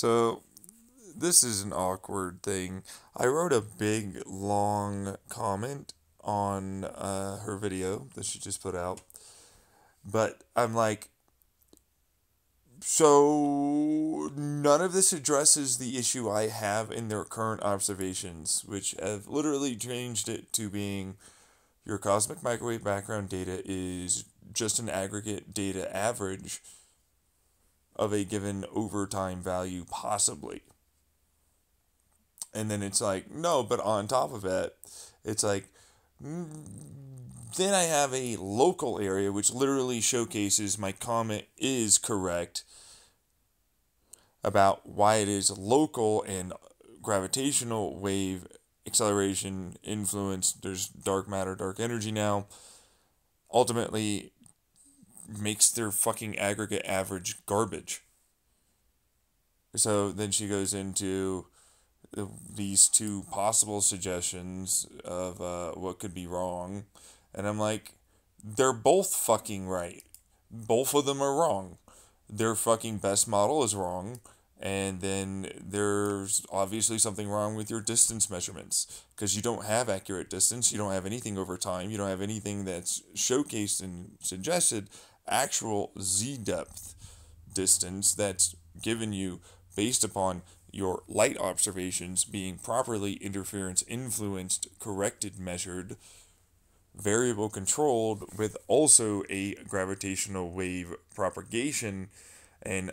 So, this is an awkward thing. I wrote a big, long comment on uh, her video that she just put out. But I'm like, so none of this addresses the issue I have in their current observations, which have literally changed it to being your cosmic microwave background data is just an aggregate data average of a given overtime value, possibly. And then it's like, no, but on top of it, it's like, mm, then I have a local area which literally showcases my comment is correct about why it is local and gravitational wave acceleration influence. There's dark matter, dark energy now. Ultimately, makes their fucking aggregate average garbage. So then she goes into these two possible suggestions of uh, what could be wrong. And I'm like, they're both fucking right. Both of them are wrong. Their fucking best model is wrong. And then there's obviously something wrong with your distance measurements because you don't have accurate distance. You don't have anything over time. You don't have anything that's showcased and suggested actual z depth distance that's given you based upon your light observations being properly interference influenced, corrected, measured, variable controlled with also a gravitational wave propagation and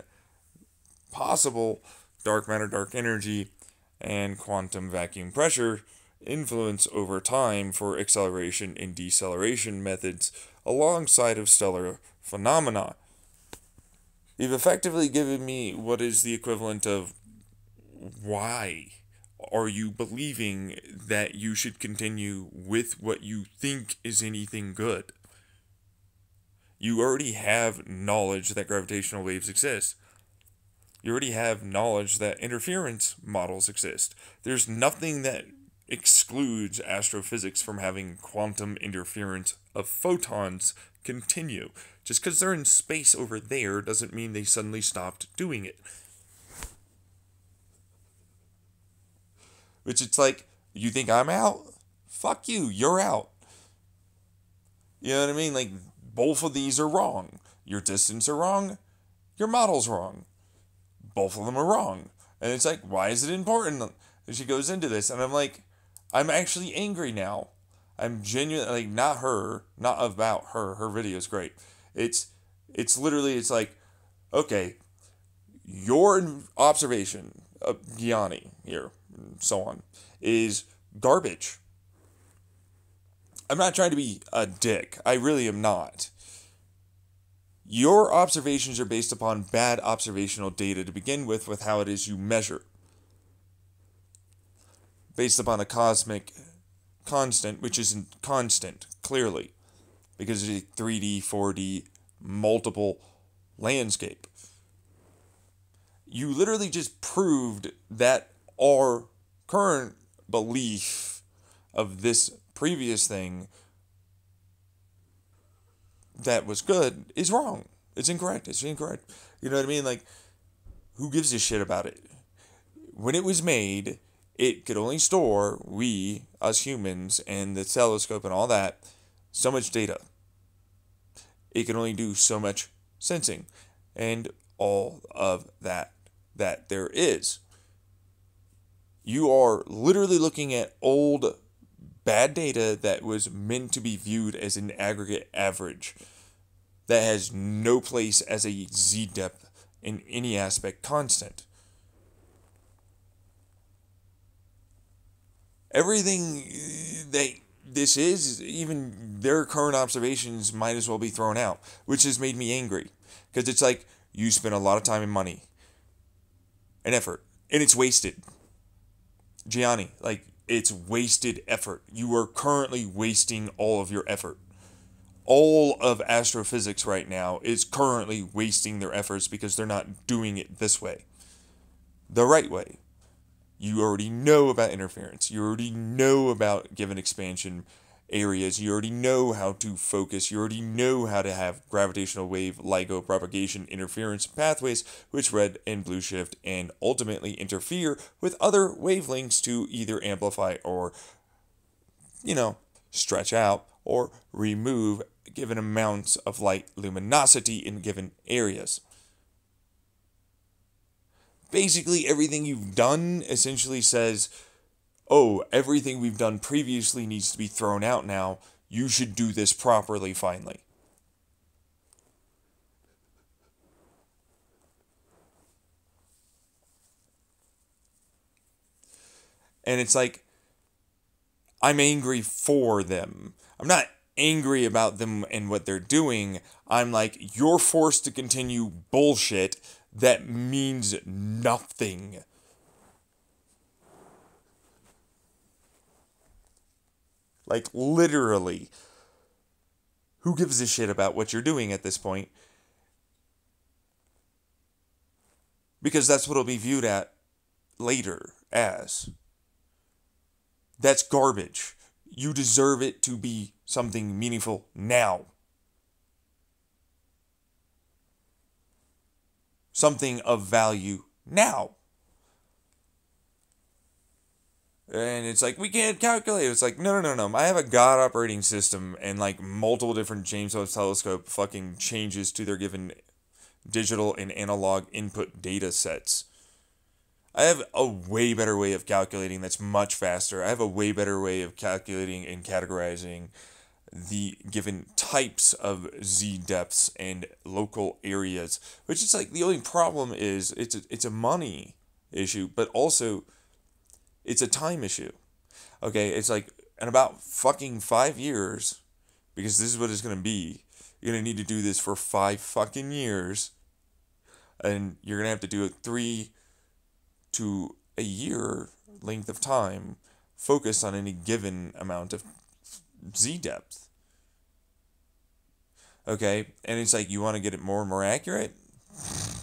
possible dark matter, dark energy, and quantum vacuum pressure influence over time for acceleration and deceleration methods alongside of stellar phenomena. You've effectively given me what is the equivalent of why are you believing that you should continue with what you think is anything good? You already have knowledge that gravitational waves exist. You already have knowledge that interference models exist. There's nothing that excludes astrophysics from having quantum interference of photons continue. Just because they're in space over there doesn't mean they suddenly stopped doing it. Which it's like, you think I'm out? Fuck you, you're out. You know what I mean? Like, both of these are wrong. Your distance are wrong, your model's wrong. Both of them are wrong. And it's like, why is it important? And she goes into this, and I'm like, I'm actually angry now. I'm genuinely like not her, not about her. Her video is great. It's it's literally it's like, okay, your observation of Gianni here, and so on, is garbage. I'm not trying to be a dick. I really am not. Your observations are based upon bad observational data to begin with, with how it is you measure. Based upon a cosmic constant, which isn't constant, clearly, because it's a 3D, 4D, multiple landscape. You literally just proved that our current belief of this previous thing that was good is wrong. It's incorrect. It's incorrect. You know what I mean? Like, who gives a shit about it? When it was made, it could only store, we, us humans, and the telescope and all that, so much data. It can only do so much sensing and all of that that there is. You are literally looking at old bad data that was meant to be viewed as an aggregate average that has no place as a z depth in any aspect constant. Everything uh, that this is, even their current observations might as well be thrown out, which has made me angry. Because it's like you spend a lot of time and money and effort, and it's wasted. Gianni, like, it's wasted effort. You are currently wasting all of your effort. All of astrophysics right now is currently wasting their efforts because they're not doing it this way, the right way. You already know about interference. You already know about given expansion areas. You already know how to focus. You already know how to have gravitational wave, LIGO, propagation, interference pathways, which red and blue shift and ultimately interfere with other wavelengths to either amplify or, you know, stretch out or remove given amounts of light luminosity in given areas. Basically, everything you've done essentially says oh, everything we've done previously needs to be thrown out now. You should do this properly finally. And it's like, I'm angry for them. I'm not angry about them and what they're doing. I'm like, you're forced to continue bullshit that means nothing. Like, literally. Who gives a shit about what you're doing at this point? Because that's what it'll be viewed at later as. That's garbage. You deserve it to be something meaningful now. Something of value now. and it's like we can't calculate. It's like no, no, no, no. I have a God operating system and like multiple different James Webb Telescope fucking changes to their given digital and analog input data sets. I have a way better way of calculating that's much faster. I have a way better way of calculating and categorizing the given types of z depths and local areas. Which is like the only problem is it's a, it's a money issue, but also it's a time issue. Okay, it's like in about fucking five years, because this is what it's gonna be. You're gonna need to do this for five fucking years, and you're gonna have to do it three to a year length of time, focused on any given amount of z depth. Okay, and it's like you want to get it more and more accurate?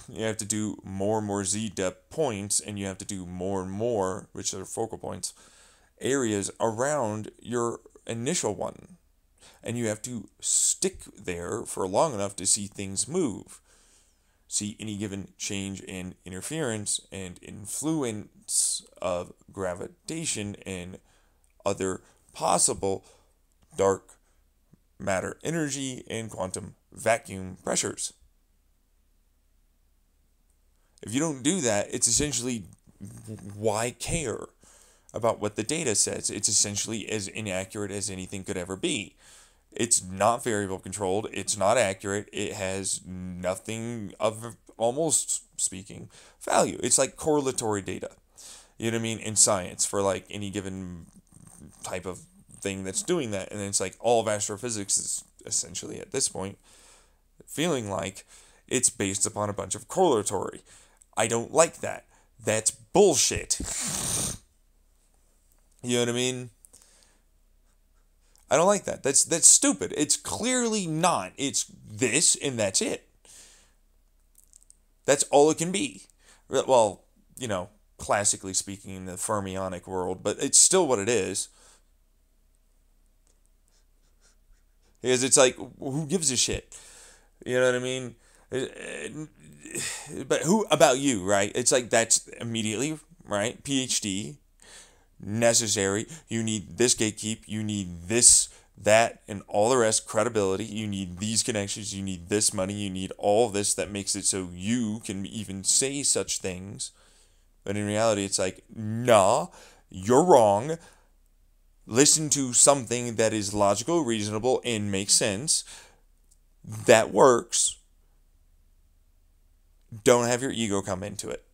You have to do more and more z depth points and you have to do more and more which are focal points areas around your initial one. And you have to stick there for long enough to see things move. See any given change in interference and influence of gravitation and other possible dark matter energy and quantum vacuum pressures if you don't do that, it's essentially why care about what the data says? It's essentially as inaccurate as anything could ever be. It's not variable controlled, it's not accurate, it has nothing of almost speaking value. It's like correlatory data. You know what I mean? In science, for like any given type of thing that's doing that. And it's like all of astrophysics is essentially at this point feeling like it's based upon a bunch of correlatory. I don't like that. That's bullshit. You know what I mean? I don't like that. That's that's stupid. It's clearly not. It's this and that's it. That's all it can be. Well, you know, classically speaking in the fermionic world, but it's still what it is. Because it's like who gives a shit? You know what I mean? Uh, uh, but who about you, right? It's like that's immediately right. PhD necessary. You need this gatekeep. You need this, that, and all the rest. Credibility. You need these connections. You need this money. You need all this that makes it so you can even say such things. But in reality, it's like, nah, you're wrong. Listen to something that is logical, reasonable, and makes sense. That works don't have your ego come into it.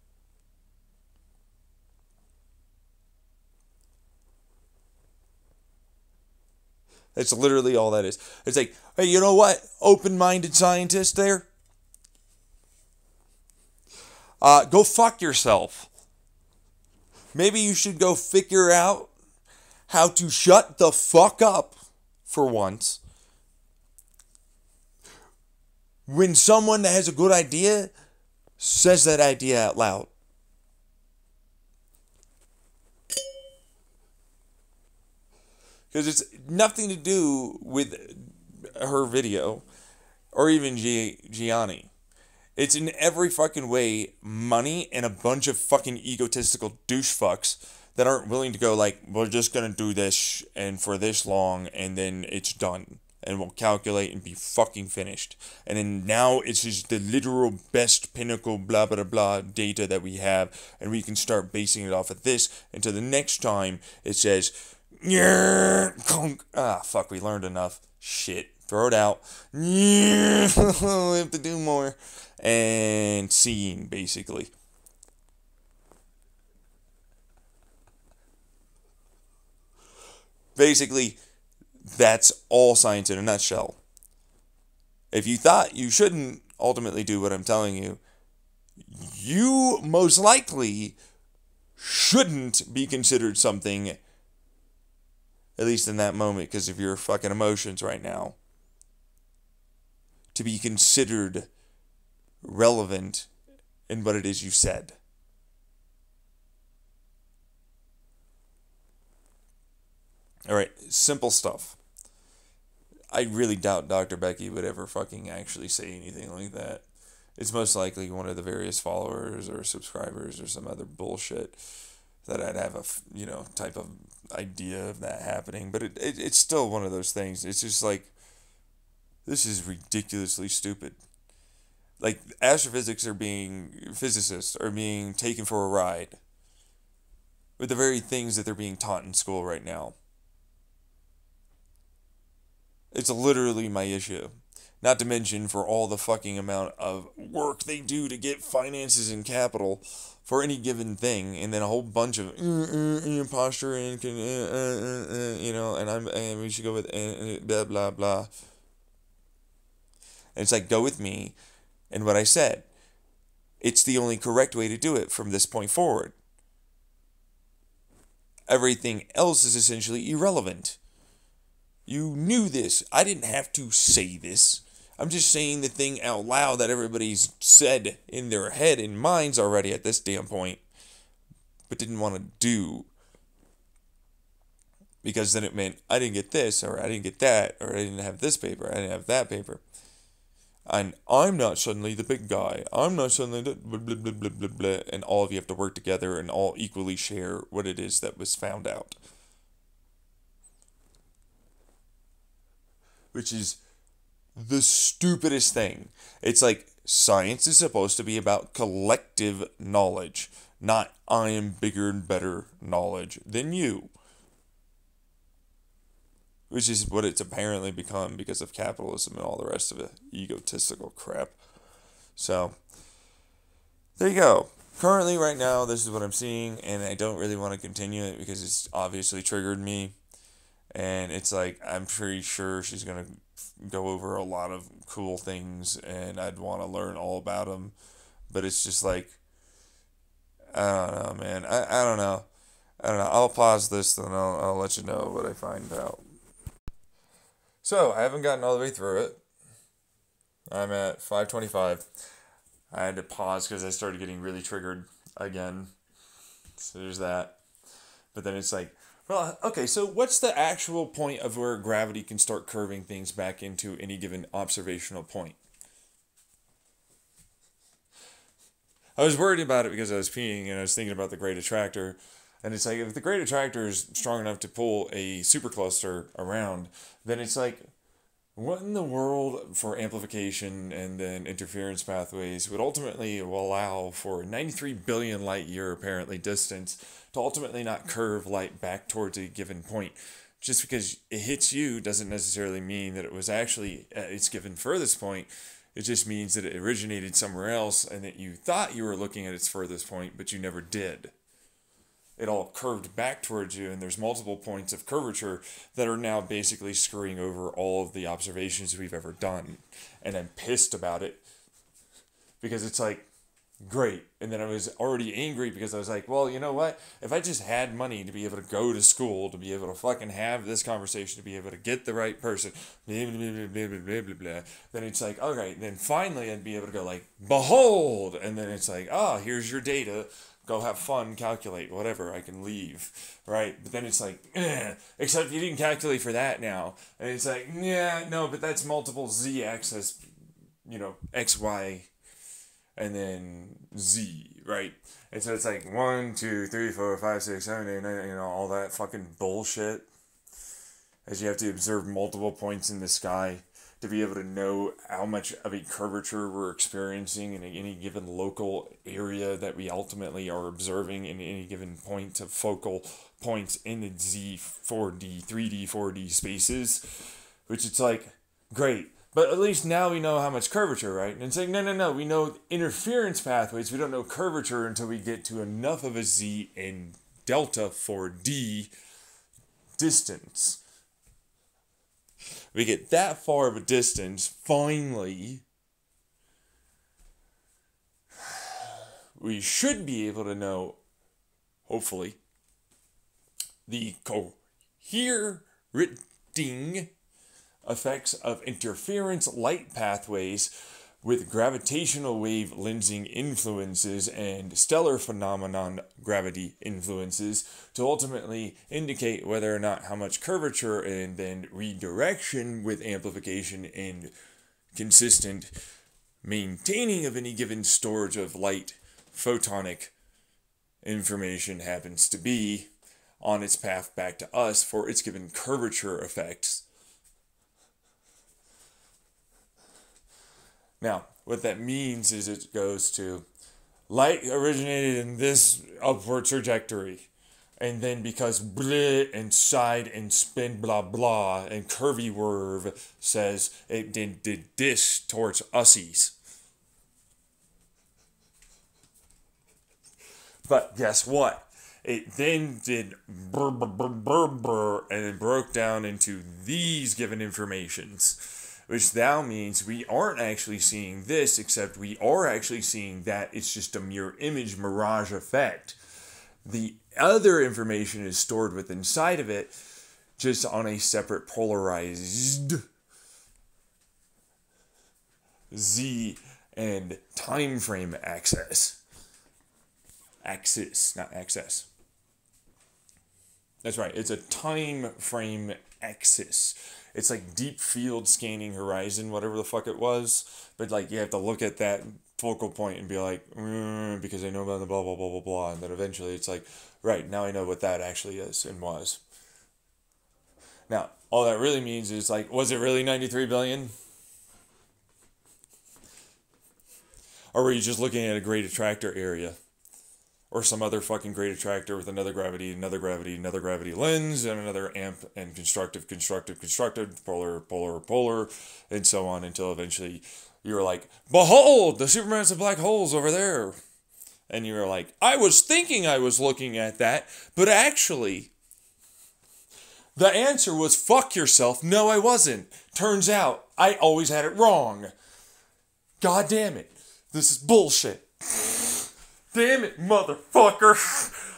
That's literally all that is. It's like, hey, you know what? Open minded scientist there. Uh, go fuck yourself. Maybe you should go figure out how to shut the fuck up for once. When someone that has a good idea says that idea out loud. because it's nothing to do with her video or even G- Gianni. It's in every fucking way money and a bunch of fucking egotistical douche fucks that aren't willing to go like we're just gonna do this and for this long and then it's done and we'll calculate and be fucking finished. And then now it's just the literal best pinnacle blah blah blah data that we have, and we can start basing it off of this until the next time it says ah fuck we learned enough. Shit. Throw it out. We have to do more. And seeing basically basically that's all science in a nutshell. If you thought you shouldn't ultimately do what I'm telling you, you most likely shouldn't be considered something, at least in that moment, because of your fucking emotions right now, to be considered relevant in what it is you said. All right, simple stuff. I really doubt Dr. Becky would ever fucking actually say anything like that. It's most likely one of the various followers or subscribers or some other bullshit that I'd have a you know type of idea of that happening. But it, it it's still one of those things. It's just like this is ridiculously stupid. Like astrophysics are being physicists are being taken for a ride with the very things that they're being taught in school right now. It's literally my issue. Not to mention for all the fucking amount of work they do to get finances and capital for any given thing, and then a whole bunch of uh, uh, imposter and uh, you know, and I'm and we should go with blah blah blah. And it's like go with me, and what I said. It's the only correct way to do it from this point forward. Everything else is essentially irrelevant. You knew this. I didn't have to say this. I'm just saying the thing out loud that everybody's said in their head and minds already at this damn point, but didn't want to do. Because then it meant I didn't get this, or I didn't get that, or I didn't have this paper, I didn't have that paper. And I'm not suddenly the big guy. I'm not suddenly the blah, blah, blah, blah, blah, blah. And all of you have to work together and all equally share what it is that was found out. Which is the stupidest thing. It's like science is supposed to be about collective knowledge, not I am bigger and better knowledge than you. Which is what it's apparently become because of capitalism and all the rest of it egotistical crap. So, there you go. Currently, right now, this is what I'm seeing, and I don't really want to continue it because it's obviously triggered me and it's like I'm pretty sure she's gonna go over a lot of cool things, and I'd want to learn all about them. But it's just like I don't know, man. I, I don't know. I don't know. I'll pause this, then I'll I'll let you know what I find out. So I haven't gotten all the way through it. I'm at five twenty five. I had to pause because I started getting really triggered again. So there's that. But then it's like well, okay, so what's the actual point of where gravity can start curving things back into any given observational point? I was worried about it because I was peeing and I was thinking about the great attractor. And it's like, if the great attractor is strong enough to pull a supercluster around, then it's like, what in the world for amplification and then interference pathways would ultimately allow for 93 billion light year apparently distance to ultimately not curve light back towards a given point. Just because it hits you doesn't necessarily mean that it was actually at its given furthest point. It just means that it originated somewhere else and that you thought you were looking at its furthest point, but you never did. It all curved back towards you, and there's multiple points of curvature that are now basically screwing over all of the observations we've ever done. And I'm pissed about it because it's like, great. And then I was already angry because I was like, well, you know what? If I just had money to be able to go to school, to be able to fucking have this conversation, to be able to get the right person, blah, blah, blah, blah, blah, blah, blah, blah, then it's like, okay, then finally I'd be able to go like, behold. And then it's like, oh, here's your data. go have fun, calculate, whatever, I can leave, right? But then it's like, eh, except you didn't calculate for that now. And it's like, yeah, no, but that's multiple z axis, you know, x, y, and then z, right? And so it's like one, two, three, four, five, six, seven, eight, nine, you know, all that fucking bullshit. As you have to observe multiple points in the sky to be able to know how much of a curvature we're experiencing in any given local area that we ultimately are observing in any given point of focal points in the Z4D, 3D, 4D spaces, which it's like, great. But at least now we know how much curvature, right? And it's like, no, no, no. We know interference pathways. We don't know curvature until we get to enough of a Z in delta 4D distance we get that far of a distance, finally, we should be able to know, hopefully, the cohering effects of interference light pathways with gravitational wave lensing influences and stellar phenomenon gravity influences to ultimately indicate whether or not how much curvature and then redirection with amplification and consistent maintaining of any given storage of light photonic information happens to be on its path back to us for its given curvature effects Now, what that means is it goes to light originated in this upward trajectory. And then because blah and side and spin blah blah and curvy word says it did, did this towards ussies. But guess what? It then did brr, brr, brr, brr, brr, and it broke down into these given informations which now means we aren't actually seeing this, except we are actually seeing that it's just a mirror image mirage effect. The other information is stored within inside of it, just on a separate polarized z and time frame axis. Axis, not access. That's right. It's a time frame axis it's like deep field scanning horizon, whatever the fuck it was. But like you have to look at that focal point and be like, mm, because I know about the blah blah blah blah blah, and then eventually it's like, right now I know what that actually is and was. Now all that really means is like, was it really ninety three billion? Or were you just looking at a great attractor area? Or some other fucking great attractor with another gravity, another gravity, another gravity lens, and another amp, and constructive, constructive, constructive, polar, polar, polar, and so on until eventually you're like, Behold, the supermassive black holes over there. And you're like, I was thinking I was looking at that, but actually, the answer was fuck yourself. No, I wasn't. Turns out I always had it wrong. God damn it. This is bullshit. Damn it, motherfucker.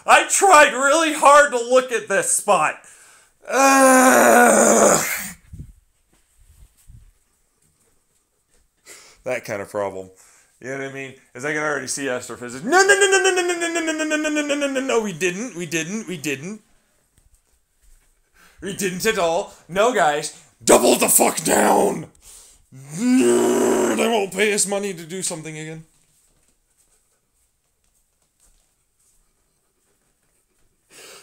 I tried really hard to look at this spot. Ugh. That kind of problem. You know what I mean? As I can already see astrophysics. No, no, no, no, no, no, no, no, no, no, no, no, no, no, no, no, we didn't. We didn't. We didn't. We didn't at all. No, guys. Double the fuck down. They won't pay us money to do something again.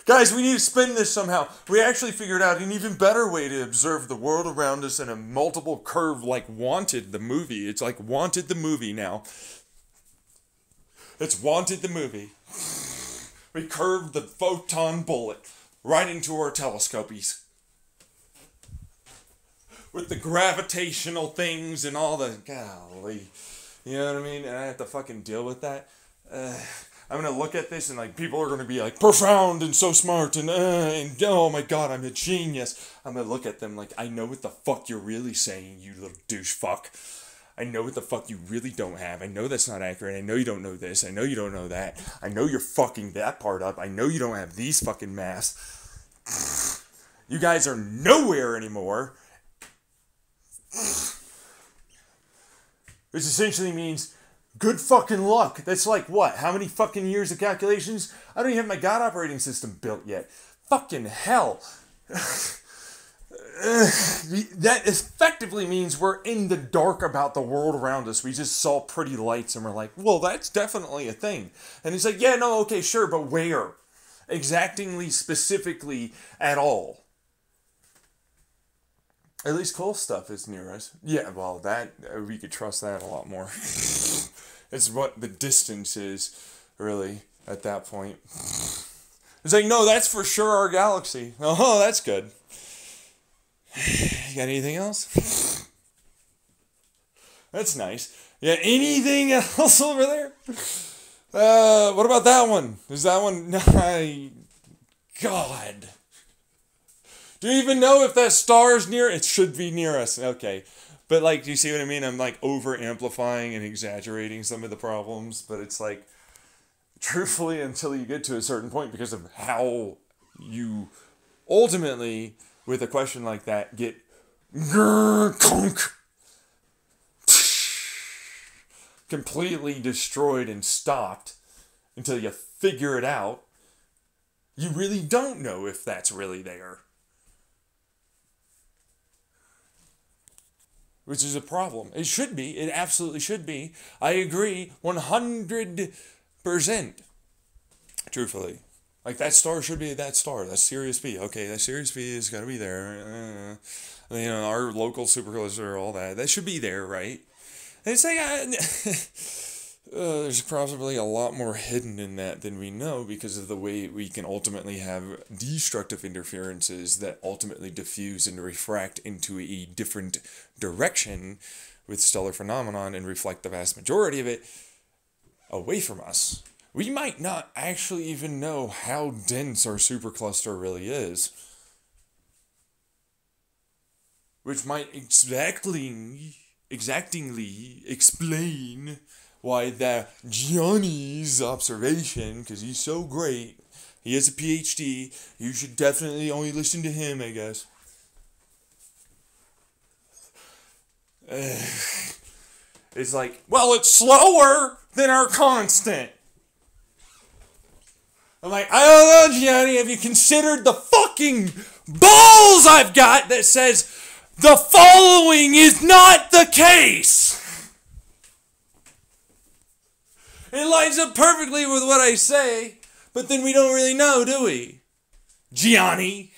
Guys, we need to spin this somehow. We actually figured out an even better way to observe the world around us in a multiple curve like Wanted the movie. It's like Wanted the movie now. It's Wanted the movie. We curved the photon bullet right into our telescopies. With the gravitational things and all the golly. You know what I mean? And I have to fucking deal with that. Uh, I'm gonna look at this and like people are gonna be like profound and so smart and uh, and oh my god, I'm a genius. I'm gonna look at them like I know what the fuck you're really saying, you little douche fuck. I know what the fuck you really don't have. I know that's not accurate. I know you don't know this. I know you don't know that. I know you're fucking that part up. I know you don't have these fucking masks. You guys are nowhere anymore. Which essentially means Good fucking luck. That's like what? How many fucking years of calculations? I don't even have my God operating system built yet. Fucking hell. that effectively means we're in the dark about the world around us. We just saw pretty lights and we're like, well, that's definitely a thing. And he's like, yeah, no, okay, sure, but where? Exactingly, specifically, at all. At least cool stuff is near us. Yeah, well, that uh, we could trust that a lot more. it's what the distance is, really, at that point. It's like, no, that's for sure our galaxy. Oh, that's good. You got anything else? That's nice. Yeah, anything else over there? Uh, what about that one? Is that one? God. Do you even know if that star is near? It should be near us. Okay. But, like, do you see what I mean? I'm, like, over amplifying and exaggerating some of the problems, but it's like, truthfully, until you get to a certain point, because of how you ultimately, with a question like that, get completely destroyed and stopped until you figure it out, you really don't know if that's really there. Which is a problem. It should be. It absolutely should be. I agree 100%. Truthfully. Like that star should be that star. That's Sirius B. Okay, that Sirius B is going to be there. Uh, you know, our local supercluster, all that. That should be there, right? And it's like, uh, uh, there's probably a lot more hidden in that than we know because of the way we can ultimately have destructive interferences that ultimately diffuse and refract into a different direction with stellar phenomenon and reflect the vast majority of it away from us. We might not actually even know how dense our supercluster really is. Which might exactly exactingly explain why that Gianni's observation, because he's so great, he has a PhD, you should definitely only listen to him, I guess. it's like, well, it's slower than our constant. I'm like, I don't know, Gianni, have you considered the fucking balls I've got that says the following is not the case. It lines up perfectly with what I say, but then we don't really know, do we? Gianni.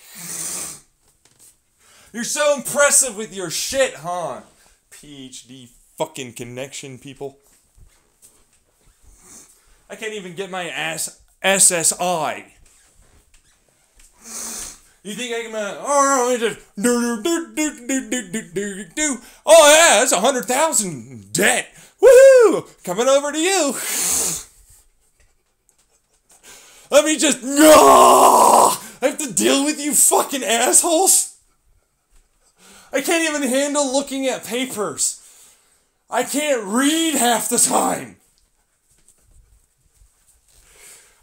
You're so impressive with your shit, huh? PhD fucking connection, people. I can't even get my ass SSI. You think I can, uh, oh, just do, do, do, do, do, do, do, do. Oh, yeah, that's a hundred thousand debt. Woohoo! Coming over to you. Let me just, oh, I have to deal with you fucking assholes. I can't even handle looking at papers. I can't read half the time.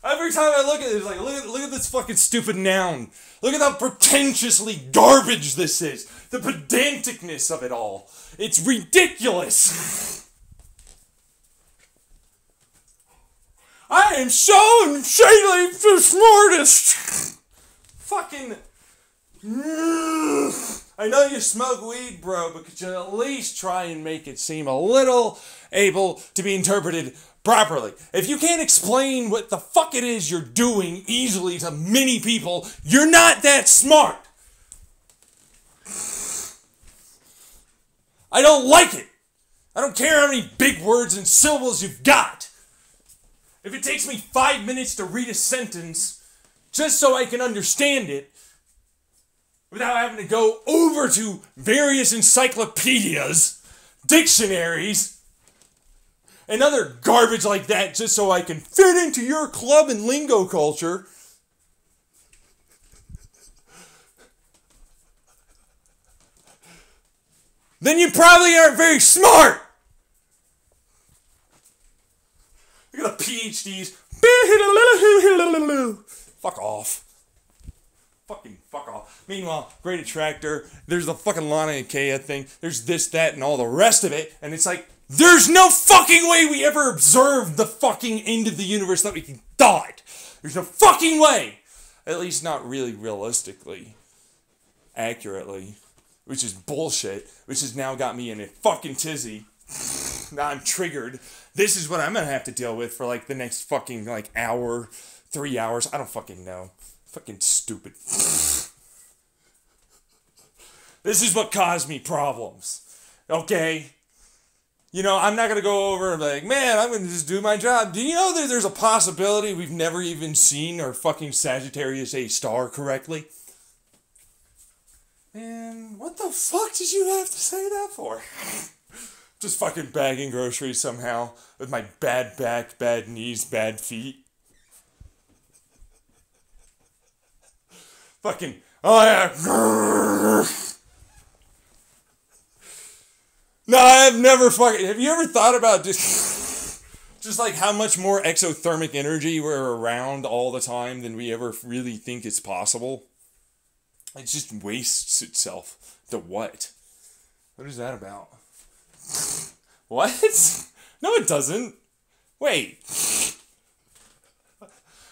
Every time I look at it, it's like, look at, look at this fucking stupid noun. Look at how pretentiously garbage this is. The pedanticness of it all. It's ridiculous. I am so insanely the smartest. Fucking. I know you smoke weed, bro, but could you at least try and make it seem a little able to be interpreted properly. If you can't explain what the fuck it is you're doing easily to many people, you're not that smart. I don't like it. I don't care how many big words and syllables you've got. If it takes me five minutes to read a sentence just so I can understand it without having to go over to various encyclopedias, dictionaries, and other garbage like that just so I can fit into your club and lingo culture. Then you probably aren't very smart. Look at the PhDs. Fuck off. Fucking fuck off. Meanwhile, great attractor. There's the fucking Laniakea thing. There's this, that, and all the rest of it. And it's like, There's no fucking way we ever observed the fucking end of the universe that we can thought. There's no fucking way. At least not really realistically, accurately, which is bullshit. Which has now got me in a fucking tizzy. I'm triggered. This is what I'm gonna have to deal with for like the next fucking like hour, three hours. I don't fucking know. Fucking stupid. this is what caused me problems. Okay? You know, I'm not going to go over and be like, man, I'm going to just do my job. Do you know that there's a possibility we've never even seen our fucking Sagittarius A star correctly? Man, what the fuck did you have to say that for? just fucking bagging groceries somehow with my bad back, bad knees, bad feet. fucking, oh yeah. No, I've never fucking. Have you ever thought about just, just like how much more exothermic energy we're around all the time than we ever really think is possible? It just wastes itself. The what? What is that about? What? No, it doesn't. Wait.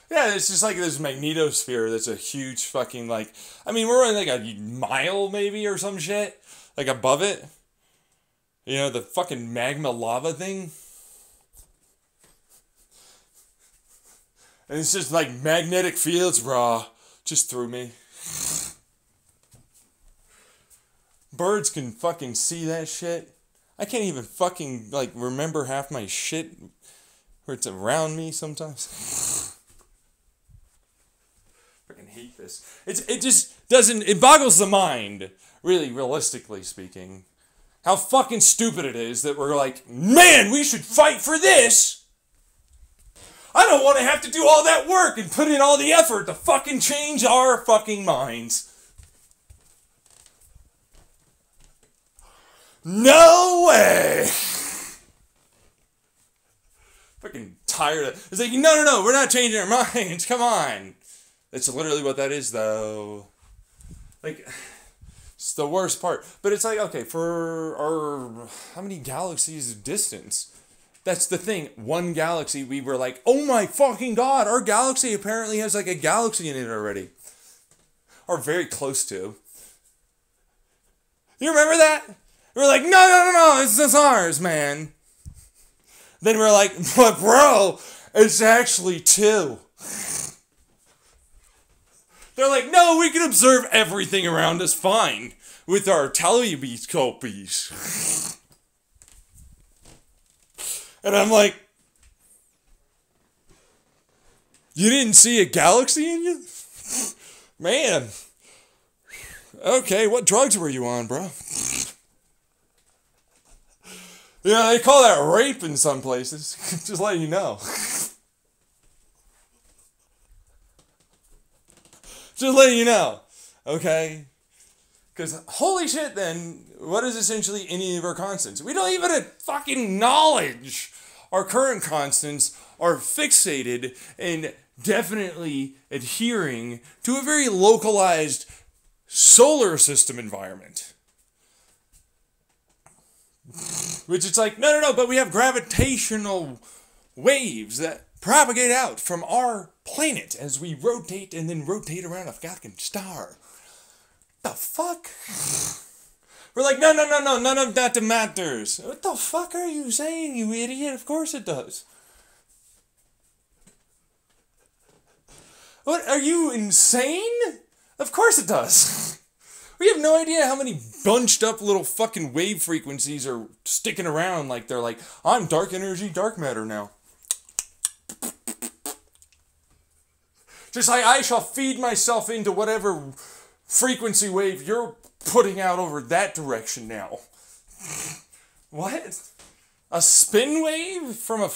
Yeah, it's just like this magnetosphere that's a huge fucking like. I mean, we're in like a mile maybe or some shit, like above it. You know, the fucking magma lava thing? And it's just like magnetic fields, raw. Just threw me. Birds can fucking see that shit. I can't even fucking like remember half my shit where it's around me sometimes. fucking hate this. It's it just doesn't it boggles the mind, really realistically speaking how fucking stupid it is that we're like, man, we should fight for this. I don't want to have to do all that work and put in all the effort to fucking change our fucking minds. No way! Fucking tired of It's like, no, no, no, we're not changing our minds. Come on. That's literally what that is, though. Like. It's the worst part. But it's like, okay, for our, how many galaxies of distance? That's the thing. One galaxy, we were like, oh my fucking god, our galaxy apparently has like a galaxy in it already. Or very close to. You remember that? We are like, no, no, no, no, this is ours, man. Then we we're like, but bro, it's actually two. They're like, no, we can observe everything around us fine with our telescopes. and I'm like, you didn't see a galaxy in you? Man. Okay, what drugs were you on, bro? Yeah, they call that rape in some places. Just letting you know. Just letting you know. Okay? Because holy shit, then, what is essentially any of our constants? We don't even fucking knowledge our current constants are fixated and definitely adhering to a very localized solar system environment. Which it's like, no, no, no, but we have gravitational waves that propagate out from our planet as we rotate and then rotate around a fucking star. The fuck? We're like, no, no, no, no, none of that matters. What the fuck are you saying, you idiot? Of course it does. What, are you insane? Of course it does. We have no idea how many bunched up little fucking wave frequencies are sticking around like they're like, I'm dark energy, dark matter now. Just like I shall feed myself into whatever frequency wave you're putting out over that direction now. what? A spin wave from a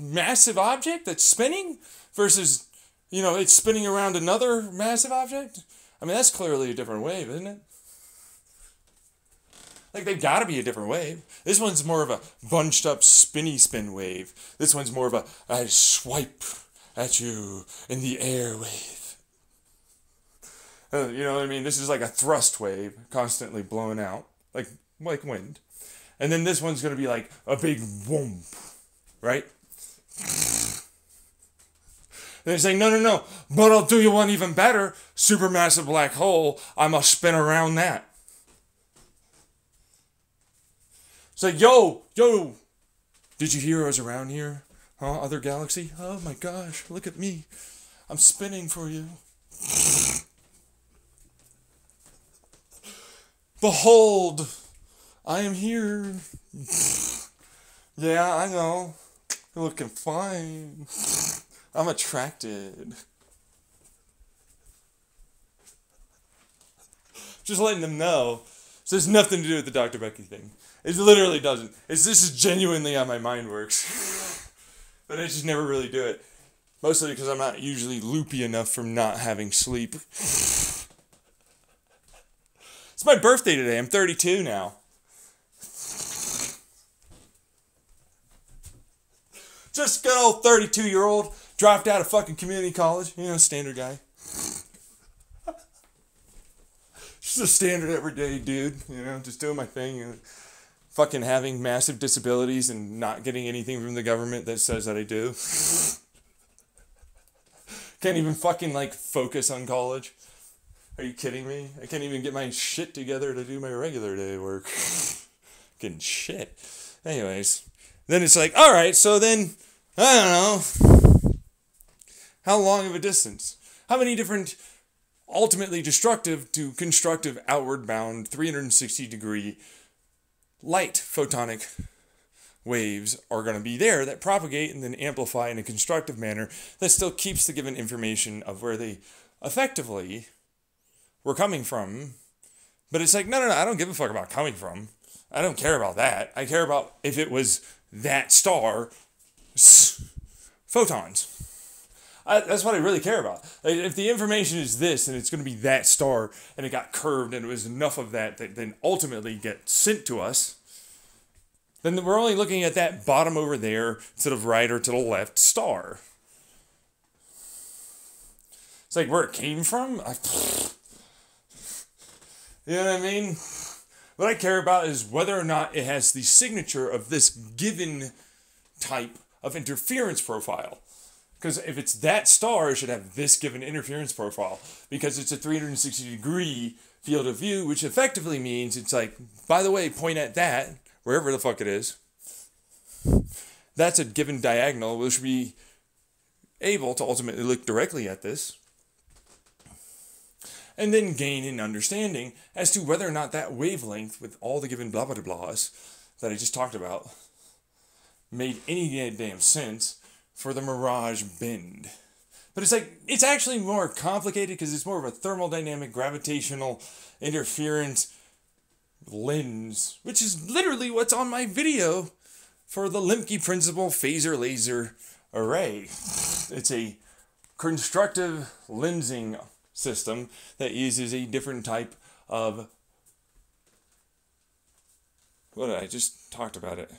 massive object that's spinning versus, you know, it's spinning around another massive object? I mean, that's clearly a different wave, isn't it? Like, they've got to be a different wave. This one's more of a bunched up spinny spin wave. This one's more of a, a swipe at you in the air wave. Uh, you know what I mean? This is like a thrust wave constantly blowing out, like like wind. And then this one's going to be like a big boom, right? They're saying, no, no, no, but I'll do you one even better. Supermassive black hole, I must spin around that. Like, yo, yo, did you hear I was around here? Huh, other galaxy? Oh my gosh, look at me. I'm spinning for you. Behold, I am here. yeah, I know. You're looking fine. I'm attracted. Just letting them know. So there's nothing to do with the Dr. Becky thing. It literally doesn't. It's this is genuinely how my mind works. but I just never really do it. Mostly because I'm not usually loopy enough from not having sleep. it's my birthday today. I'm 32 now. Just good old 32 year old dropped out of fucking community college. You know, standard guy. just a standard everyday dude. You know, just doing my thing. You know, fucking having massive disabilities and not getting anything from the government that says that I do. Can't even fucking like focus on college. Are you kidding me? I can't even get my shit together to do my regular day work. Getting shit. Anyways, then it's like, all right, so then, I don't know. How long of a distance? How many different ultimately destructive to constructive outward bound 360 degree light photonic waves are going to be there that propagate and then amplify in a constructive manner that still keeps the given information of where they effectively were coming from. But it's like, no, no, no, I don't give a fuck about coming from. I don't care about that. I care about if it was that star photons. I, that's what I really care about. Like, if the information is this and it's going to be that star and it got curved and it was enough of that that then ultimately get sent to us, then we're only looking at that bottom over there instead of right or to the left star. It's like where it came from. I, you know what I mean? What I care about is whether or not it has the signature of this given type of interference profile. Because if it's that star, it should have this given interference profile because it's a 360 degree field of view, which effectively means it's like, by the way, point at that, wherever the fuck it is. That's a given diagonal, which should be able to ultimately look directly at this and then gain an understanding as to whether or not that wavelength with all the given blah blah blahs that I just talked about made any damn sense for the Mirage bend. But it's like, it's actually more complicated because it's more of a thermodynamic gravitational interference lens, which is literally what's on my video for the Lemke principle phaser laser array. It's a constructive lensing system that uses a different type of what I just talked about it?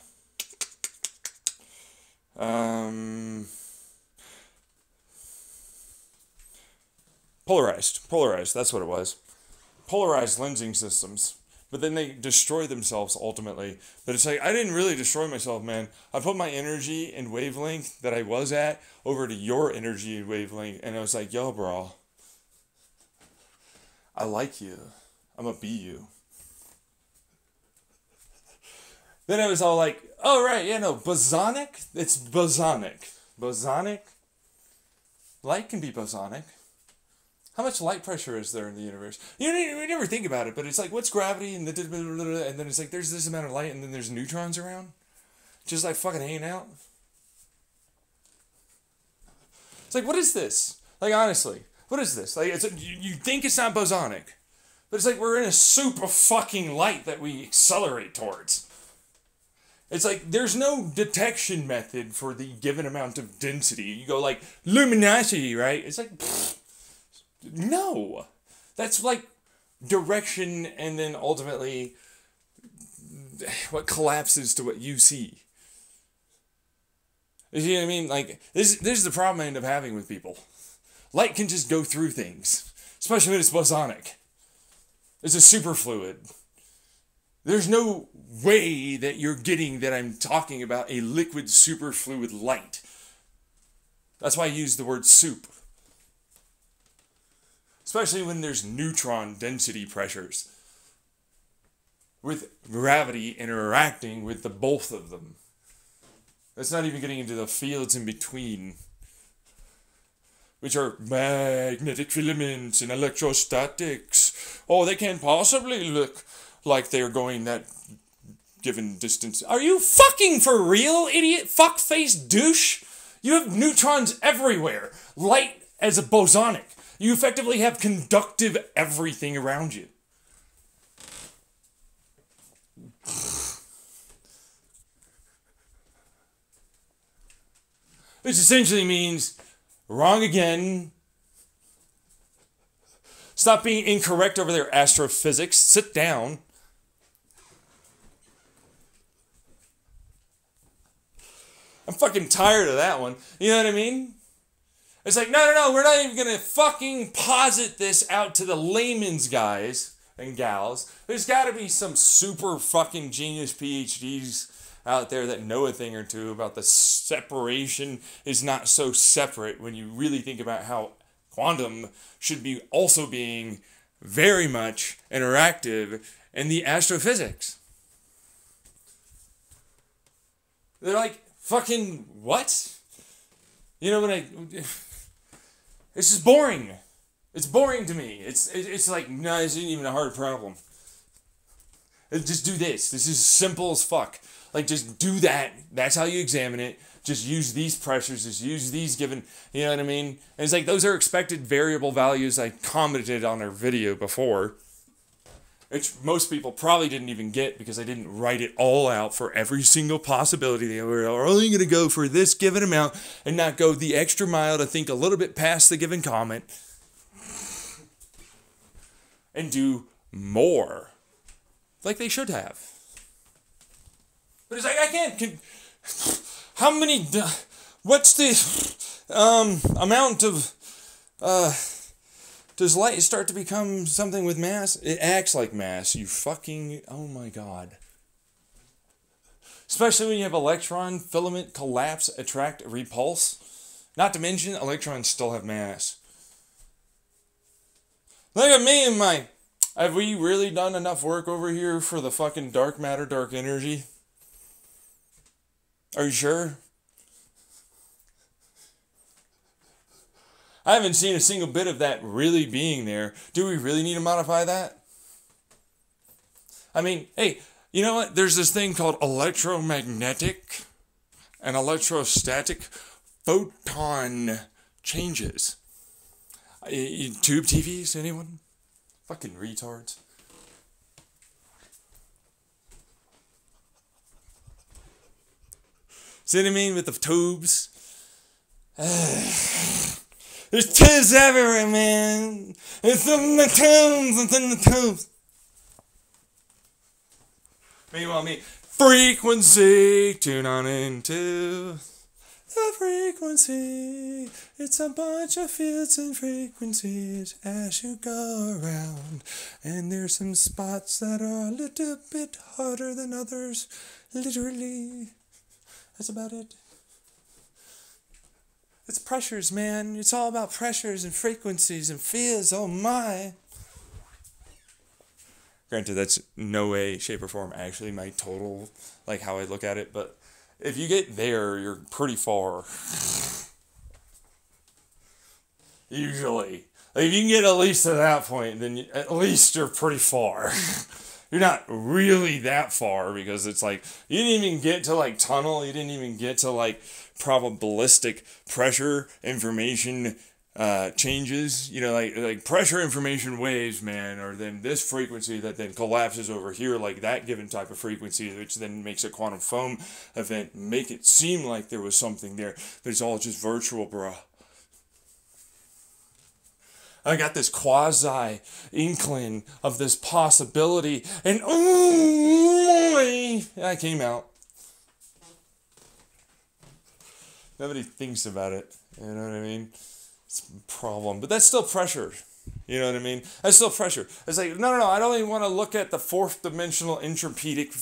Um, polarized, polarized. That's what it was. Polarized lensing systems. But then they destroy themselves ultimately. But it's like I didn't really destroy myself, man. I put my energy and wavelength that I was at over to your energy and wavelength, and I was like, "Yo, bro, I like you. I'm gonna be you." Then I was all like, oh, right, yeah, no, bosonic? It's bosonic. Bosonic? Light can be bosonic. How much light pressure is there in the universe? You, know, never think about it, but it's like, what's gravity? And, the, and then it's like, there's this amount of light, and then there's neutrons around? Just like fucking hanging out? It's like, what is this? Like, honestly, what is this? Like, it's you think it's not bosonic, but it's like we're in a soup of fucking light that we accelerate towards. It's like there's no detection method for the given amount of density. You go like luminosity, right? It's like pfft, no. That's like direction and then ultimately what collapses to what you see. You see what I mean? Like this this is the problem I end up having with people. Light can just go through things, especially when it's bosonic. It's a superfluid. There's no way that you're getting that I'm talking about a liquid superfluid light. That's why I use the word soup. Especially when there's neutron density pressures. With gravity interacting with the both of them. That's not even getting into the fields in between, which are magnetic filaments and electrostatics. Oh, they can't possibly look like they're going that given distance. Are you fucking for real, idiot? Fuckface douche? You have neutrons everywhere. Light as a bosonic. You effectively have conductive everything around you. Which essentially means wrong again. Stop being incorrect over there, astrophysics. Sit down. I'm fucking tired of that one. You know what I mean? It's like, no, no, no, we're not even gonna fucking posit this out to the layman's guys and gals. There's gotta be some super fucking genius PhDs out there that know a thing or two about the separation is not so separate when you really think about how quantum should be also being very much interactive in the astrophysics. They're like, fucking what? You know, when I. This is boring. It's boring to me. It's it's like no, this isn't even a hard problem. Uh, just do this. This is simple as fuck. Like just do that. That's how you examine it. Just use these pressures. Just use these given. You know what I mean? And it's like those are expected variable values. I commented on our video before. Which most people probably didn't even get because I didn't write it all out for every single possibility. They were only going to go for this given amount and not go the extra mile to think a little bit past the given comment and do more like they should have. But it's like I can't. Can, how many? What's the um, amount of? Uh, does light start to become something with mass? It acts like mass. You fucking. Oh my god. Especially when you have electron filament collapse, attract, repulse. Not to mention, electrons still have mass. Look at me and my. Have we really done enough work over here for the fucking dark matter, dark energy? Are you sure? I haven't seen a single bit of that really being there. Do we really need to modify that? I mean, hey, you know what? There's this thing called electromagnetic and electrostatic photon changes. Tube TVs, anyone? Fucking retards. See what I mean with the tubes? There's tubes everywhere, man. It's in the tubes, it's in the tubes. Meanwhile, me, frequency, tune on into the frequency. It's a bunch of fields and frequencies as you go around. And there's some spots that are a little bit harder than others, literally. That's about it. It's pressures, man. It's all about pressures and frequencies and feels. Oh my. Granted, that's no way, shape, or form actually my total, like how I look at it, but if you get there, you're pretty far. Usually. Like if you can get at least to that point, then you, at least you're pretty far. you're not really that far because it's like you didn't even get to like tunnel, you didn't even get to like probabilistic pressure information uh, changes. You know, like like pressure information waves, man, or then this frequency that then collapses over here, like that given type of frequency, which then makes a quantum foam event make it seem like there was something there, but it's all just virtual, bruh. I got this quasi inkling of this possibility, and oh, I came out. Nobody thinks about it. You know what I mean? It's a problem, but that's still pressure. You know what I mean? That's still pressure. It's like, no, no, no, I don't even want to look at the fourth dimensional entropedic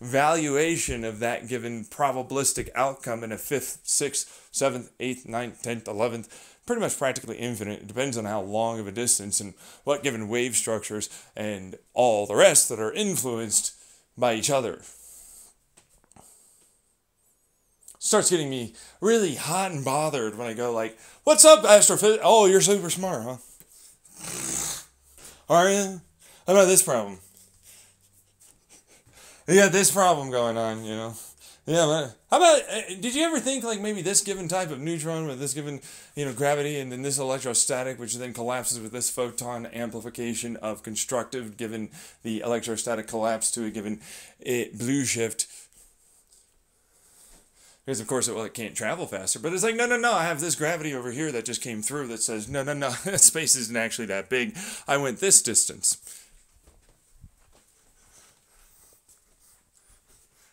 valuation of that given probabilistic outcome in a fifth, sixth, seventh, eighth, ninth, tenth, eleventh. Pretty much practically infinite. It depends on how long of a distance and what given wave structures and all the rest that are influenced by each other starts getting me really hot and bothered when I go like, "What's up, astrophysicist? Oh, you're super smart, huh? Are you? How about this problem? You got this problem going on, you know." Yeah, but how about? Uh, did you ever think like maybe this given type of neutron with this given you know gravity, and then this electrostatic, which then collapses with this photon amplification of constructive, given the electrostatic collapse to a given eh, blue shift because of course it, well, it can't travel faster. But it's like no no no i have this gravity over here that just came through that says no no no space isn't actually that big. I went this distance.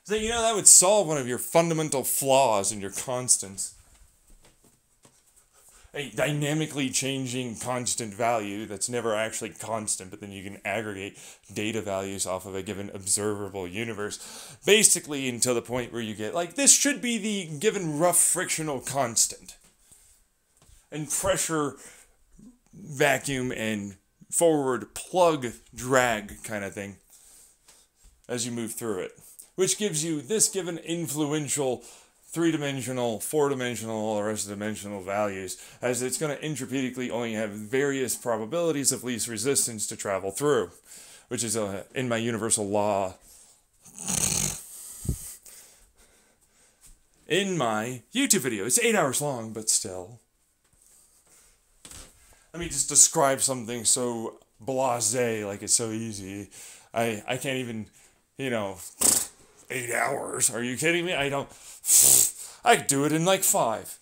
So you know that would solve one of your fundamental flaws in your constants a dynamically changing constant value that's never actually constant, but then you can aggregate data values off of a given observable universe, basically until the point where you get like this should be the given rough frictional constant. And pressure, vacuum, and forward plug drag kind of thing as you move through it, which gives you this given influential three dimensional, four dimensional, rest of dimensional values, as it's going to entropedically only have various probabilities of least resistance to travel through, which is uh, in my universal law. In my YouTube video. It's eight hours long, but still. Let me just describe something so blase, like it's so easy. I, I can't even, you know, eight hours. Are you kidding me? I don't. I could do it in like five.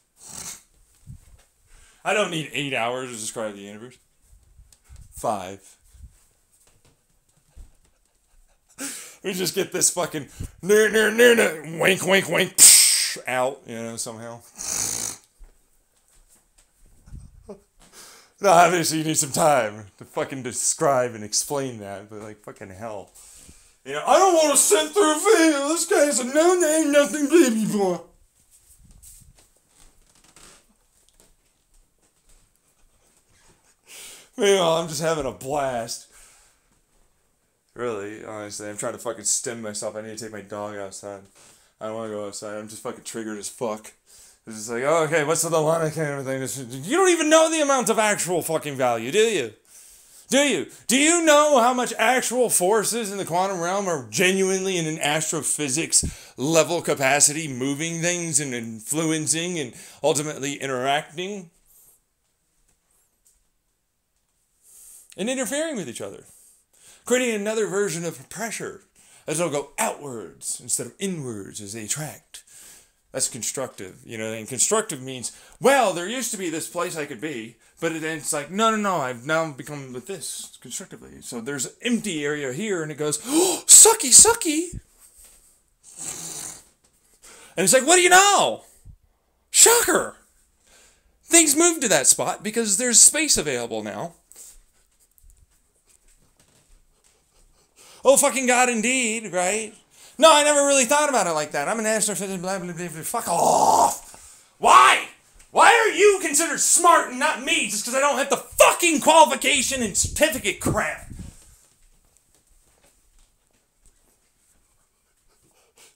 I don't need eight hours to describe the universe. Five. we just get this fucking ner ner ner ner wink wink wink psh, out, you know, somehow. no, obviously you need some time to fucking describe and explain that, but like fucking hell. You know, I don't want to sit through a video. This guy's a no name, nothing baby boy. Meanwhile, I'm just having a blast. Really, honestly, I'm trying to fucking stem myself. I need to take my dog outside. I don't want to go outside. I'm just fucking triggered as fuck. It's just like, oh, okay, what's the line kind of thing? You don't even know the amount of actual fucking value, do you? Do you? Do you know how much actual forces in the quantum realm are genuinely in an astrophysics level capacity moving things and influencing and ultimately interacting? and interfering with each other, creating another version of pressure as they'll go outwards instead of inwards as they attract. That's constructive, you know. And constructive means, well, there used to be this place I could be, but it, it's like, no, no, no, I've now become with this constructively. So there's an empty area here, and it goes, oh, sucky, sucky. And it's like, what do you know? Shocker! Things move to that spot because there's space available now. Oh, fucking God, indeed, right? No, I never really thought about it like that. I'm an astrophysicist, blah, blah, blah, blah. Fuck off. Why? Why are you considered smart and not me just because I don't have the fucking qualification and certificate crap?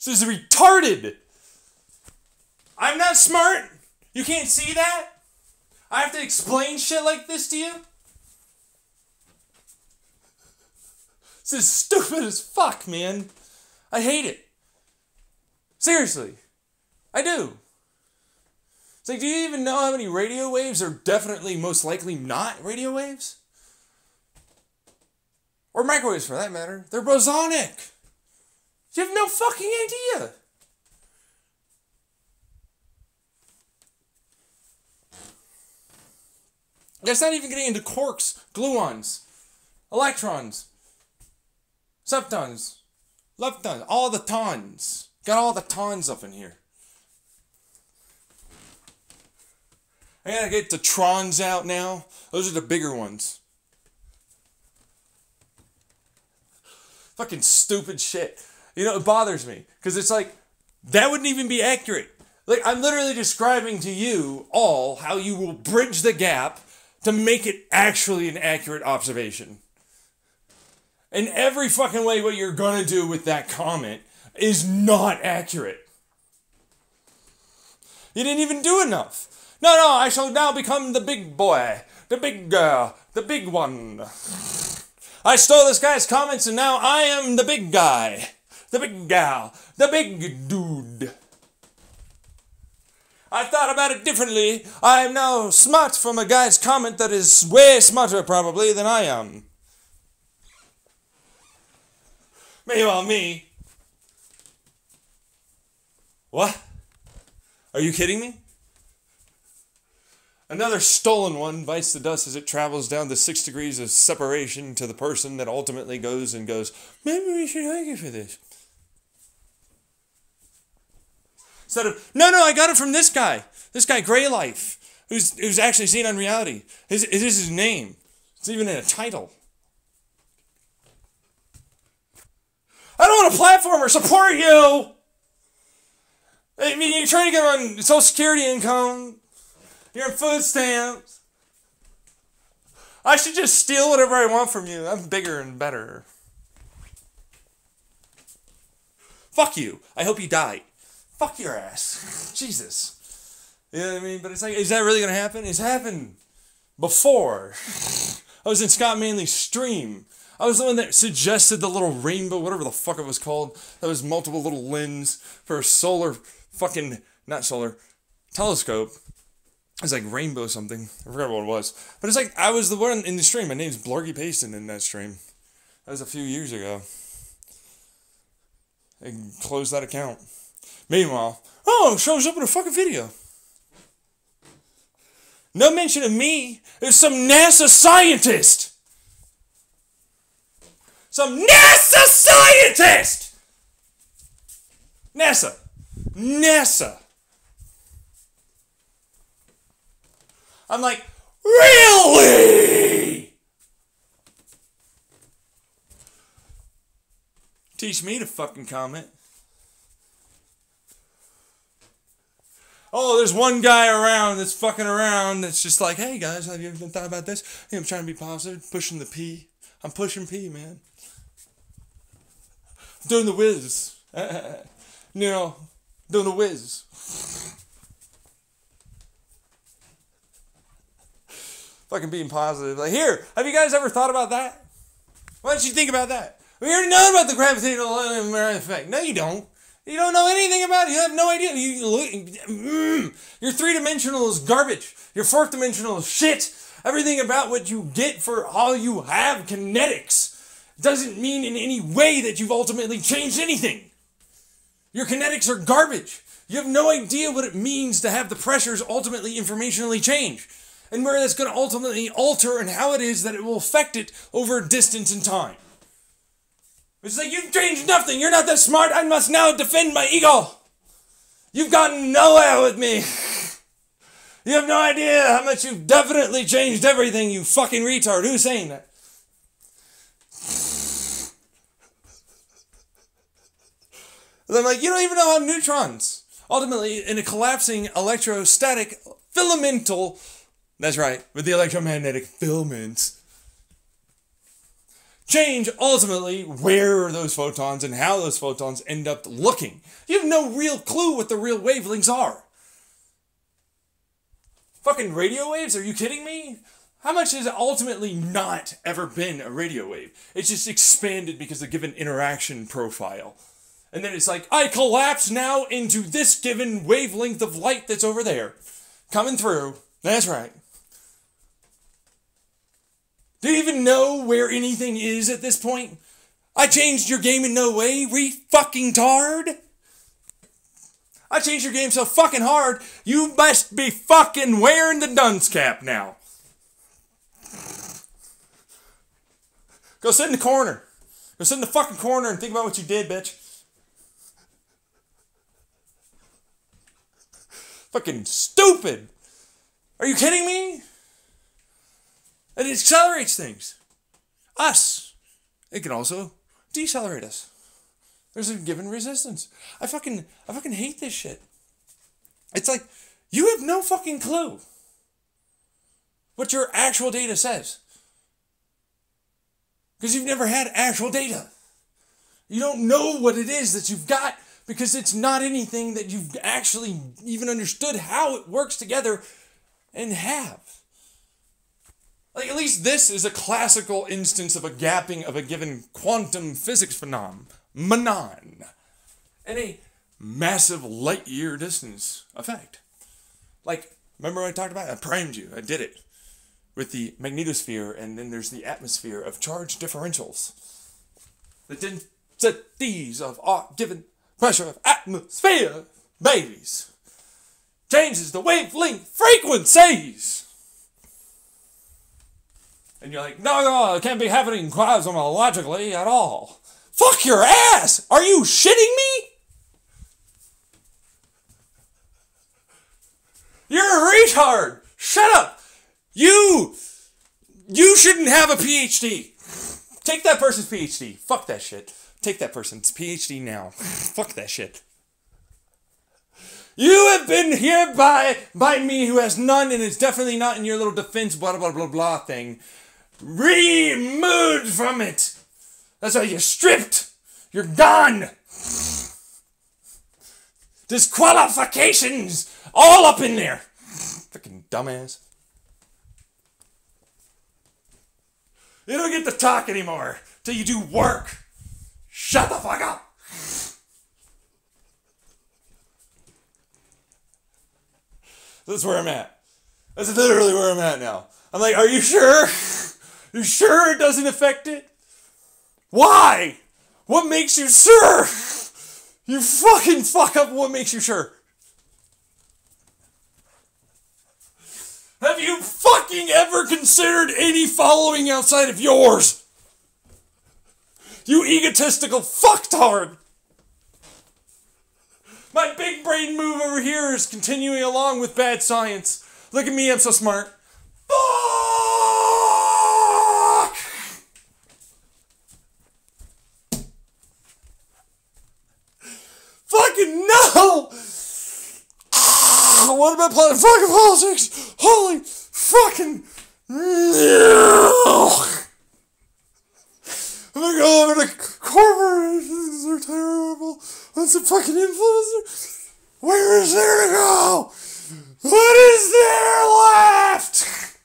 This is retarded. I'm not smart. You can't see that? I have to explain shit like this to you? This is stupid as fuck, man. I hate it. Seriously. I do. It's like, do you even know how many radio waves are definitely most likely not radio waves? Or microwaves for that matter. They're bosonic. You have no fucking idea. That's not even getting into quarks, gluons, electrons, Septons. Leptons. All the tons. Got all the tons up in here. I gotta get the Trons out now. Those are the bigger ones. Fucking stupid shit. You know, it bothers me because it's like that wouldn't even be accurate. Like I'm literally describing to you all how you will bridge the gap to make it actually an accurate observation. In every fucking way, what you're gonna do with that comment is not accurate. You didn't even do enough. No, no, I shall now become the big boy, the big girl, the big one. I stole this guy's comments and now I am the big guy, the big gal, the big dude. I thought about it differently. I am now smart from a guy's comment that is way smarter, probably, than I am. Meanwhile, me. What? Are you kidding me? Another stolen one bites the dust as it travels down the six degrees of separation to the person that ultimately goes and goes, maybe we should argue for this. Instead of, no, no, I got it from this guy. This guy, Gray Life, who's, who's actually xenonreality. His, it is his name. It's even in a title. I don't want a platform or support you. I mean, you're trying to get on Social Security income. You're on food stamps. I should just steal whatever I want from you. I'm bigger and better. Fuck you. I hope you die fuck your ass. Jesus. You know what I mean? But it's like, is that really going to happen? It's happened before. I was in Scott Manley's stream. I was the one that suggested the little rainbow, whatever the fuck it was called. That was multiple little lens for a solar fucking, not solar, telescope. It's like rainbow something. I forgot what it was. But it's like, I was the one in the stream. My name's Blargy Payson in that stream. That was a few years ago. I closed that account. Meanwhile, oh, shows up in a fucking video. No mention of me. There's some NASA scientist. Some NASA scientist. NASA. NASA. I'm like, really? Teach me to fucking comment. oh, there's one guy around that's fucking around that's just like, hey guys, have you ever thought about this? Hey, I'm trying to be positive, pushing the P. I'm pushing P, man. doing the whiz. you know, doing the whiz. Fucking being positive. Like, here, have you guys ever thought about that? Why don't you think about that? We already know about the gravitational effect. No, you don't. You don't know anything about it. You have no idea. You look, mm, your three dimensional is garbage. Your fourth dimensional is shit. Everything about what you get for all you have kinetics doesn't mean in any way that you've ultimately changed anything. Your kinetics are garbage. You have no idea what it means to have the pressures ultimately informationally change and where that's going to ultimately alter and how it is that it will affect it over distance and time. It's like you've changed nothing. You're not that smart. I must now defend my ego. You've gotten nowhere with me. You have no idea how much you've definitely changed everything, you fucking retard. Who's saying that? And I'm like, you don't even know how neutrons, ultimately, in a collapsing electrostatic filamental, that's right, with the electromagnetic filaments, change ultimately where those photons and how those photons end up looking. You have no real clue what the real wavelengths are. Fucking radio waves? Are you kidding me? How much has ultimately not ever been a radio wave? It's just expanded because of given interaction profile. And then it's like, I collapse now into this given wavelength of light that's over there. Coming through. That's right. Do you even know where anything is at this point? I changed your game in no way, re fucking tard. I changed your game so fucking hard, you must be fucking wearing the dunce cap now. Go sit in the corner. Go sit in the fucking corner and think about what you did, bitch. Fucking stupid. Are you kidding me? It accelerates things. Us. It can also decelerate us. There's a given resistance. I fucking I fucking hate this shit. It's like you have no fucking clue what your actual data says. Because you've never had actual data. You don't know what it is that you've got because it's not anything that you've actually even understood how it works together and have. Like, at least this is a classical instance of a gapping of a given quantum physics phenomenon and a massive light year distance effect. Like, remember what I talked about? I primed you. I did it with the magnetosphere, and then there's the atmosphere of charge differentials. The densities of a given pressure of atmosphere, babies, changes the wavelength frequencies. And you're like, no, no, it can't be happening cosmologically at all. Fuck your ass! Are you shitting me? You're a retard! Shut up! You! You shouldn't have a PhD! Take that person's PhD. Fuck that shit. Take that person's PhD now. Fuck that shit. You have been here by by me who has none and is definitely not in your little defense blah blah blah blah thing. Removed from it. That's why you're stripped. You're gone. Disqualifications all up in there. Fucking dumbass. You don't get to talk anymore till you do work. Shut the fuck up. That's where I'm at. That's literally where I'm at now. I'm like, are you sure? You sure it doesn't affect it? Why? What makes you sure? You fucking fuck up what makes you sure. Have you fucking ever considered any following outside of yours? You egotistical fucktard! My big brain move over here is continuing along with bad science. Look at me, I'm so smart. Fucking no! What about playing fucking politics? Holy fucking! I'm gonna go over to corporations. They're terrible. What's a fucking influencer? Where is there to go? What is there left?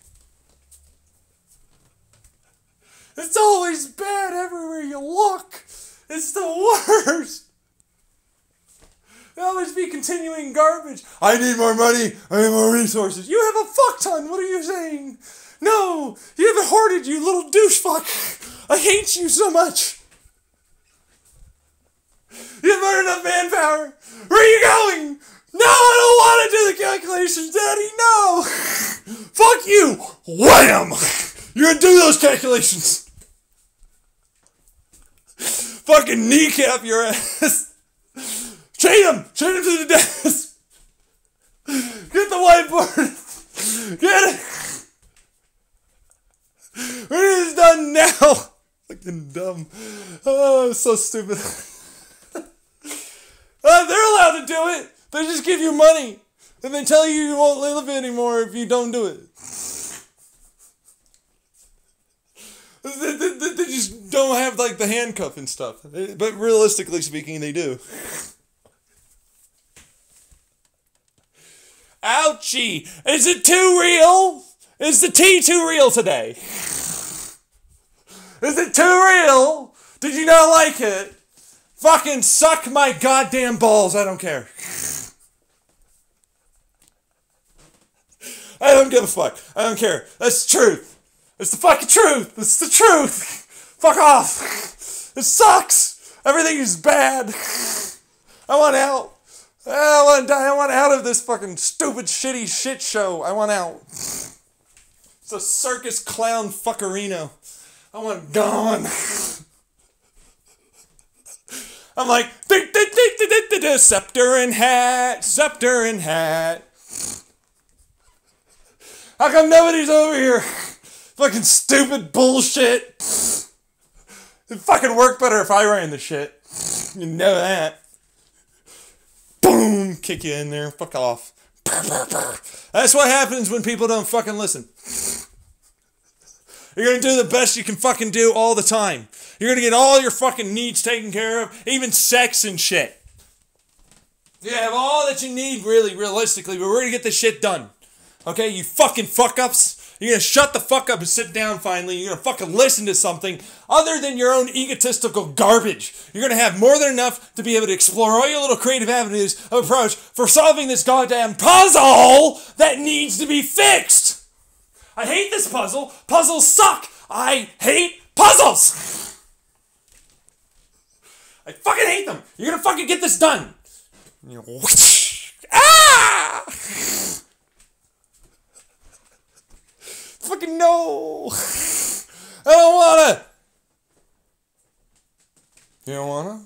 It's always bad everywhere you look. It's the worst. Always be continuing garbage. I need more money. I need more resources. You have a fuck ton. What are you saying? No, you haven't hoarded, you little douche fuck. I hate you so much. You have not enough manpower. Where are you going? No, I don't want to do the calculations, Daddy. No. Fuck you. Wham. You're gonna do those calculations. Fucking kneecap your ass. Chain him. Chain him to the desk. Get the whiteboard. Get it. It is done now. Fucking dumb. Oh, so stupid. uh, they're allowed to do it. They just give you money. And they tell you you won't live anymore if you don't do it. They, they, they just don't have like the handcuff and stuff. But realistically speaking, they do. Ouchie! Is it too real? Is the tea too real today? Is it too real? Did you not like it? Fucking suck my goddamn balls. I don't care. I don't give a fuck. I don't care. That's the truth. It's the fucking truth. It's the truth. Fuck off. It sucks. Everything is bad. I want out. I want to die. I want out of this fucking stupid, shitty shit show. I want out. It's a circus clown fuckerino. I want gone. I'm like, scepter and hat, scepter and hat. How come nobody's over here? Fucking stupid bullshit. It'd fucking work better if I ran the shit. You know that. Boom! Kick you in there. Fuck off. That's what happens when people don't fucking listen. You're gonna do the best you can fucking do all the time. You're gonna get all your fucking needs taken care of, even sex and shit. You have all that you need, really, realistically, but we're gonna get this shit done. Okay, you fucking fuck ups. You're gonna shut the fuck up and sit down finally. You're gonna fucking listen to something other than your own egotistical garbage. You're gonna have more than enough to be able to explore all your little creative avenues of approach for solving this goddamn puzzle that needs to be fixed. I hate this puzzle. Puzzles suck. I hate puzzles. I fucking hate them. You're gonna fucking get this done. Ah! Fucking no. I don't wanna. You don't wanna?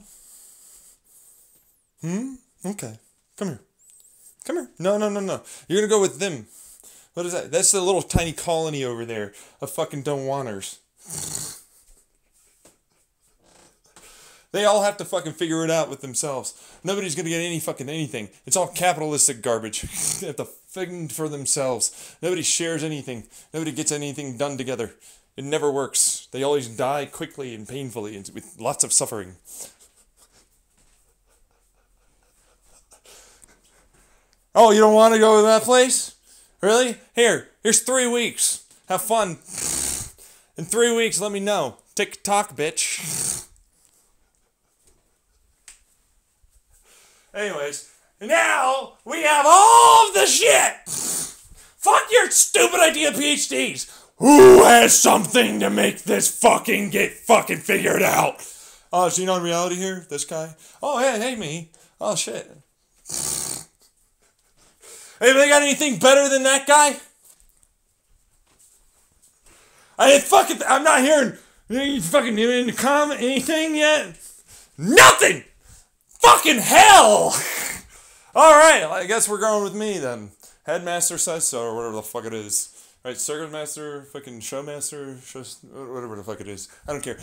Hmm? Okay. Come here. Come here. No, no, no, no. You're gonna go with them. What is that? That's the little tiny colony over there of fucking don't wanters. They all have to fucking figure it out with themselves. Nobody's gonna get any fucking anything. It's all capitalistic garbage. they have to fend for themselves. Nobody shares anything. Nobody gets anything done together. It never works. They always die quickly and painfully and with lots of suffering. Oh, you don't want to go to that place? Really? Here, here's three weeks. Have fun. In three weeks, let me know. Tick tock, bitch. Anyways, now we have all of the shit. Fuck your stupid idea PhDs. Who has something to make this fucking get fucking figured out? Oh, is he on reality here? This guy? Oh, hey, hey, me. Oh, shit. Anybody got anything better than that guy? I didn't fucking. I'm not hearing. You fucking in the comment anything yet? Nothing. Fucking hell. All right, I guess we're going with me then. Headmaster says so, or whatever the fuck it is. Right, circuit master, fucking showmaster, show, whatever the fuck it is. I don't care.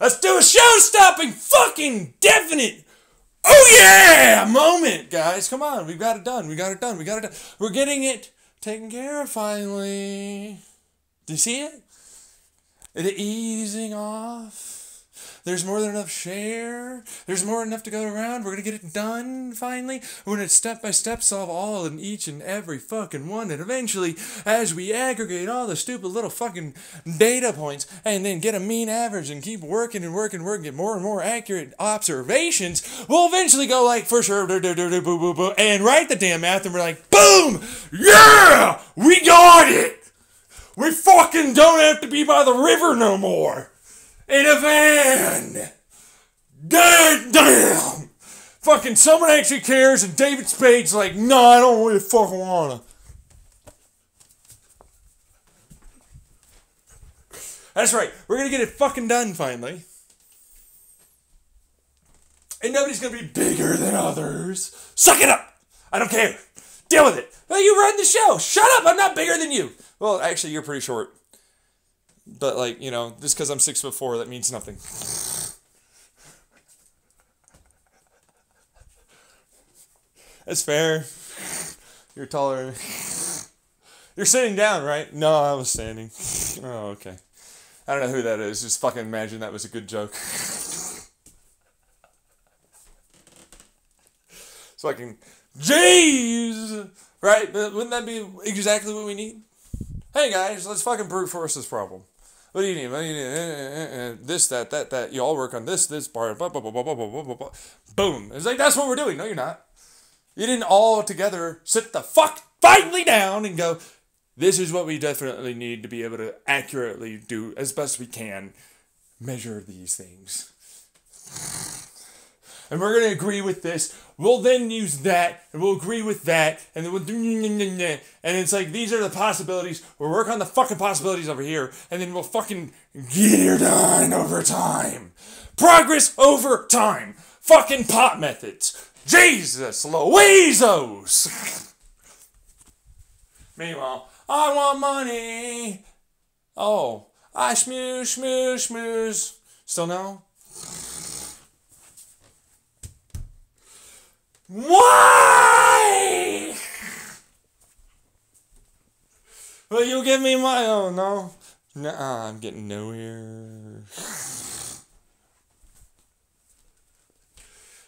Let's do a show-stopping, fucking definite. Oh yeah, moment, guys. Come on, we got it done. We got it done. We got it done. We're getting it taken care of finally. Do you see it? It easing off. There's more than enough share. There's more than enough to go around. We're gonna get it done finally. We're gonna step by step solve all and each and every fucking one. And eventually, as we aggregate all the stupid little fucking data points and then get a mean average and keep working and working and working, get more and more accurate observations, we'll eventually go like for sure, and write the damn math, and we're like, boom, yeah, we got it. We fucking don't have to be by the river no more. In a van. God damn. Fucking someone actually cares, and David Spade's like, no, I don't really fucking wanna. That's right. We're gonna get it fucking done finally. And nobody's gonna be bigger than others. Suck it up! I don't care. Deal with it. Well, you run the show. Shut up. I'm not bigger than you. Well, actually, you're pretty short. But like, you know, just because I'm six foot four, that means nothing. That's fair. You're taller. You're sitting down, right? No, I was standing. Oh, okay. I don't know who that is. Just fucking imagine that was a good joke. It's fucking Jeez! Right? Wouldn't that be exactly what we need? Hey guys, let's fucking brute force this problem. What do you need? What do you need? Eh, eh, eh, this, that, that, that. You all work on this, this part. Blah, blah, blah, blah, blah, blah, blah, blah. Boom. It's like, that's what we're doing. No, you're not. You didn't all together sit the fuck finally down and go, this is what we definitely need to be able to accurately do as best we can measure these things. And we're going to agree with this. We'll then use that, and we'll agree with that, and then we'll do and it's like these are the possibilities. We'll work on the fucking possibilities over here, and then we'll fucking get it done over time. Progress over time. Fucking pot methods. Jesus Louisos! Meanwhile, I want money. Oh, I schmooze, schmooze, schmooze. Still no? Why? Will you give me my oh no? Nuh-uh, I'm getting nowhere.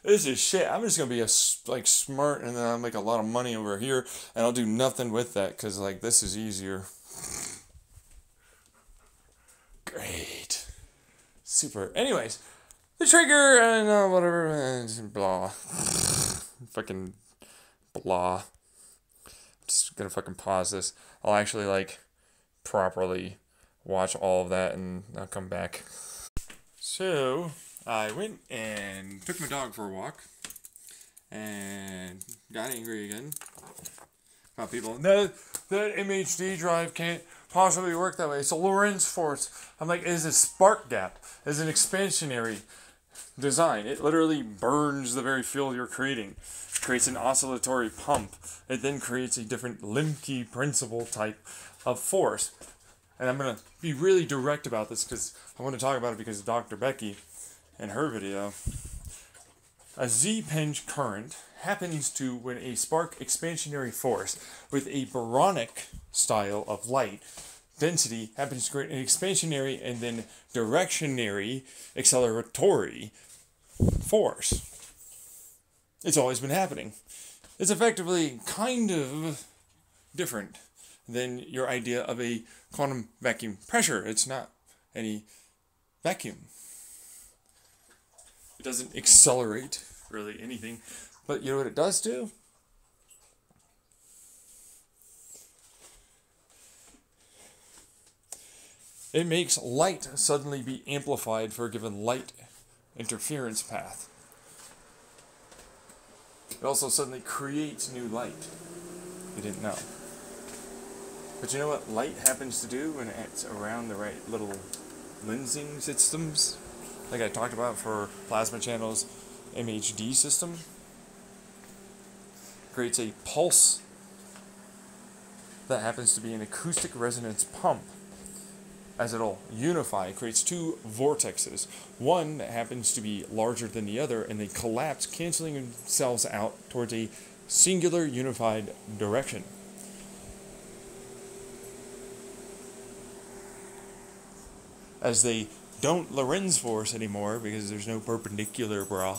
This is shit. I'm just gonna be a like smart, and then I'll make a lot of money over here, and I'll do nothing with that because like this is easier. Great, super. Anyways, the trigger and uh, whatever, and blah, fucking blah. I'm just gonna fucking pause this. I'll actually like properly watch all of that, and I'll come back. So I went and took my dog for a walk, and got angry again. About people. No, that MHD drive can't possibly work that way. It's a Lorentz force. I'm like, it is a spark gap. It's an expansionary design. It literally burns the very fuel you're creating. Creates an oscillatory pump. It then creates a different Lemke principle type of force. And I'm gonna be really direct about this because I want to talk about it because of Dr. Becky in her video. A Z-pinch current happens to when a spark expansionary force with a baronic style of light density happens to create an expansionary and then directionary acceleratory force. It's always been happening. It's effectively kind of different than your idea of a quantum vacuum pressure. It's not any vacuum. It doesn't accelerate really anything. But you know what it does do? It makes light suddenly be amplified for a given light interference path. It also suddenly creates new light. You didn't know. But you know what light happens to do when it's around the right little lensing systems? Like I talked about for plasma channels MHD system. Creates a pulse that happens to be an acoustic resonance pump. As it'll unify, creates two vortexes. One that happens to be larger than the other, and they collapse, canceling themselves out towards a singular unified direction. As they don't Lorentz force anymore because there's no perpendicular bra.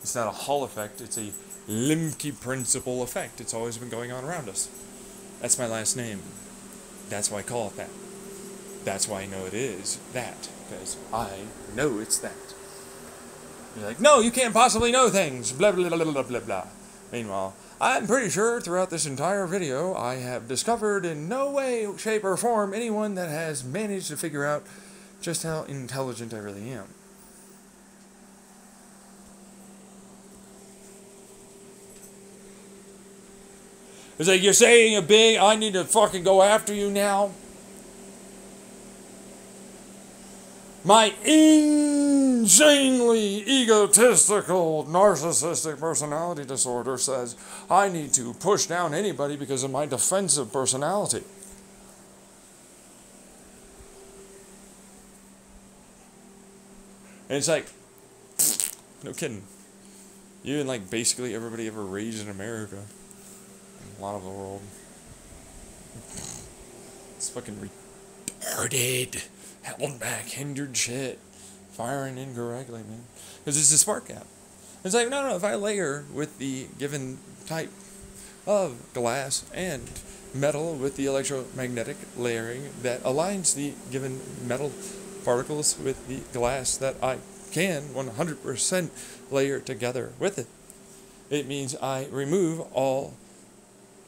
It's not a Hall effect, it's a Lemke principle effect. It's always been going on around us. That's my last name. That's why I call it that. That's why I know it is that, because I know it's that. You're like, no, you can't possibly know things. Blah, blah, blah, blah, blah, blah. Meanwhile, I'm pretty sure throughout this entire video I have discovered in no way, shape, or form anyone that has managed to figure out just how intelligent I really am. It's like you're saying a big, I need to fucking go after you now. My insanely egotistical, narcissistic personality disorder says I need to push down anybody because of my defensive personality. And it's like, no kidding. You and like basically everybody ever raised in America, a lot of the world. It's fucking retarded, held back, hindered shit, firing incorrectly, man. Because it's a spark gap. It's like no, no. If I layer with the given type of glass and metal with the electromagnetic layering that aligns the given metal particles with the glass that I can 100% layer together with it. It means I remove all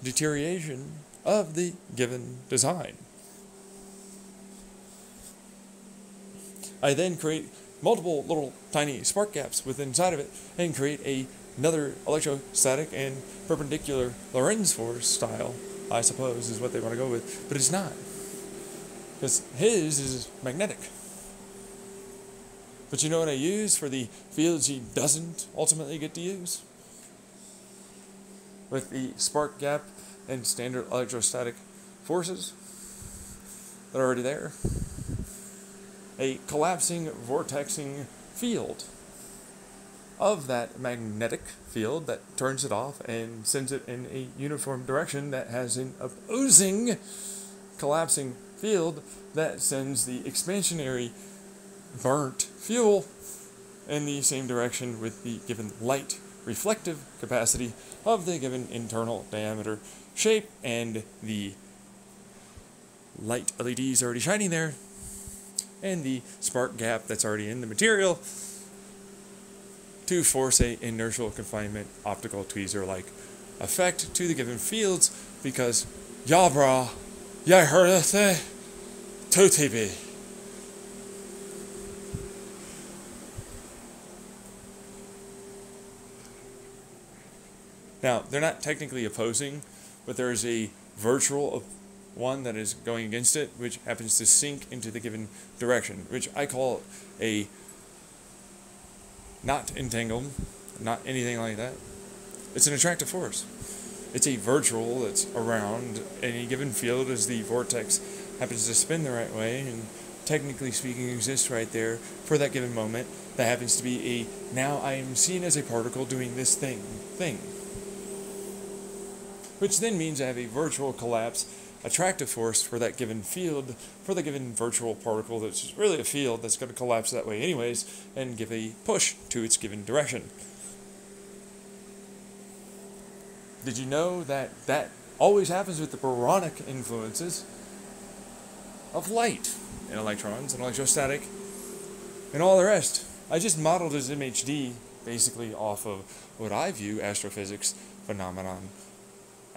deterioration of the given design. I then create multiple little tiny spark gaps within inside of it and create a, another electrostatic and perpendicular Lorentz force style, I suppose is what they want to go with, but it's not. Because his is magnetic. But you know what I use for the fields he doesn't ultimately get to use? With the spark gap and standard electrostatic forces that are already there. A collapsing, vortexing field. Of that magnetic field that turns it off and sends it in a uniform direction that has an opposing collapsing field that sends the expansionary burnt fuel in the same direction with the given light reflective capacity of the given internal diameter shape and the light LEDs already shining there and the spark gap that's already in the material to force a inertial confinement optical tweezer like effect to the given fields because yeah brah yeah heard it? TOTB. Now, they're not technically opposing, but there is a virtual one that is going against it, which happens to sink into the given direction, which I call a not entangled, not anything like that. It's an attractive force. It's a virtual that's around any given field as the vortex happens to spin the right way and technically speaking exists right there for that given moment that happens to be a now I am seen as a particle doing this thing thing. Which then means I have a virtual collapse attractive force for that given field, for the given virtual particle that's really a field that's going to collapse that way anyways, and give a push to its given direction. Did you know that that always happens with the baronic influences of light and electrons and electrostatic and all the rest? I just modeled as MHD basically off of what I view astrophysics phenomenon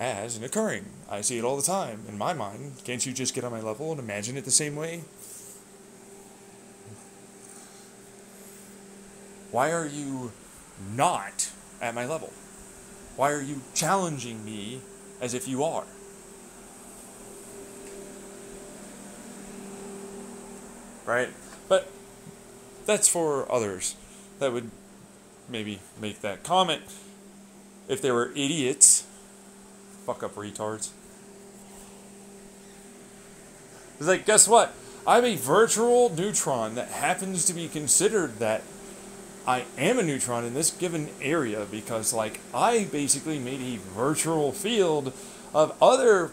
as and occurring. I see it all the time in my mind. Can't you just get on my level and imagine it the same way? Why are you not at my level? Why are you challenging me as if you are? Right? But that's for others that would maybe make that comment. If they were idiots, fuck up retards. It's like, guess what? I'm a virtual neutron that happens to be considered that I am a neutron in this given area because, like, I basically made a virtual field of other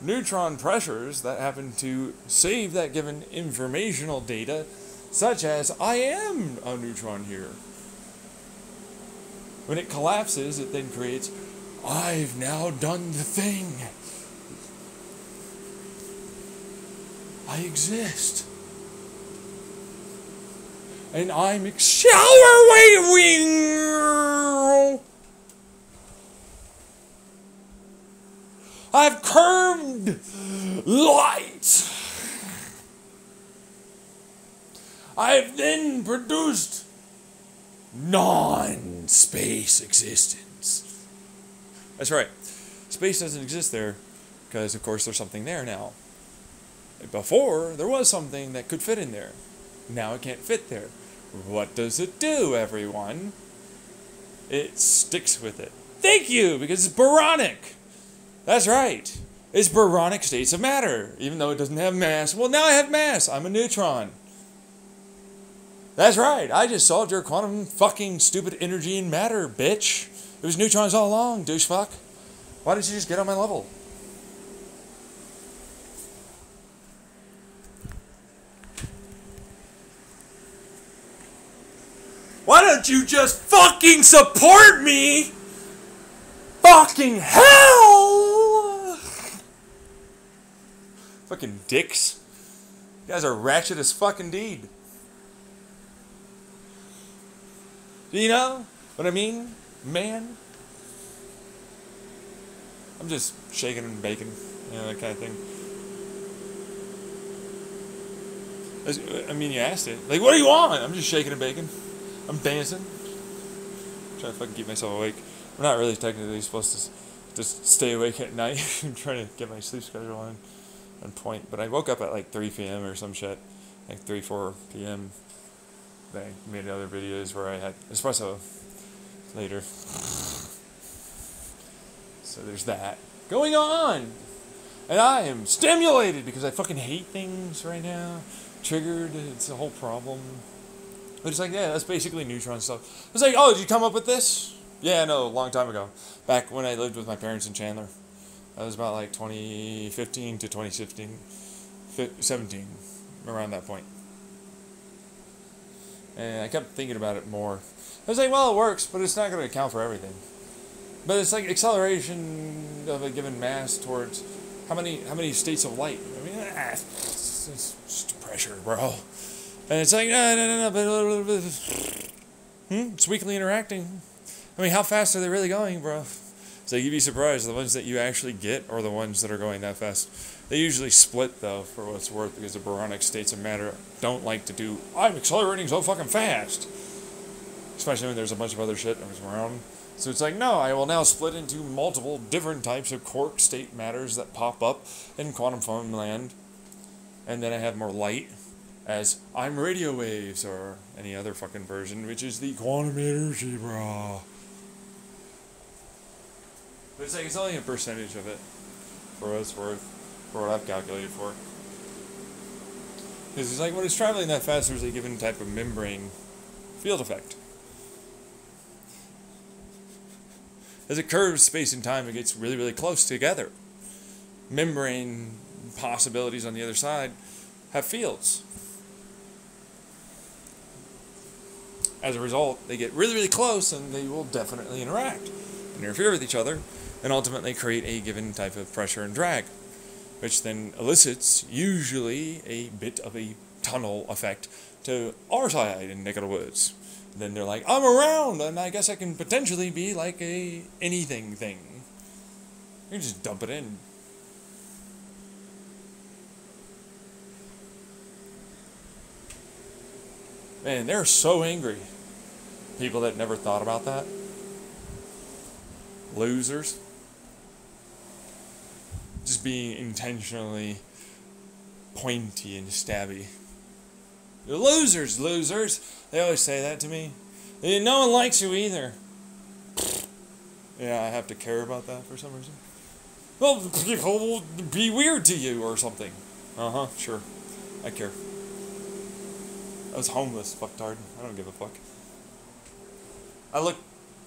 neutron pressures that happen to save that given informational data, such as I am a neutron here. When it collapses, it then creates, I've now done the thing. I exist. And I'm accelerating. I've curved light. I've then produced non space existence. That's right. Space doesn't exist there because, of course, there's something there now. Before, there was something that could fit in there. Now it can't fit there. What does it do, everyone? It sticks with it. Thank you, because it's baronic. That's right. It's baronic states of matter, even though it doesn't have mass. Well, now I have mass. I'm a neutron. That's right. I just solved your quantum fucking stupid energy and matter, bitch. It was neutrons all along, douchefuck. Why didn't you just get on my level? Why don't you just fucking support me? Fucking hell! Fucking dicks. You guys are ratchet as fucking deed. Do you know what I mean, man? I'm just shaking and baking, you know, that kind of thing. I mean, you asked it. Like, what do you want? I'm just shaking and baking. I'm dancing. I'm trying to fucking keep myself awake. I'm not really technically supposed to just stay awake at night. I'm trying to get my sleep schedule on, on point. But I woke up at like 3 p.m. or some shit like 3, 4 p.m. I made other videos where I had espresso later. So there's that going on. And I am stimulated because I fucking hate things right now. Triggered, it's a whole problem. But it's like, yeah, that's basically neutron stuff. It's like, oh, did you come up with this? Yeah, no, a long time ago. Back when I lived with my parents in Chandler. That was about like 2015 to 2016, 17, around that point. And I kept thinking about it more. I was like, well, it works, but it's not going to account for everything. But it's like acceleration of a given mass towards how many how many states of light. I mean, ah, it's, it's just pressure, bro. And it's like, no, no, no, no, but hmm, it's weakly interacting. I mean, how fast are they really going, bro? So you'd be surprised. The ones that you actually get are the ones that are going that fast. They usually split though, for what it's worth, because the baronic states of matter don't like to do. I'm accelerating so fucking fast. Especially when there's a bunch of other shit that was around. So it's like, no, I will now split into multiple different types of quark state matters that pop up in quantum foam land. And then I have more light as I'm radio waves or any other fucking version, which is the quantum energy, bro. But it's like it's only a percentage of it for what it's worth, for what I've calculated for. Because it's like when it's traveling that fast, there's a given type of membrane field effect. As it curves space and time, it gets really, really close together. Membrane possibilities on the other side have fields. As a result, they get really, really close and they will definitely interact, and interfere with each other, and ultimately create a given type of pressure and drag, which then elicits usually a bit of a tunnel effect to our side in the Woods. Then they're like, I'm around, and I guess I can potentially be like a anything thing. You just dump it in. Man, they're so angry. People that never thought about that. Losers. Just being intentionally pointy and stabby. You're losers, losers. They always say that to me. No one likes you either. Yeah, I have to care about that for some reason. Well, people will be weird to you or something. Uh huh, sure. I care. I was homeless, fucktard. I don't give a fuck. I look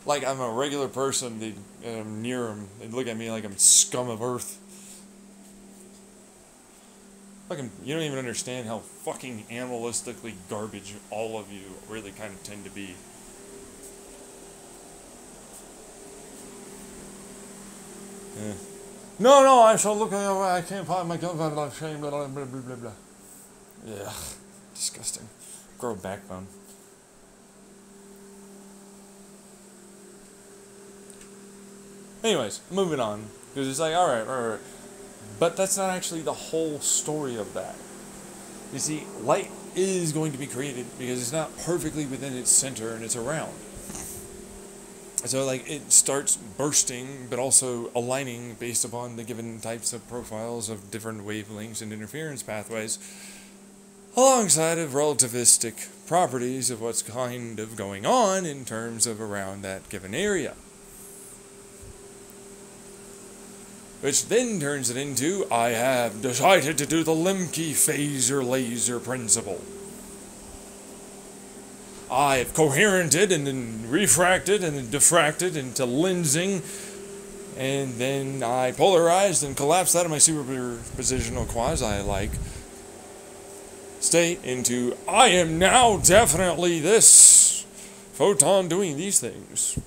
like I'm a regular person. They, I'm near them. They look at me like I'm scum of earth. Fucking, you don't even understand how fucking animalistically garbage all of you really kind of tend to be. Yeah. No, no, I shall look away. I can't find my gun. Blah, shame. Blah, blah, blah, blah, blah. Yeah, disgusting. Grow a backbone. Anyways, moving on. Because it's like, alright, alright, alright. But that's not actually the whole story of that. You see, light is going to be created because it's not perfectly within its center and it's around. So, like, it starts bursting, but also aligning based upon the given types of profiles of different wavelengths and interference pathways, alongside of relativistic properties of what's kind of going on in terms of around that given area. Which then turns it into I have decided to do the Lemke phaser laser principle. I've coherented and then refracted and then diffracted into lensing, and then I polarized and collapsed out of my superpositional quasi like state into I am now definitely this photon doing these things.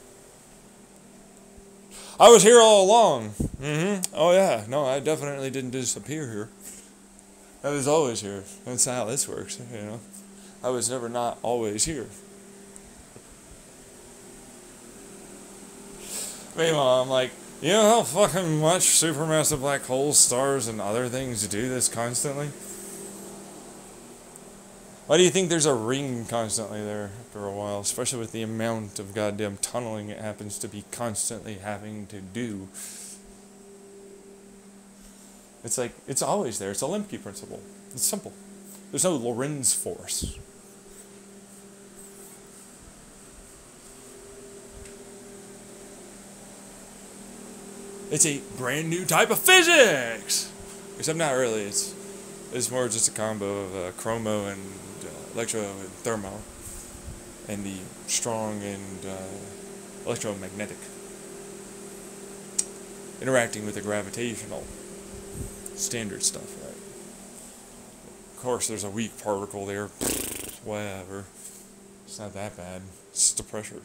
I was here all along. Mm-hmm. Oh yeah, no, I definitely didn't disappear here. I was always here. That's how this works, you know. I was never not always here. Meanwhile, I'm like, you know how fucking much supermassive black holes, stars, and other things do this constantly? Why do you think there's a ring constantly there after a while, especially with the amount of goddamn tunneling it happens to be constantly having to do? It's like, it's always there. It's a Lemke principle. It's simple. There's no Lorentz force. It's a brand new type of physics! Except not really. It's it's more just a combo of uh, chromo and electro and thermo, and the strong and uh, electromagnetic interacting with the gravitational standard stuff, right? Of course, there's a weak particle there. Whatever. It's not that bad. It's just the pressure.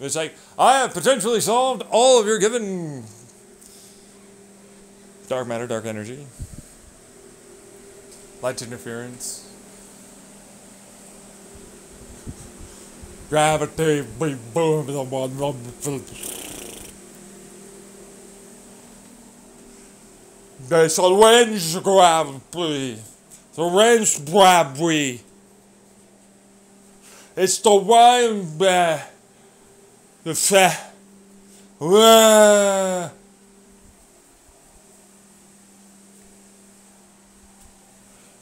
It's like, I have potentially solved all of your given dark matter, dark energy, light interference, gravity, boom, boom, There's a range gravity. The range gravity. It's the one that uh, the fa-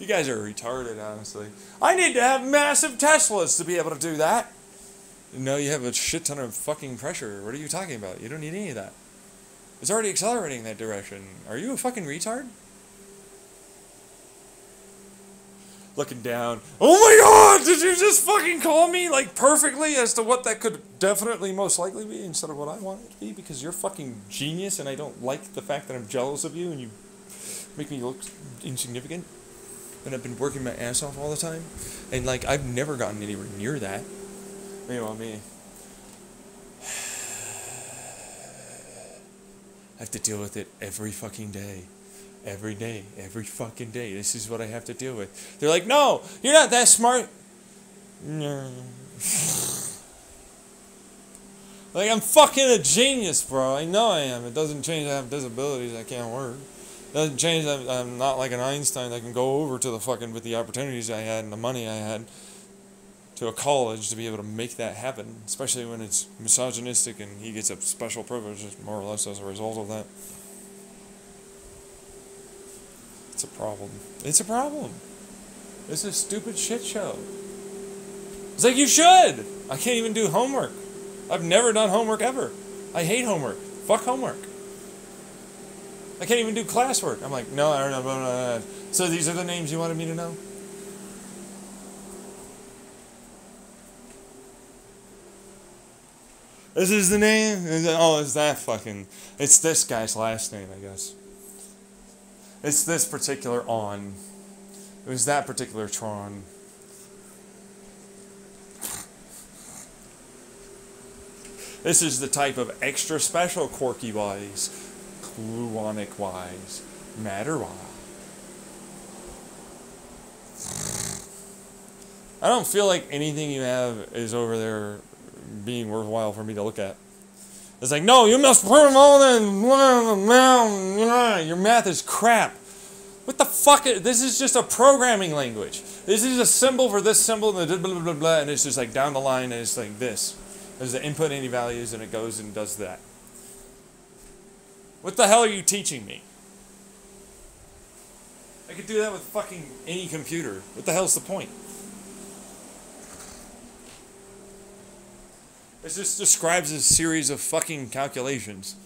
You guys are retarded, honestly. I need to have massive Teslas to be able to do that. No, you have a shit ton of fucking pressure. What are you talking about? You don't need any of that. It's already accelerating that direction. Are you a fucking retard? Looking down. Oh my god! Did you just fucking call me like perfectly as to what that could definitely most likely be instead of what I want it to be? Because you're fucking genius and I don't like the fact that I'm jealous of you and you make me look insignificant. And I've been working my ass off all the time. And like I've never gotten anywhere near that. Meanwhile, me. I have to deal with it every fucking day. Every day. Every fucking day. This is what I have to deal with. They're like, no, you're not that smart. No. like, I'm fucking a genius, bro. I know I am. It doesn't change I have disabilities. I can't work. Doesn't change I'm, I'm not like an Einstein that can go over to the fucking, with the opportunities I had and the money I had to a college to be able to make that happen, especially when it's misogynistic and he gets a special privilege, more or less as a result of that. It's a problem. It's a problem. It's a stupid shit show. It's like you should. I can't even do homework. I've never done homework ever. I hate homework. Fuck homework. I can't even do classwork. I'm like, no, I don't know. So these are the names you wanted me to know? This is the name? Oh, it's that fucking. It's this guy's last name, I guess. It's this particular on. It was that particular Tron. This is the type of extra special quirky wise, gluonic wise, matter wise. I don't feel like anything you have is over there being worthwhile for me to look at. It's like, no, you must them all in. Your math is crap. What the fuck? Is, this is just a programming language. This is a symbol for this symbol, and blah, blah, blah, blah, and it's just like down the line, and it's like this. There's the input any values, and it goes and does that. What the hell are you teaching me? I could do that with fucking any computer. What the hell's the point? It just describes a series of fucking calculations.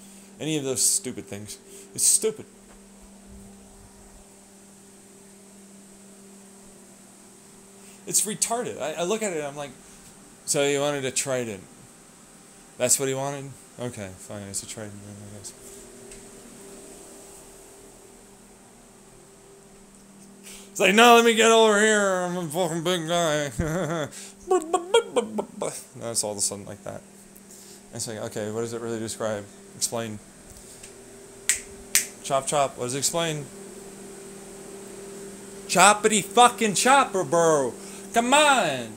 Any of those stupid things. It's stupid. It's retarded. I, I look at it, I'm like, so he wanted a trident. That's what he wanted? Okay, fine, it's a trident, I guess. It's like, no, let me get over here. I'm a fucking big guy. no, it's all of a sudden like that. And it's like, okay, what does it really describe? Explain. Chop, chop. What does it explain? Choppity fucking chopper, bro. Come on.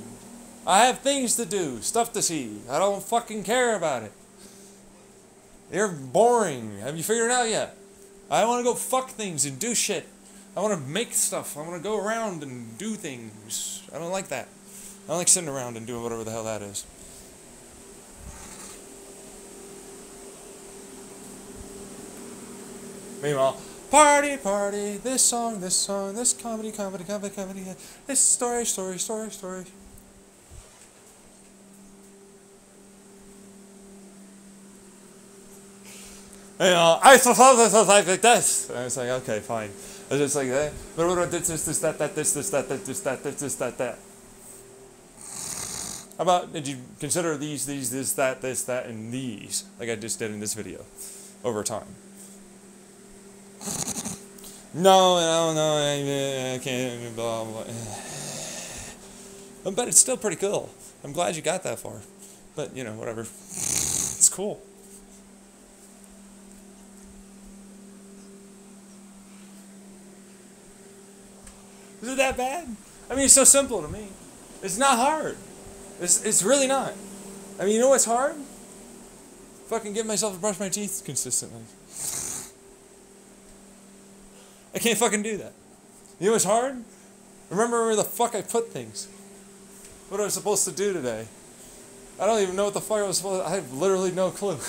I have things to do, stuff to see. I don't fucking care about it. You're boring. Have you figured it out yet? I want to go fuck things and do shit. I want to make stuff. I want to go around and do things. I don't like that. I don't like sitting around and doing whatever the hell that is. Meanwhile, Party, party, this song, this song, this comedy, comedy, comedy, comedy, this story, story, story, story. You know, I suppose this was like this. And I was like, okay, fine. Was just like that. But what about this, this, that, that, this, this, that, that, this, that, this, this, that, that? How about did you consider these, these, this, that, this, that, and these, like I just did in this video, over time? No, no, no, I, I can't, blah, blah. But it's still pretty cool. I'm glad you got that far. But, you know, whatever. It's cool. Is it that bad? I mean, it's so simple to me. It's not hard. It's, it's really not. I mean, you know what's hard? Fucking get myself to brush my teeth consistently. I can't fucking do that. You know what's hard? Remember where the fuck I put things. What am I supposed to do today? I don't even know what the fuck I was supposed to, I have literally no clue.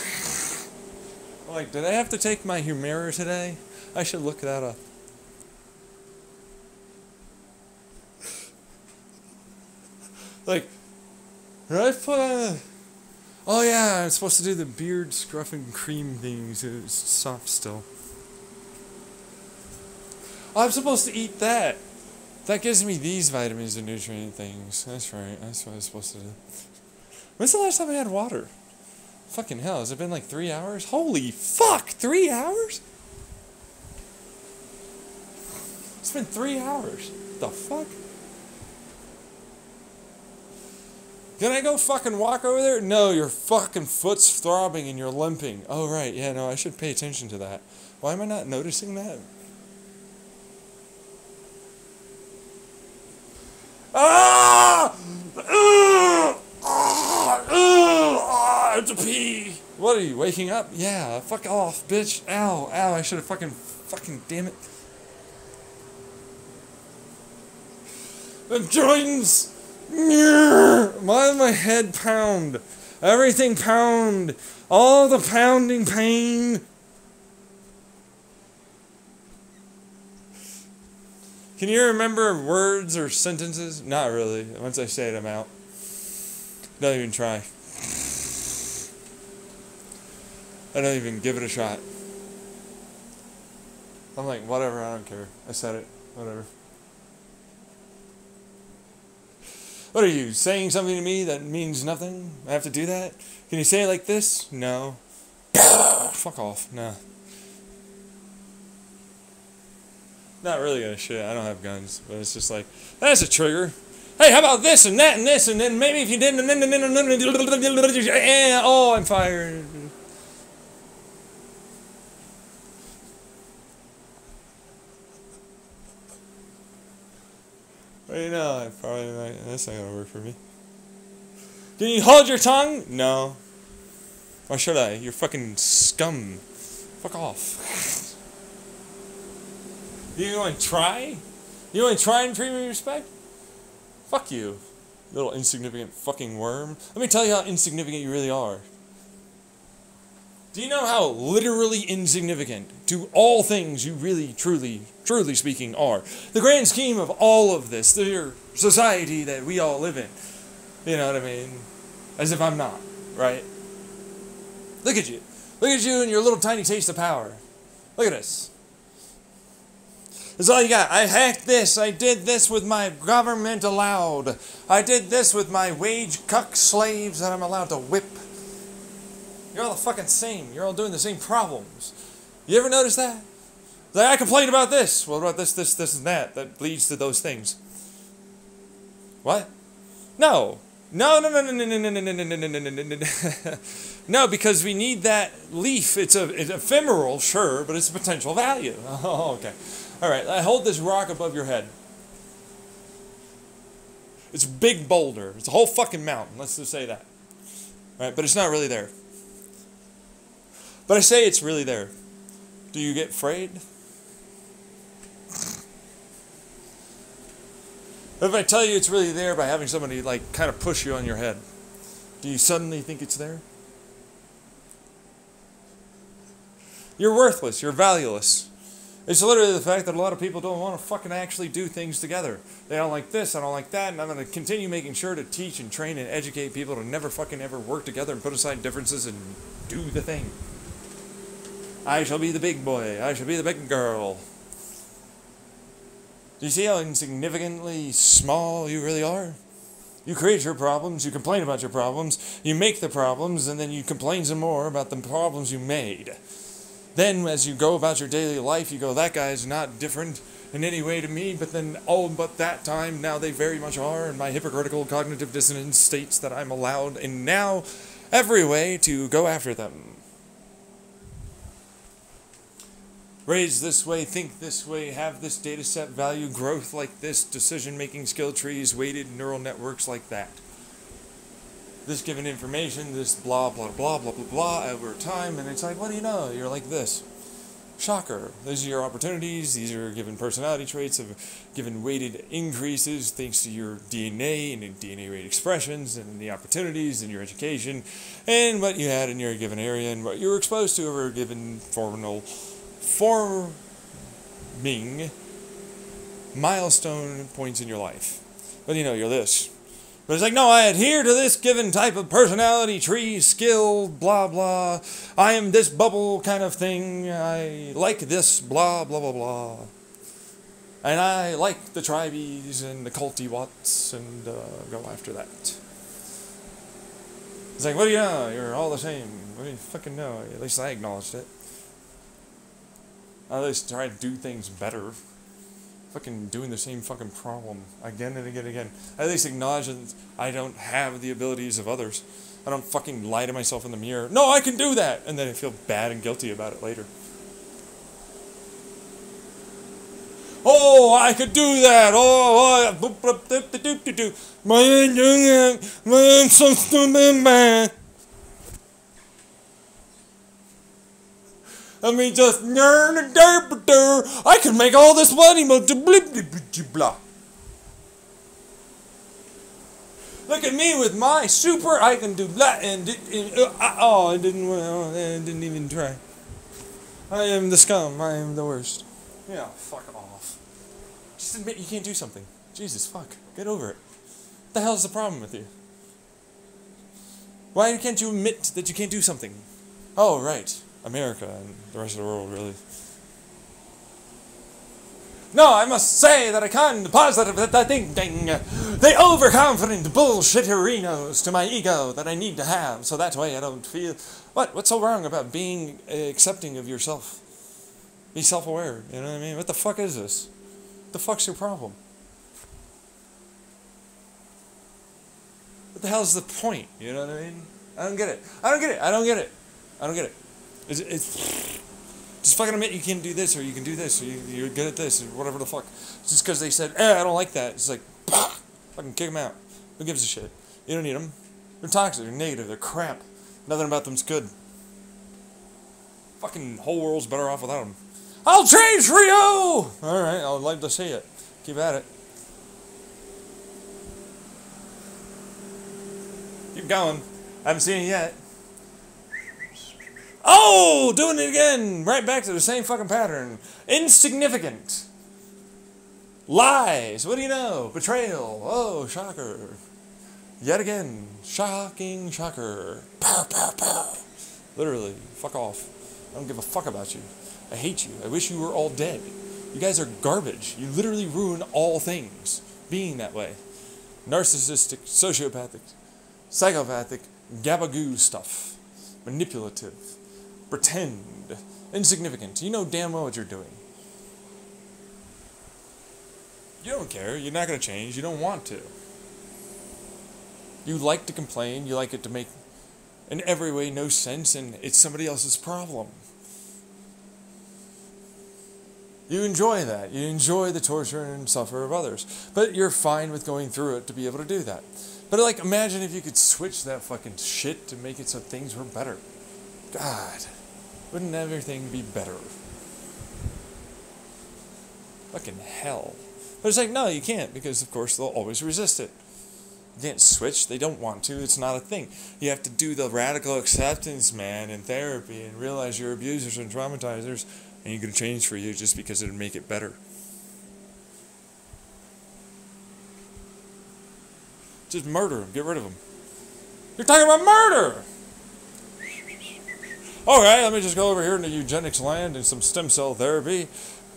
Like, did I have to take my Humira today? I should look that up. Like, I put on Oh yeah, I'm supposed to do the beard scruffing cream things. It's soft still. I'm supposed to eat that. That gives me these vitamins and nutrient things. That's right. That's what I'm supposed to do. When's the last time I had water? Fucking hell, has it been like three hours? Holy fuck, three hours? It's been three hours. The fuck? Can I go fucking walk over there? No, your fucking foot's throbbing and you're limping. Oh, right. Yeah, no, I should pay attention to that. Why am I not noticing that? Ah! Ah! Ah! Ah! I have to pee. What are you, waking up? Yeah, fuck off, bitch. Ow, ow, I should have fucking, fucking, damn it. The joints! Why my head pound? Everything pound. All the pounding pain. Can you remember words or sentences? Not really. Once I say it, I'm out. Don't even try. I don't even give it a shot. I'm like, whatever, I don't care. I said it. Whatever. What are you saying something to me that means nothing? I have to do that? Can you say it like this? No. Fuck off. Nah. Not really gonna shit. I don't have guns, but it's just like that's a trigger. Hey, how about this and that and this and then maybe if you didn't and then and then and then oh, I'm fired. You know, I probably might, that's not gonna work for me. Can you hold your tongue? No. Why should I? You're fucking scum. Fuck off. you to try? You want to try and treat me with respect? Fuck you, little insignificant fucking worm. Let me tell you how insignificant you really are. Do you know how literally insignificant to all things you really, truly, truly speaking are? The grand scheme of all of this, the society that we all live in. You know what I mean? As if I'm not, right? Look at you. Look at you and your little tiny taste of power. Look at us. That's all you got. I hacked this. I did this with my government allowed. I did this with my wage cuck slaves that I'm allowed to whip. You're all the fucking same. You're all doing the same problems. You ever notice that? Like, I complained about this. What about this, this, this, and that? That leads to those things. What? No. No, no, no, no, no, no, no, no, no, no, no, no, no, no, no. No, because we need that leaf. It's a it's ephemeral, sure, but it's a potential value. Oh, okay. All right. I hold this rock above your head. It's a big boulder. It's a whole fucking mountain. Let's just say that. All right, but it's not really there. But I say it's really there. Do you get afraid? If I tell you it's really there by having somebody like kind of push you on your head, do you suddenly think it's there? You're worthless, you're valueless. It's literally the fact that a lot of people don't want to fucking actually do things together. They don't like this, I don't like that, and I'm going to continue making sure to teach and train and educate people to never fucking ever work together and put aside differences and do the thing. I shall be the big boy. I shall be the big girl. Do you see how insignificantly small you really are? You create your problems, you complain about your problems, you make the problems, and then you complain some more about the problems you made. Then, as you go about your daily life, you go, that guy is not different in any way to me, but then, oh, but that time, now they very much are, and my hypocritical cognitive dissonance states that I'm allowed in now every way to go after them. Raise this way, think this way, have this data set value growth like this, decision making skill trees, weighted neural networks like that. This given information, this blah, blah, blah, blah, blah, blah, over time, and it's like, what do you know? You're like this. Shocker. These are your opportunities. These are given personality traits of given weighted increases thanks to your DNA and DNA rate expressions and the opportunities and your education and what you had in your given area and what you were exposed to over a given formal forming milestone points in your life. But you know, you're this. But it's like, no, I adhere to this given type of personality tree, skill, blah, blah. I am this bubble kind of thing. I like this, blah, blah, blah, blah. And I like the tribes and the culty watts and uh, go after that. It's like, what do you know? You're all the same. What do you fucking know? At least I acknowledged it. I at least try to do things better. Fucking doing the same fucking problem again and again and again. I at least acknowledge that I don't have the abilities of others. I don't fucking lie to myself in the mirror. No, I can do that! And then I feel bad and guilty about it later. Oh, I could do that. Oh, oh, man, man, so stupid, man. I mean, just I can make all this money, blah. Look at me with my super. I can do that, and, and uh, oh, I didn't. Well, I didn't even try. I am the scum. I am the worst. Yeah, fuck off. Just admit you can't do something. Jesus, fuck. Get over it. What the hell is the problem with you? Why can't you admit that you can't do something? Oh, right. America and the rest of the world, really. No, I must say that I can't positive that I think ding, the overconfident bullshitterinos to my ego that I need to have, so that way I don't feel what what's so wrong about being uh, accepting of yourself? Be self-aware. You know what I mean? What the fuck is this? What the fuck's your problem? What the hell's the point? You know what I mean? I don't get it. I don't get it. I don't get it. I don't get it. It's, it's just fucking admit you can do this or you can do this or you, are good at this or whatever the fuck. It's Just because they said, eh, I don't like that. It's like, fucking kick them out. Who gives a shit? You don't need them. They're toxic. They're negative. They're crap. Nothing about them's good. Fucking whole world's better off without them. I'll change for you. All right, I'd like to see it. Keep at it. Keep going. I haven't seen it yet. Oh, doing it again. Right back to the same fucking pattern. Insignificant. Lies. What do you know? Betrayal. Oh, shocker. Yet again. Shocking shocker. Pow, pow, pow. Literally. Fuck off. I don't give a fuck about you. I hate you. I wish you were all dead. You guys are garbage. You literally ruin all things being that way. Narcissistic, sociopathic, psychopathic, gabagoo stuff. Manipulative pretend, insignificant. You know damn well what you're doing. You don't care. You're not going to change. You don't want to. You like to complain. You like it to make, in every way, no sense, and it's somebody else's problem. You enjoy that. You enjoy the torture and suffer of others. But you're fine with going through it to be able to do that. But, like, imagine if you could switch that fucking shit to make it so things were better. God. Wouldn't everything be better? Fucking hell. But it's like, no, you can't, because of course they'll always resist it. You can't switch. They don't want to. It's not a thing. You have to do the radical acceptance, man, in therapy and realize your abusers and traumatizers ain't gonna change for you just because it'd make it better. Just murder them, Get rid of them. You're talking about murder! Okay, let me just go over here into eugenics land and some stem cell therapy.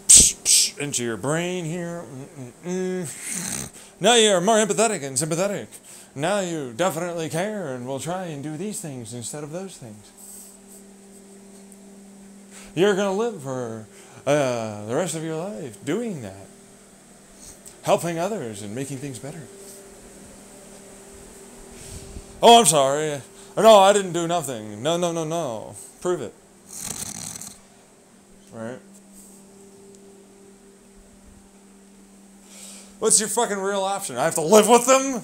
Psh, psh, into your brain here. Mm-mm-mm. Now you're more empathetic and sympathetic. Now you definitely care and will try and do these things instead of those things. You're going to live for uh, the rest of your life doing that, helping others and making things better. Oh, I'm sorry. No, I didn't do nothing. No, no, no, no. Prove it. Right? What's your fucking real option? I have to live with them?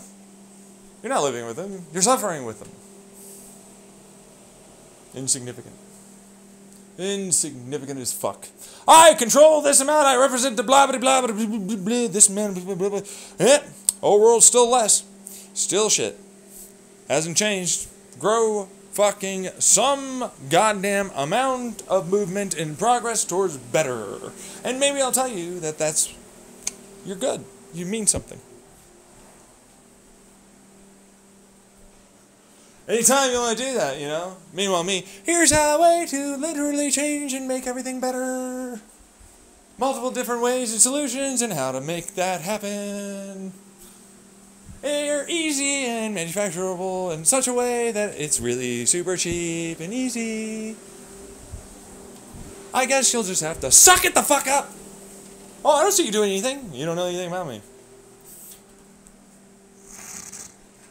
You're not living with them. You're suffering with them. Insignificant. Insignificant as fuck. I control this amount. I represent the blah blah blah blah blah blah. blah this man. Blah, blah, blah. Yeah. Whole eh? world's still less. Still shit. Hasn't changed. Grow fucking some goddamn amount of movement and progress towards better. And maybe I'll tell you that that's you're good. You mean something. Anytime you want to do that, you know? Meanwhile, me, here's a way to literally change and make everything better. Multiple different ways and solutions and how to make that happen. They're easy and manufacturable in such a way that it's really super cheap and easy. I guess you'll just have to suck it the fuck up. Oh, I don't see you doing anything. You don't know anything about me.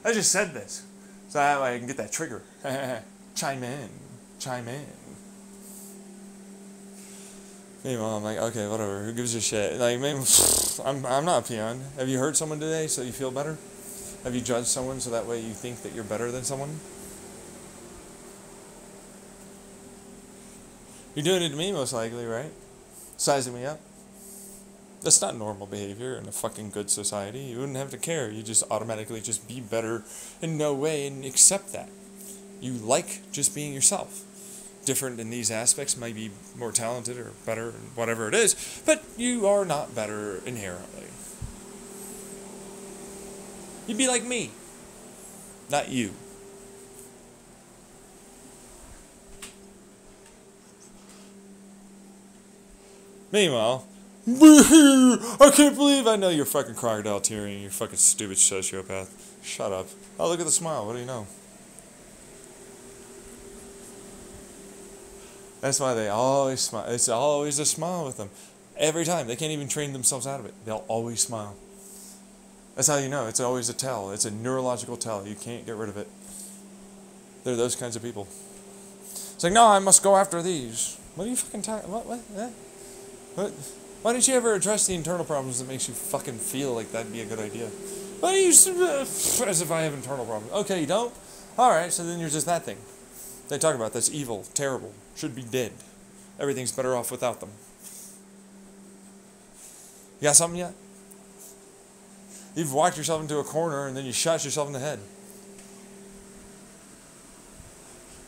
I just said this. So that way I can get that trigger. chime in. Chime in. Meanwhile, I'm like, okay, whatever. Who gives a shit? Like, maybe, I'm, I'm not a peon. Have you hurt someone today so you feel better? Have you judged someone so that way you think that you're better than someone? You're doing it to me, most likely, right? Sizing me up. That's not normal behavior in a fucking good society. You wouldn't have to care. You just automatically just be better in no way and accept that. You like just being yourself. Different in these aspects, maybe more talented or better, whatever it is, but you are not better inherently. You'd be like me, not you. Meanwhile, I can't believe I know you're fucking crocodile tearing, you fucking stupid sociopath. Shut up. Oh, look at the smile. What do you know? That's why they always smile. It's always a smile with them. Every time. They can't even train themselves out of it. They'll always smile. That's how you know. It's always a tell. It's a neurological tell. You can't get rid of it. They're those kinds of people. It's like, no, I must go after these. What are you fucking talking? What? What? What? what? Why didn't you ever address the internal problems that makes you fucking feel like that'd be a good idea? Why do you uh, as if I have internal problems? Okay, you don't. All right, so then you're just that thing. They talk about that's evil, terrible, should be dead. Everything's better off without them. You got something yet? You've walked yourself into a corner and then you shot yourself in the head.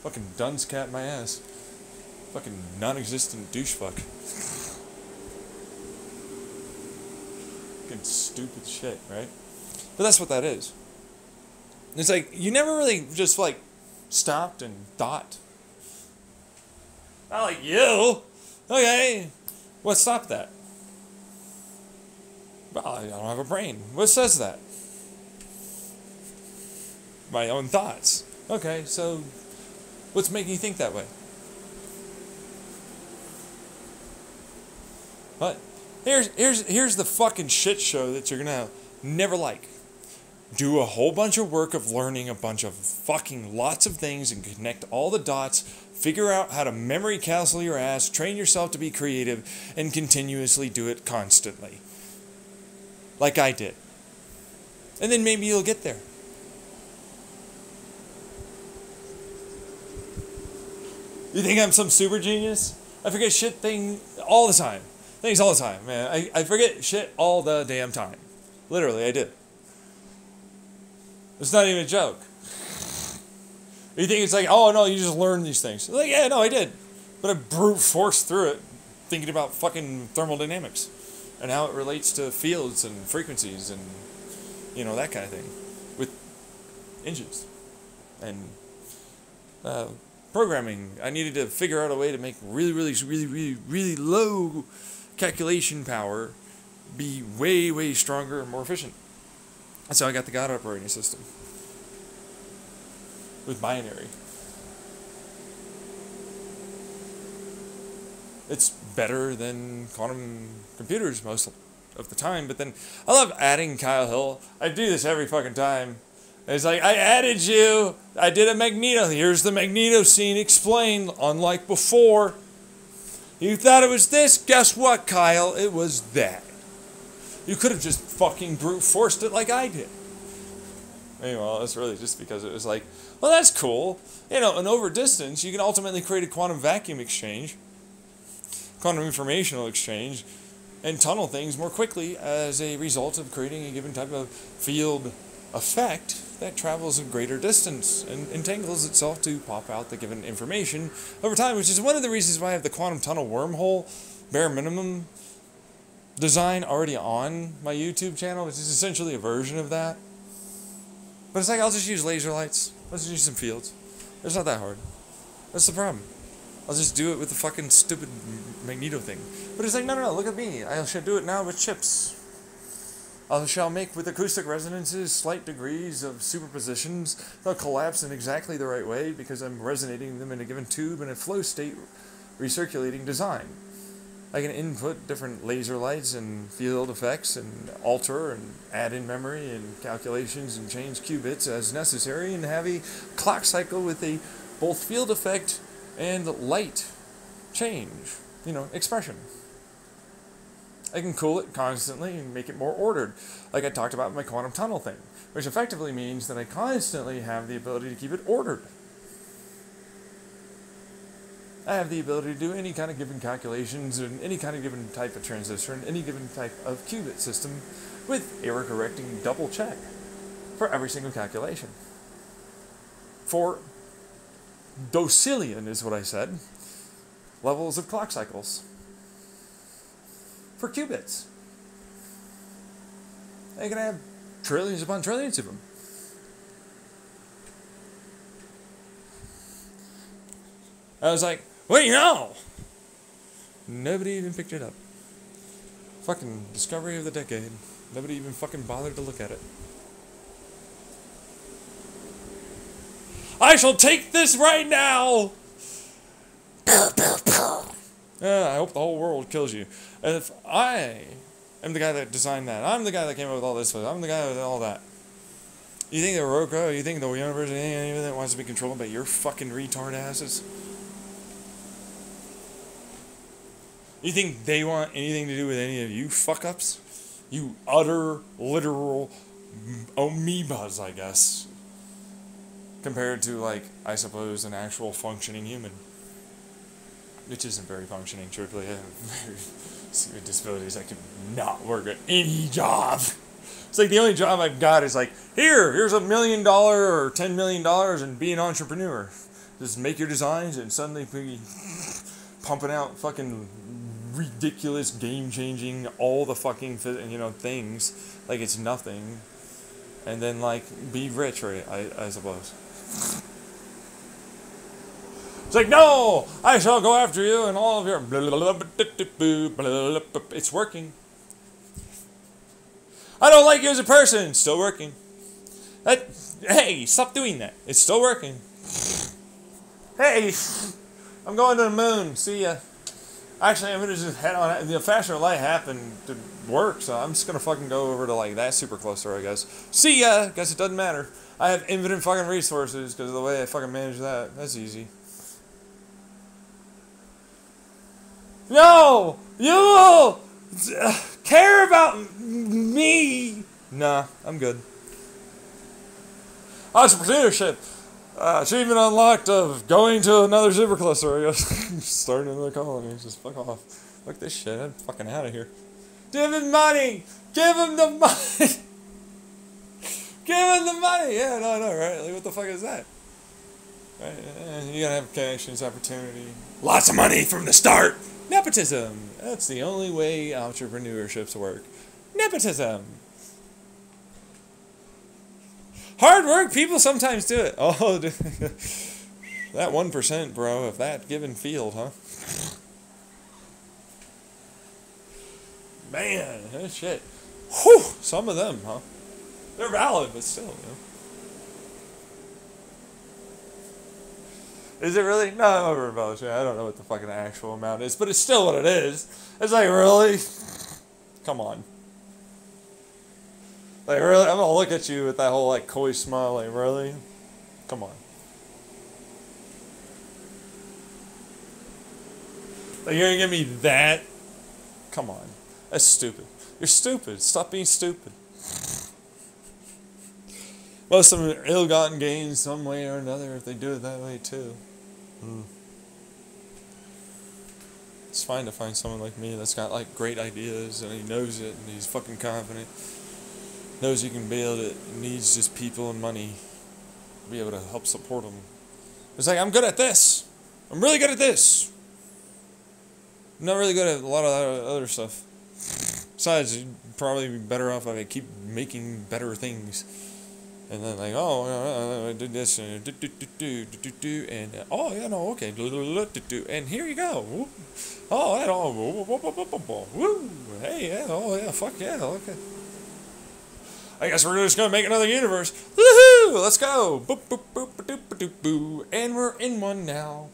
Fucking dunce cat my ass. Fucking non-existent douche fuck. Fucking stupid shit, right? But that's what that is. It's like you never really just like stopped and thought. Not like you. Okay. What stopped that? Well, I don't have a brain. What says that? My own thoughts. Okay, so what's making you think that way? But Here's here's here's the fucking shit show that you're gonna never like. Do a whole bunch of work of learning a bunch of fucking lots of things and connect all the dots. Figure out how to memory castle your ass, train yourself to be creative, and continuously do it constantly. Like I did. And then maybe you'll get there. You think I'm some super genius? I forget shit thing all the time. Things all the time, man. I, I forget shit all the damn time. Literally, I did. It's not even a joke. You think it's like, oh no, you just learn these things. Like, yeah, no, I did. But I brute force through it thinking about fucking thermodynamics and how it relates to fields and frequencies and you know that kind of thing with engines and uh, programming. I needed to figure out a way to make really, really, really, really, really low calculation power be way, way stronger and more efficient. That's how I got the God operating system with binary. It's better than quantum computers most of the time, but then I love adding Kyle Hill. I do this every fucking time. It's like, I added you. I did a Magneto. Here's the Magneto scene explained, unlike before. You thought it was this? Guess what, Kyle? It was that. You could have just fucking brute forced it like I did. Anyway, that's really just because it was like, well, that's cool. You know, and over distance, you can ultimately create a quantum vacuum exchange, quantum informational exchange, and tunnel things more quickly as a result of creating a given type of field effect that travels a greater distance and entangles itself to pop out the given information over time, which is one of the reasons why I have the quantum tunnel wormhole bare minimum design already on my YouTube channel, which is essentially a version of that. But it's like I'll just use laser lights. Let's use some fields. It's not that hard. That's the problem. I'll just do it with the fucking stupid magneto thing. But it's like, no, no, no, look at me. I shall do it now with chips. I shall make with acoustic resonances slight degrees of superpositions. They'll collapse in exactly the right way because I'm resonating them in a given tube in a flow state recirculating design. I can input different laser lights and field effects and alter and add in memory and calculations and change qubits as necessary and have a clock cycle with a both field effect and light change, you know, expression. I can cool it constantly and make it more ordered, like I talked about my quantum tunnel thing, which effectively means that I constantly have the ability to keep it ordered. I have the ability to do any kind of given calculations in any kind of given type of transistor in any given type of qubit system with error correcting double check for every single calculation. For docillion is what I said, levels of clock cycles for qubits. They can have trillions upon trillions of them. I was like, what do you know? Nobody even picked it up. Fucking discovery of the decade. Nobody even fucking bothered to look at it. I shall take this right now! Uh, I hope the whole world kills you. If I am the guy that designed that, I'm the guy that came up with all this, I'm the guy with all that. You think the Roku, you think the universe, anything that wants to be controlled by your fucking retard asses? You think they want anything to do with any of you fuck ups? You utter, literal amoebas, I guess. Compared to, like, I suppose, an actual functioning human which isn't very functioning, truthfully. I have very disabilities. I can not work at any job. It's like the only job I've got is like, here, here's a million dollar or ten million dollars and be an entrepreneur. Just make your designs and suddenly be pumping out fucking ridiculous, game changing, all the fucking you know things like it's nothing, and then like be rich, right? I I suppose. It's like, no, I shall go after you and all of your. It's working. I don't like you as a person. Still working. That, hey, stop doing that. It's still working. Hey, I'm going to the moon. See ya. Actually, I'm gonna just head on. The faster light happened to work, so I'm just gonna fucking go over to like that super cluster, I guess. See ya. Guess it doesn't matter. I have infinite fucking resources because of the way I fucking manage that. That's easy. No! You care about me! Nah, I'm good. Entrepreneurship. Uh, achievement unlocked of going to another supercluster, I guess. Starting another colony. Just fuck off. Fuck this shit. I'm fucking out of here. Give him money! Give him the money! Give him the money! Yeah, no, no, right? Like, what the fuck is that? Right? You gotta have connections, opportunity. Lots of money from the start. Nepotism. That's the only way entrepreneurships work. Nepotism. Hard work, people sometimes do it. Oh, that 1%, bro, of that given field, huh? Man, shit. Whew, some of them, huh? They're valid, but still, you know. Is it really? No, I'm over embellishing. I don't know what the fucking actual amount is, but it's still what it is. It's like, really? Come on. Like, really? I'm gonna look at you with that whole, like, coy smile, like, really? Come on. Like, you're gonna give me that? Come on. That's stupid. You're stupid. Stop being stupid. Most of them ill-gotten gains some way or another if they do it that way too. Hmm. It's fine to find someone like me that's got like great ideas and he knows it and he's fucking confident. Knows he can build it. Needs just people and money to be able to help support him. It's like I'm good at this. I'm really good at this. I'm not really good at a lot of other- other stuff. Besides, you'd probably be better off if I keep making better things. And then like, oh, uh, I did this and do do do do do do and uh, oh yeah no okay and here you go. Oh that all hey yeah oh yeah fuck yeah okay. I guess we're just gonna make another universe. Woohoo! Let's go. Boop boop boop ba, doop ba, doop boo. And we're in one now.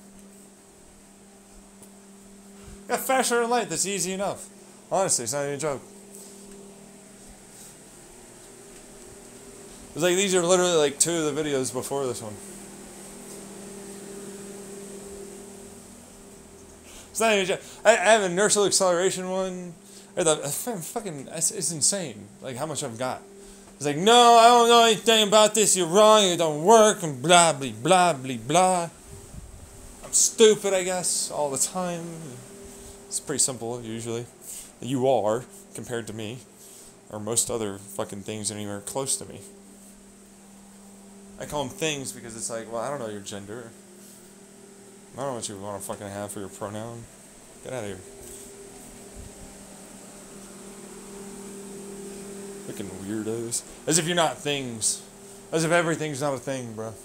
Got faster than light. That's easy enough. Honestly, it's not even a joke. It's like these are literally like two of the videos before this one. It's not even. I, I have a inertial acceleration one. The fucking it's, it's insane. Like how much I've got. It's like no, I don't know anything about this. You're wrong. It don't work. And blah blah blah blah blah. I'm stupid, I guess, all the time. It's pretty simple usually. You are compared to me, or most other fucking things anywhere close to me. I call them things because it's like, well, I don't know your gender. I don't know what you want to fucking have for your pronoun. Get out of here. Fucking weirdos. As if you're not things. As if everything's not a thing, bro.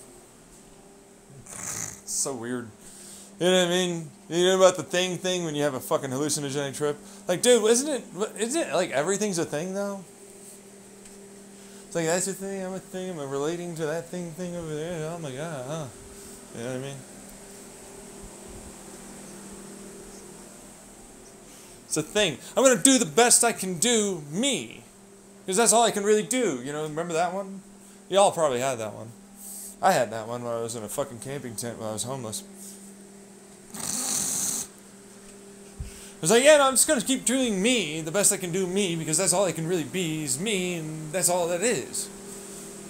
So weird. You know what I mean? You know about the thing thing when you have a fucking hallucinogenic trip? Like, dude, isn't it, isn't it like everything's a thing though? It's like that's a thing. I'm a thing. I'm relating to that thing thing over there. Oh my god, huh? You know what I mean? It's a thing. I'm gonna do the best I can do, me, because that's all I can really do. You know, remember that one? Y'all probably had that one. I had that one when I was in a fucking camping tent when I was homeless. I was like, yeah, no, I'm just gonna keep doing me, the best I can do me, because that's all I can really be is me, and that's all that is.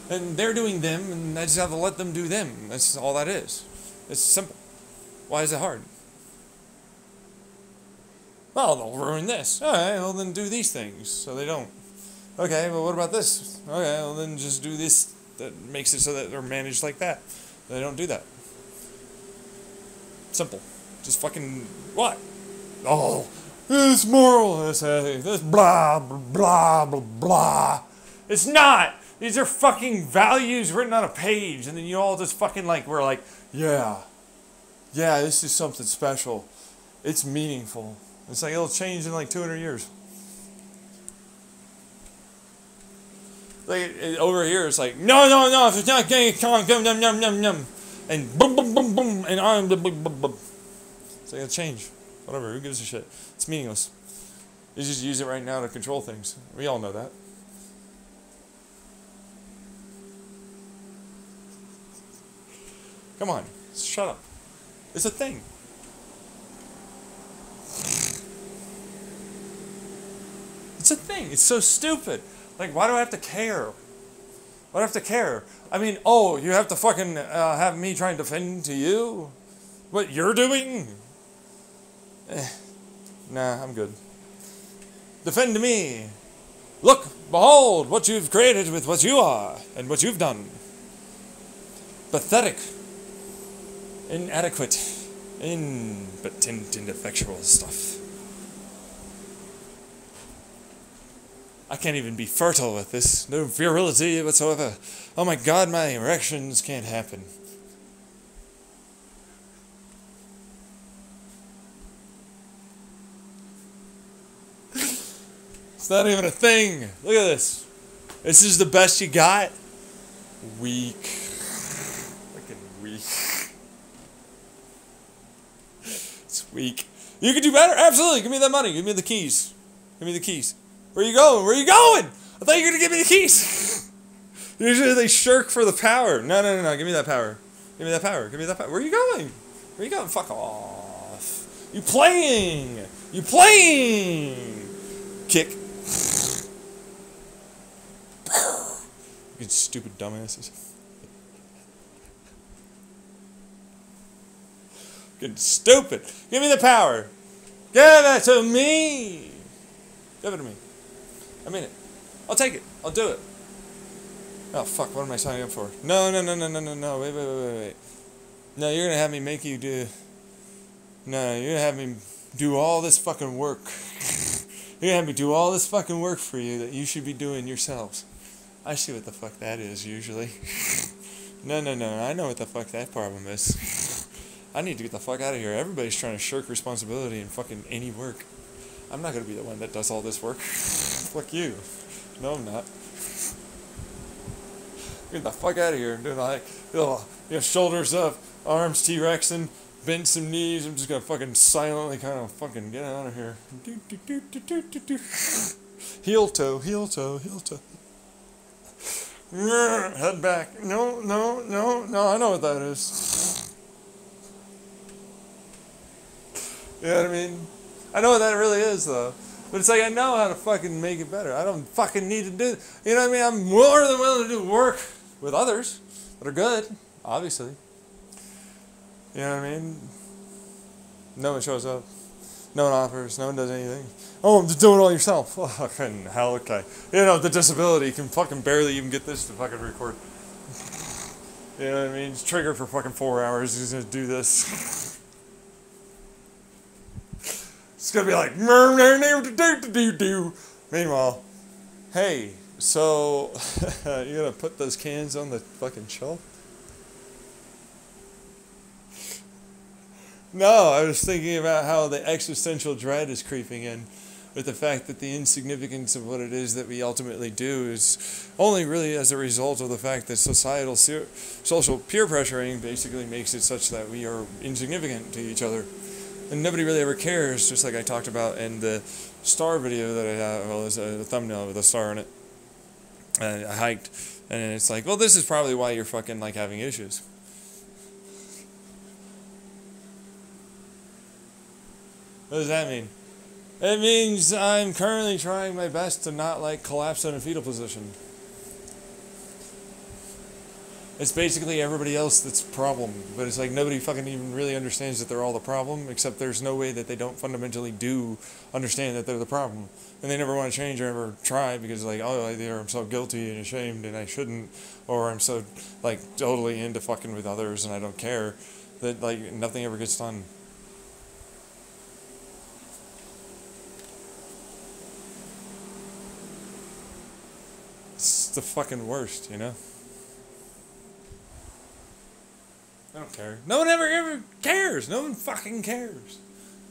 And they're doing them, and I just have to let them do them. That's all that is. It's simple. Why is it hard? Well, they'll ruin this. All right, well then do these things so they don't. Okay, well what about this? Okay, well then just do this that makes it so that they're managed like that. They don't do that. Simple. Just fucking what? Oh, it's moral. This, this blah blah blah blah. It's not. These are fucking values written on a page, and then you all just fucking like we're like, yeah, yeah, this is something special. It's meaningful. It's like it'll change in like 200 years. Like over here, it's like no, no, no. If it's not gay, come on, num num num num and boom, boom, boom, boom, and I'm the boom, boom, boom. It's like it'll change. Whatever. Who gives a shit? It's meaningless. You just use it right now to control things. We all know that. Come on, shut up. It's a thing. It's a thing. It's so stupid. Like, why do I have to care? Why do I have to care? I mean, oh, you have to fucking uh, have me try and defend to you? What you're doing? Eh, nah, I'm good. Defend me. Look, behold what you've created with what you are and what you've done. Pathetic. inadequate, impotent, ineffectual stuff. I can't even be fertile with this. No virility whatsoever. Oh my god, my erections can't happen. It's not even a thing. Look at this. This is the best you got. Weak. Fucking weak. It's weak. You can do better. Absolutely. Give me that money. Give me the keys. Give me the keys. Where you going? Where you going? I thought you were gonna give me the keys. Usually they shirk for the power. No, no, no, no. Give me that power. Give me that power. Give me that power. Where you going? Where you going? Fuck off. You playing? You playing? Kick. You stupid dumbasses. Good stupid. Give me the power. Give it to me. Give it to me. I mean it. I'll take it. I'll do it. Oh fuck! What am I signing up for? No, no, no, no, no, no, no. Wait, wait, wait, wait, wait. No, you're gonna have me make you do. No, you're gonna have me do all this fucking work. you're gonna have me do all this fucking work for you that you should be doing yourselves. I see what the fuck that is usually. no, no, no. I know what the fuck that problem is. I need to get the fuck out of here. Everybody's trying to shirk responsibility and fucking any work. I'm not gonna be the one that does all this work. fuck you. No, I'm not. Get the fuck out of here. Do like, you know, shoulders up, arms T-Rexing, bend some knees. I'm just gonna fucking silently kind of fucking get out of here. Heel toe, heel toe, heel toe. Head back. No, no, no, no. I know what that is. You know what I mean? I know what that really is, though. But it's like I know how to fucking make it better. I don't fucking need to do. You know what I mean? I'm more than willing to do work with others that are good, obviously. You know what I mean? No one shows up. No one offers. No one does anything. Oh, doing it all yourself. Oh, fucking hell, okay. You know, the disability can fucking barely even get this to fucking record. You know what I mean? It's triggered for fucking four hours. He's gonna do this. It's gonna be like, meanwhile, hey, so you gonna put those cans on the fucking shelf? No, I was thinking about how the existential dread is creeping in with the fact that the insignificance of what it is that we ultimately do is only really as a result of the fact that societal social peer pressuring basically makes it such that we are insignificant to each other. And nobody really ever cares just like I talked about in the star video that I have. Well there's a thumbnail with a star in it and I hiked and it's like well this is probably why you're fucking like having issues. What does that mean it means I'm currently trying my best to not like collapse in a fetal position. It's basically everybody else that's problem, but it's like nobody fucking even really understands that they're all the problem, except there's no way that they don't fundamentally do understand that they're the problem. And they never want to change or ever try because like, oh, either I'm so guilty and ashamed and I shouldn't, or I'm so like totally into fucking with others and I don't care that like nothing ever gets done. It's the fucking worst, you know? I don't care. No one ever ever cares. No one fucking cares.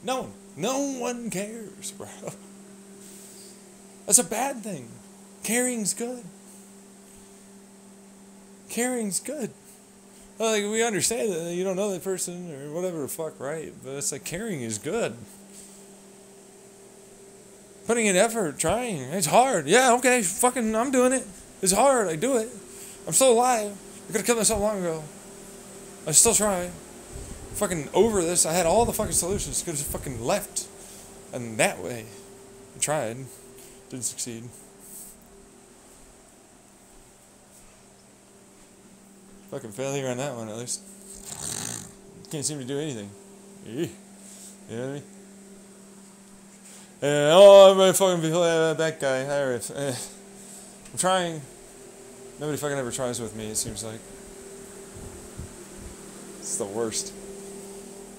No one. No one cares, bro. That's a bad thing. Caring's good. Caring's good. Like we understand that you don't know that person or whatever the fuck, right? But it's like caring is good putting in effort, trying. It's hard. Yeah, okay, fucking, I'm doing it. It's hard. I do it. I'm still alive. I could have killed myself long ago. I still try. Fucking over this. I had all the fucking solutions. Could have fucking left. And that way. I tried. Didn't succeed. Fucking failure on that one, at least. Can't seem to do anything. You know what I mean? And, oh, everybody fucking be uh, that guy, Harris. I'm trying. Nobody fucking ever tries with me, it seems like. It's the worst.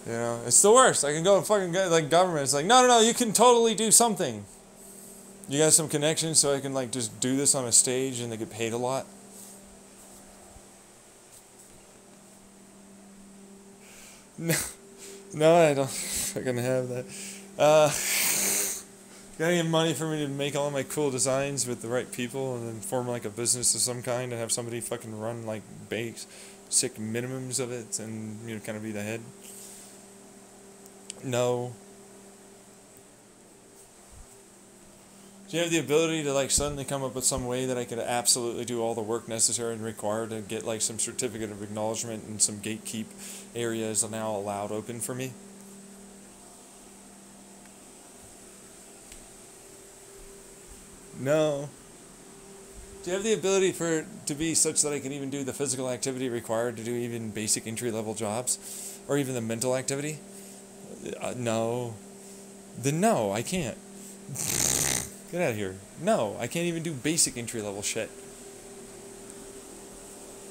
You know, it's the worst. I can go and fucking like government. It's like, no, no, no. You can totally do something. You got some connections, so I can like just do this on a stage, and they get paid a lot. No, no, I don't fucking have that. Uh, got any money for me to make all my cool designs with the right people, and then form like a business of some kind, and have somebody fucking run like base sick minimums of it, and you know, kind of be the head. No. Do you have the ability to like suddenly come up with some way that I could absolutely do all the work necessary and required to get like some certificate of acknowledgement and some gatekeep areas are now allowed open for me? No. Do you have the ability for to be such that I can even do the physical activity required to do even basic entry level jobs? Or even the mental activity? Uh, no. Then no, I can't. Get out of here. No, I can't even do basic entry level shit.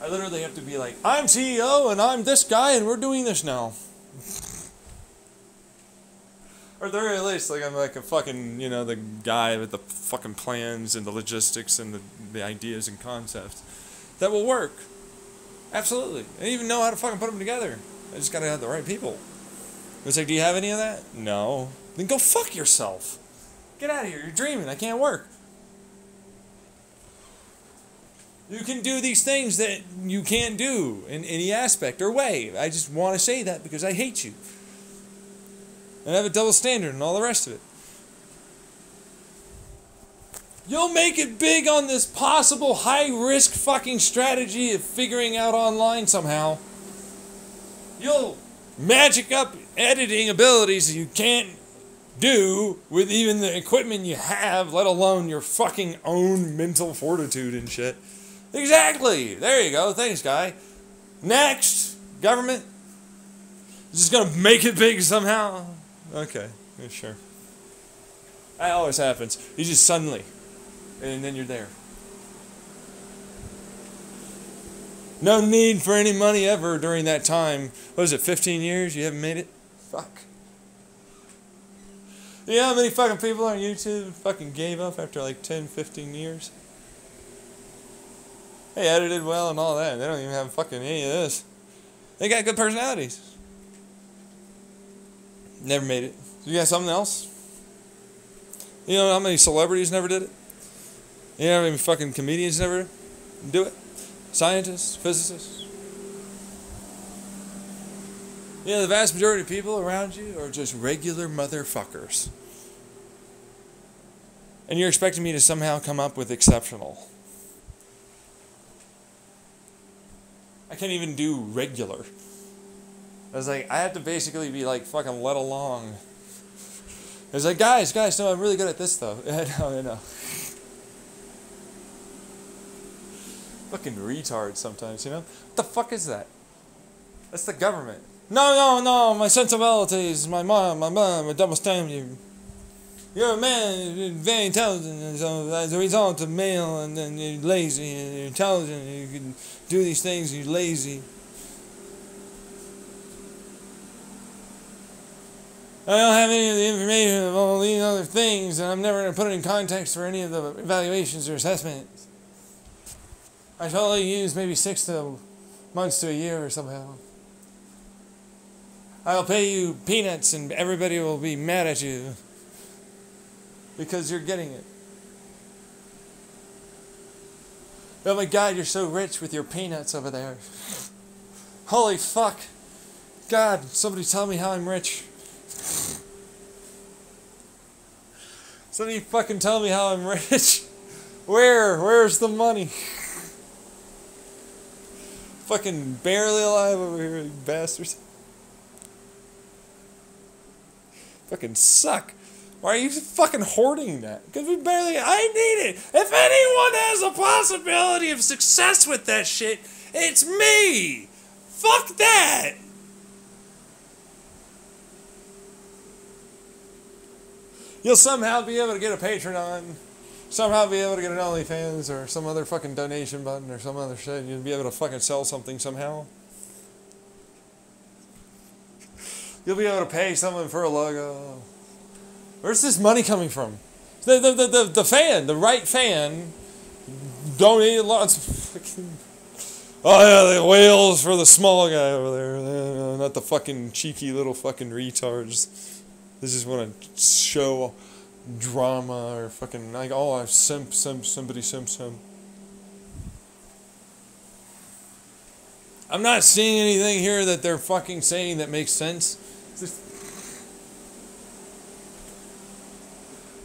I literally have to be like, I'm CEO and I'm this guy and we're doing this now. or at the very least, like I'm like a fucking, you know, the guy with the fucking plans and the logistics and the, the ideas and concepts that will work. Absolutely. I even know how to fucking put them together. I just gotta have the right people. It's like, do you have any of that? No. Then go fuck yourself. Get out of here. You're dreaming. I can't work. You can do these things that you can't do in any aspect or way. I just want to say that because I hate you. And have a double standard and all the rest of it. You'll make it big on this possible high risk fucking strategy of figuring out online somehow. You'll magic up editing abilities you can't do with even the equipment you have, let alone your fucking own mental fortitude and shit. Exactly. There you go. Thanks, guy. Next, government. Just gonna make it big somehow. Okay, yeah, sure. That always happens. You just suddenly, and then you're there. No need for any money ever during that time. What is it, 15 years? You haven't made it? Fuck. You know how many fucking people on YouTube fucking gave up after like 10, 15 years? They edited well and all that. They don't even have fucking any of this. They got good personalities. Never made it. You got something else? You know how many celebrities never did it? You know how many fucking comedians never do it? Scientists, physicists. You know, the vast majority of people around you are just regular motherfuckers. And you're expecting me to somehow come up with exceptional. I can't even do regular. I was like, I have to basically be like fucking let along. I was like, guys, guys, no, I'm really good at this though. no, no. Fucking retard sometimes, you know? What the fuck is that? That's the government. No, no, no, my sensibilities, my mom, my mom, my double standard. You, you're a man, very intelligent, and so as a result of male, and then you're lazy, and you're intelligent, and you can do these things, you're lazy. I don't have any of the information of all these other things, and I'm never going to put it in context for any of the evaluations or assessments. I shall only use maybe six to months to a year or somehow. I'll pay you peanuts, and everybody will be mad at you because you're getting it. Oh my God, you're so rich with your peanuts over there. Holy fuck. God, somebody tell me how I'm rich. Somebody fucking tell me how I'm rich. Where? Where's the money? fucking barely alive over here, you bastards. Fucking suck. Why are you fucking hoarding that? Because we barely. I need it. If anyone has a possibility of success with that shit, it's me. Fuck that. You'll somehow be able to get a Patreon, somehow be able to get an OnlyFans or some other fucking donation button or some other shit. You'll be able to fucking sell something somehow. You'll be able to pay someone for a logo. Where's this money coming from? The, the, the, the, the fan, the right fan, donated lots of fucking. Oh, yeah, the whales for the small guy over there. Not the fucking cheeky little fucking retards. They just want to show drama or fucking like, oh, I simp, simp, somebody simp, simp. I'm not seeing anything here that they're fucking saying that makes sense. It's just-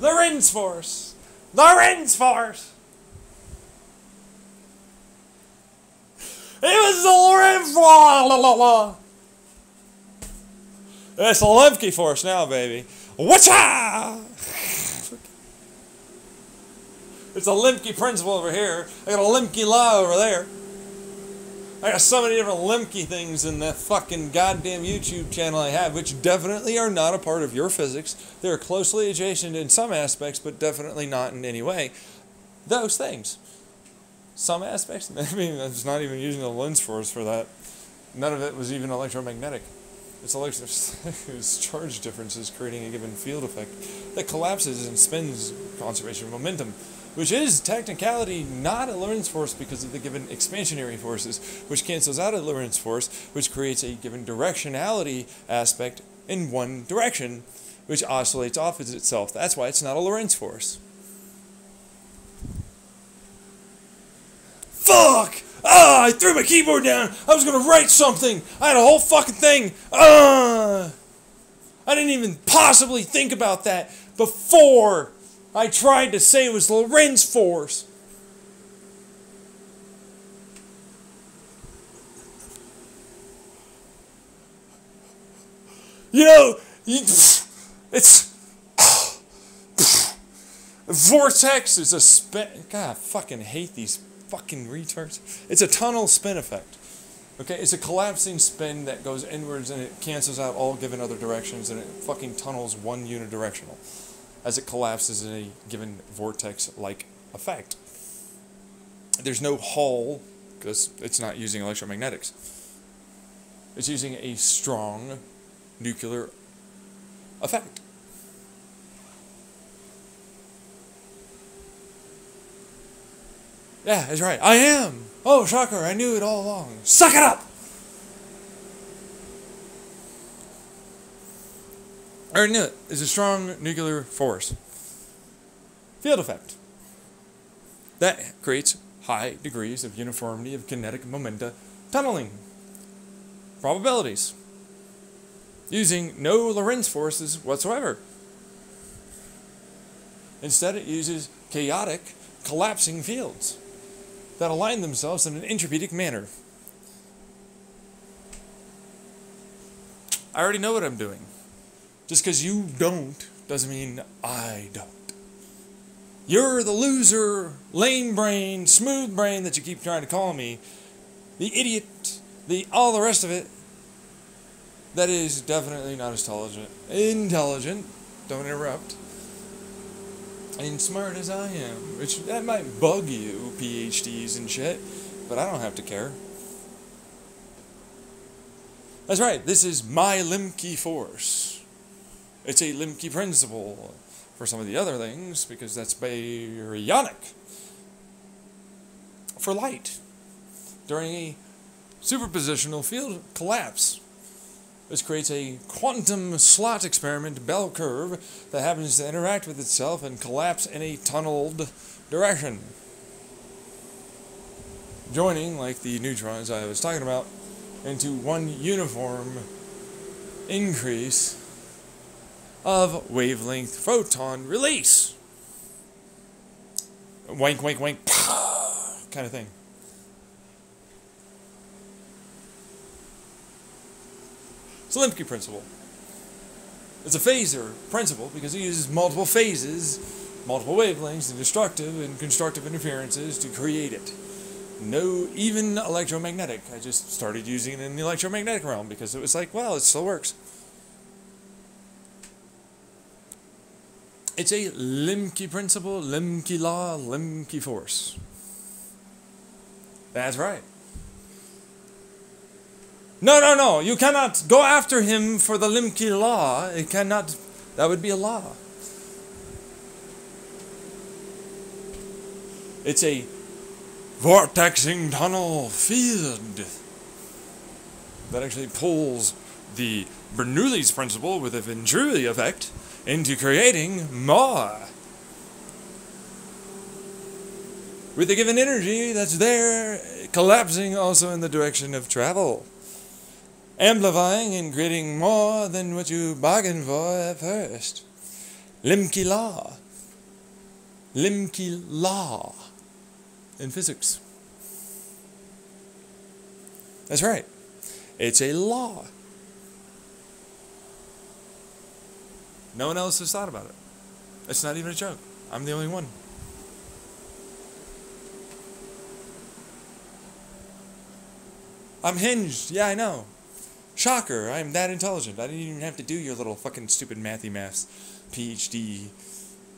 Lorentz Force! Lorentz Force! It was the Lorentz Force! It's the Lemke Force now, baby. Whatcha? It's a Lemke principle over here. I got a Lemke law over there. I got so many different Lemke things in that fucking goddamn YouTube channel I have, which definitely are not a part of your physics. They're closely adjacent in some aspects, but definitely not in any way. Those things. Some aspects, I mean, it's not even using the Lorentz force for that. None of it was even electromagnetic. It's a electric, it's charge differences creating a given field effect that collapses and spins conservation of momentum, which is technicality not a Lorentz force because of the given expansionary forces, which cancels out a Lorentz force, which creates a given directionality aspect in one direction, which oscillates off of itself. That's why it's not a Lorentz force. Fuck! Ah, I threw my keyboard down. I was gonna write something. I had a whole fucking thing. Ah! I didn't even possibly think about that before I tried to say it was Lorentz force. You know, you, it's vortex is a spin. God, I fucking hate these fucking retards. It's a tunnel spin effect. Okay, it's a collapsing spin that goes inwards and it cancels out all given other directions and it fucking tunnels one unidirectional as it collapses in a given vortex like effect. There's no Hall because it's not using electromagnetics. It's using a strong nuclear effect. Yeah, that's right. I am. Oh, shocker. I knew it all along. Suck it up! I already knew it. It's a strong nuclear force. Field effect. That creates high degrees of uniformity of kinetic momenta tunneling. Probabilities. Using no Lorentz forces whatsoever. Instead, it uses chaotic, collapsing fields that align themselves in an entropytic manner. I already know what I'm doing. Just because you don't doesn't mean I don't. You're the loser, lame brain, smooth brain that you keep trying to call me, the idiot, the all the rest of it. That is definitely not as intelligent. Intelligent, don't interrupt. And smart as I am, which that might bug you, PhDs and shit, but I don't have to care. That's right, this is my Lemke force. It's a Lemke principle for some of the other things, because that's baryonic. For light, during a superpositional field collapse. This creates a quantum slot experiment bell curve that happens to interact with itself and collapse in a tunneled direction. Joining, like the neutrons I was talking about, into one uniform increase of wavelength photon release. Wank, wank, wank, kind of thing. It's a principle. It's a phaser principle because it uses multiple phases, multiple wavelengths, and destructive and constructive interferences to create it. No, even electromagnetic. I just started using it in the electromagnetic realm because it was like, well, it still works. It's a Lemke principle, Lemke law, Lemke force. That's right. No, no, no. You cannot go after him for the Lemke law. It cannot. That would be a law. It's a vortexing tunnel field that actually pulls the Bernoulli's principle with a Venturi effect into creating more. With a given energy that's there, collapsing also in the direction of travel. Amplifying and creating more than what you bargained for at first. Lemke law. Lemke law in physics. That's right. It's a law. No one else has thought about it. It's not even a joke. I'm the only one. I'm hinged. Yeah, I know. Shocker. I'm that intelligent. I didn't even have to do your little fucking stupid mathy maths. PhD.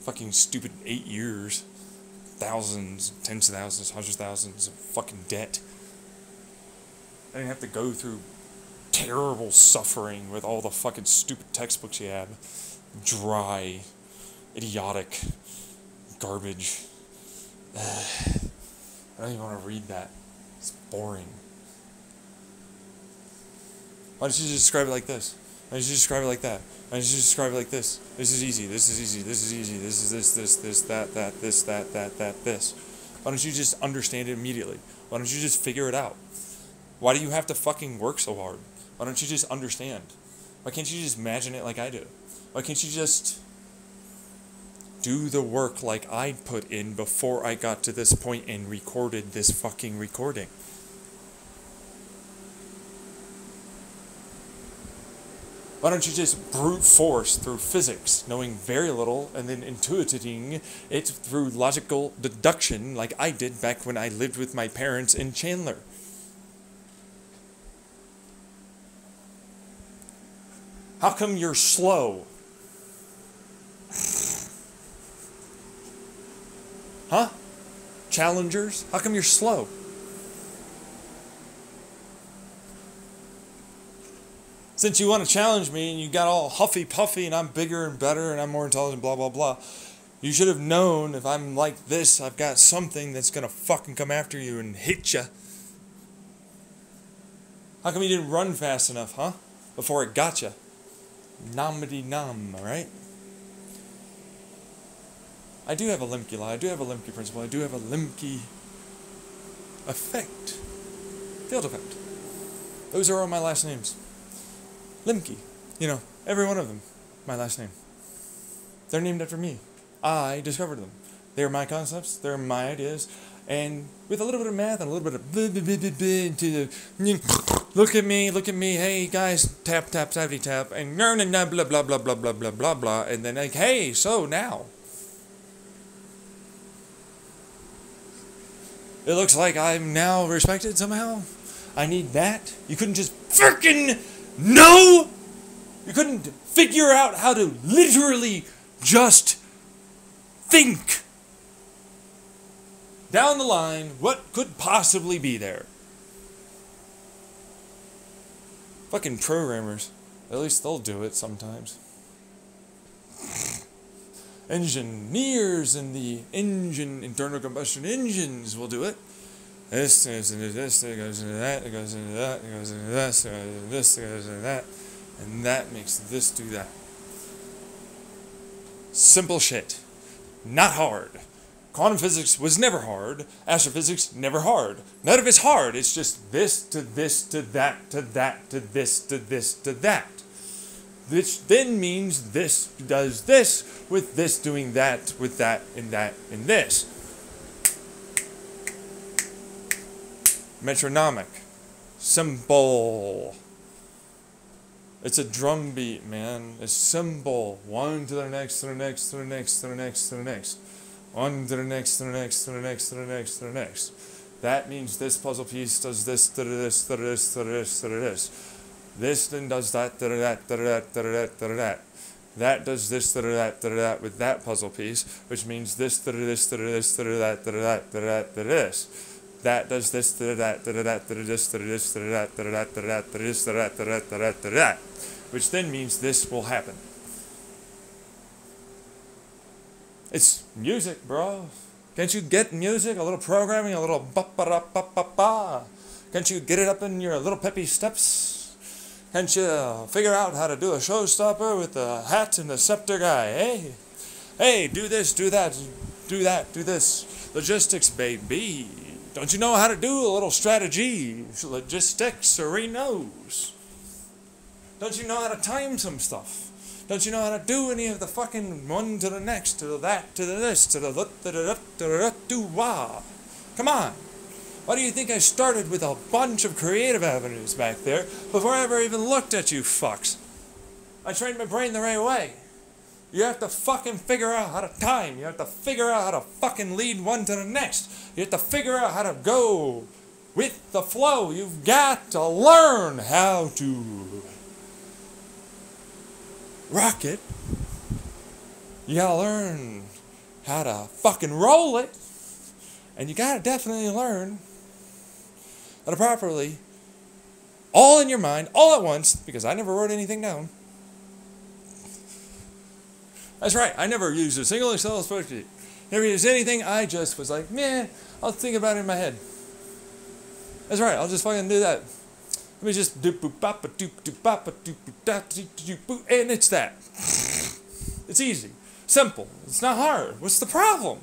Fucking stupid eight years. Thousands, tens of thousands, hundreds of thousands of fucking debt. I didn't have to go through terrible suffering with all the fucking stupid textbooks you have. Dry, idiotic, garbage. I don't even want to read that. It's boring. Why don't you just describe it like this? Why don't you describe it like that? Why don't you just describe it like this? This is easy. This is easy. This is easy. This is this, this, this, that, that, this, that, that, that, this. Why don't you just understand it immediately? Why don't you just figure it out? Why do you have to fucking work so hard? Why don't you just understand? Why can't you just imagine it like I do? Why can't you just do the work like I put in before I got to this point and recorded this fucking recording? Why don't you just brute force through physics, knowing very little, and then intuiting it through logical deduction, like I did back when I lived with my parents in Chandler? How come you're slow? Huh? Challengers? How come you're slow? Since you want to challenge me and you got all huffy puffy and I'm bigger and better and I'm more intelligent, blah, blah, blah, you should have known if I'm like this, I've got something that's going to fucking come after you and hit you. How come you didn't run fast enough, huh? Before it got you? Nomity nom, alright? I do have a Lemke law, I do have a Lemke principle, I do have a Lemke effect. Field effect. Those are all my last names. Lemke. You know, every one of them, my last name. They're named after me. I discovered them. They're my concepts, they're my ideas, and with a little bit of math and a little bit of blah, blah, blah, blah, blah, look at me, look at me, hey guys, tap tap tappity tap, and blah blah blah blah blah blah blah blah blah, and then like, hey, so now. It looks like I'm now respected somehow. I need that. You couldn't just frickin' know. You couldn't figure out how to literally just think. Down the line, what could possibly be there? Fucking programmers. At least they'll do it sometimes. Engineers in the engine, internal combustion engines will do it. This goes into this, it goes into that, it goes into that, it goes into this, it goes into this, it goes into that, and that makes this do that. Simple shit. Not hard. Quantum physics was never hard. Astrophysics, never hard. None of it's hard. It's just this to this to that to that to this to this to that. Which then means this does this with this doing that with that and that and this. Metronomic. Symbol. It's a drum beat, man. A symbol. One to the next, to the next, to the next, to the next, to the next. One to the next, to the next, to the next, to the next, to the next. That means this puzzle piece does this, to this, to this, to this, to this. This then does that, to that, to that, to that, to that. That does this, to that, to that with that puzzle piece, which means this, to this, to this, to that, to that, to that, to this. That does this, that, that, this, this, that, that, that, this, that, that, that, that, which then means this will happen. It's music, bro. Can't you get music? A little programming, a little ba ba da ba ba ba. Can't you get it up in your little peppy steps? Can't you figure out how to do a showstopper with the hat and the scepter guy, eh? Hey, do this, do that, do that, do this. Logistics, baby. Don't you know how to do a little strategy? Logistics, knows. Don't you know how to time some stuff? Don't you know how to do any of the fucking one to the next, to the that, to the this, to the lut, to the lut, to the do wah? Come on. Why do you think I started with a bunch of creative avenues back there before I ever even looked at you fucks? I trained my brain the right way. You have to fucking figure out how to time. You have to figure out how to fucking lead one to the next. You have to figure out how to go with the flow. You've got to learn how to rock it. You gotta learn how to fucking roll it. And you gotta definitely learn how to properly, all in your mind, all at once, because I never wrote anything down. That's right, I never used a single Excel spreadsheet. Never used anything, I just was like, man, I'll think about it in my head. That's right, I'll just fucking do that. Let me just doop boop bop a doop doop bop a doop da doop doop boop and it's that. It's easy. Simple. It's not hard. What's the problem?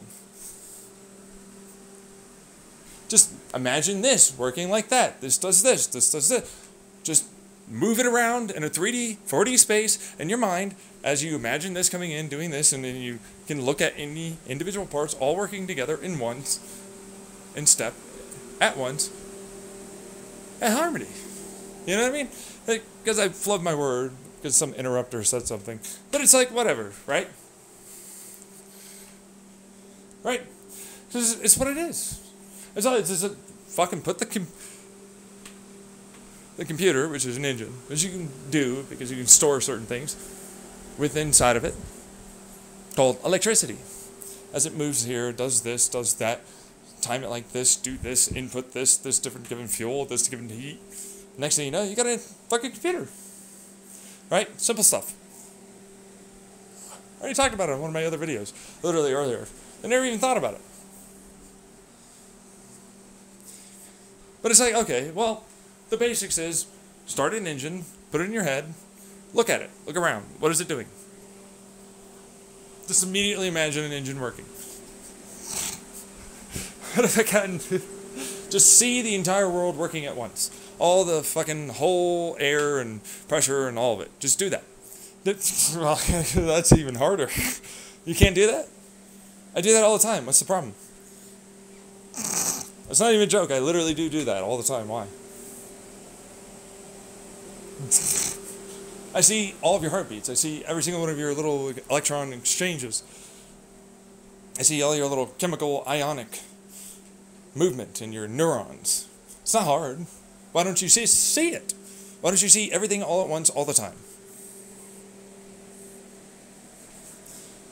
Just imagine this working like that. This does this, this does this. Just move it around in a 3D, 4D space in your mind as you imagine this coming in, doing this, and then you can look at any individual parts all working together in once, in step, at once, at harmony. You know what I mean? Because I flubbed my word because some interrupter said something. But it's like, whatever, right? Right? Because it's what it is. It's all, it's just a, fucking put the, com- the computer, which is an engine, which you can do because you can store certain things within inside of it, called electricity. As it moves here, does this, does that, time it like this, do this, input this, this different given fuel, this given heat. Next thing you know, you got a fucking computer. Right? Simple stuff. I already talked about it in one of my other videos, literally earlier. I never even thought about it. But it's like, okay, well, the basics is start an engine, put it in your head, look at it, look around. What is it doing? Just immediately imagine an engine working. What if I can just see the entire world working at once? All the fucking whole air and pressure and all of it. Just do that. That's, even harder. You can't do that? I do that all the time. What's the problem? It's not even a joke. I literally do do that all the time. Why? I see all of your heartbeats. I see every single one of your little electron exchanges. I see all your little chemical ionic movement in your neurons. It's not hard. Why don't you see, see it? Why don't you see everything all at once all the time?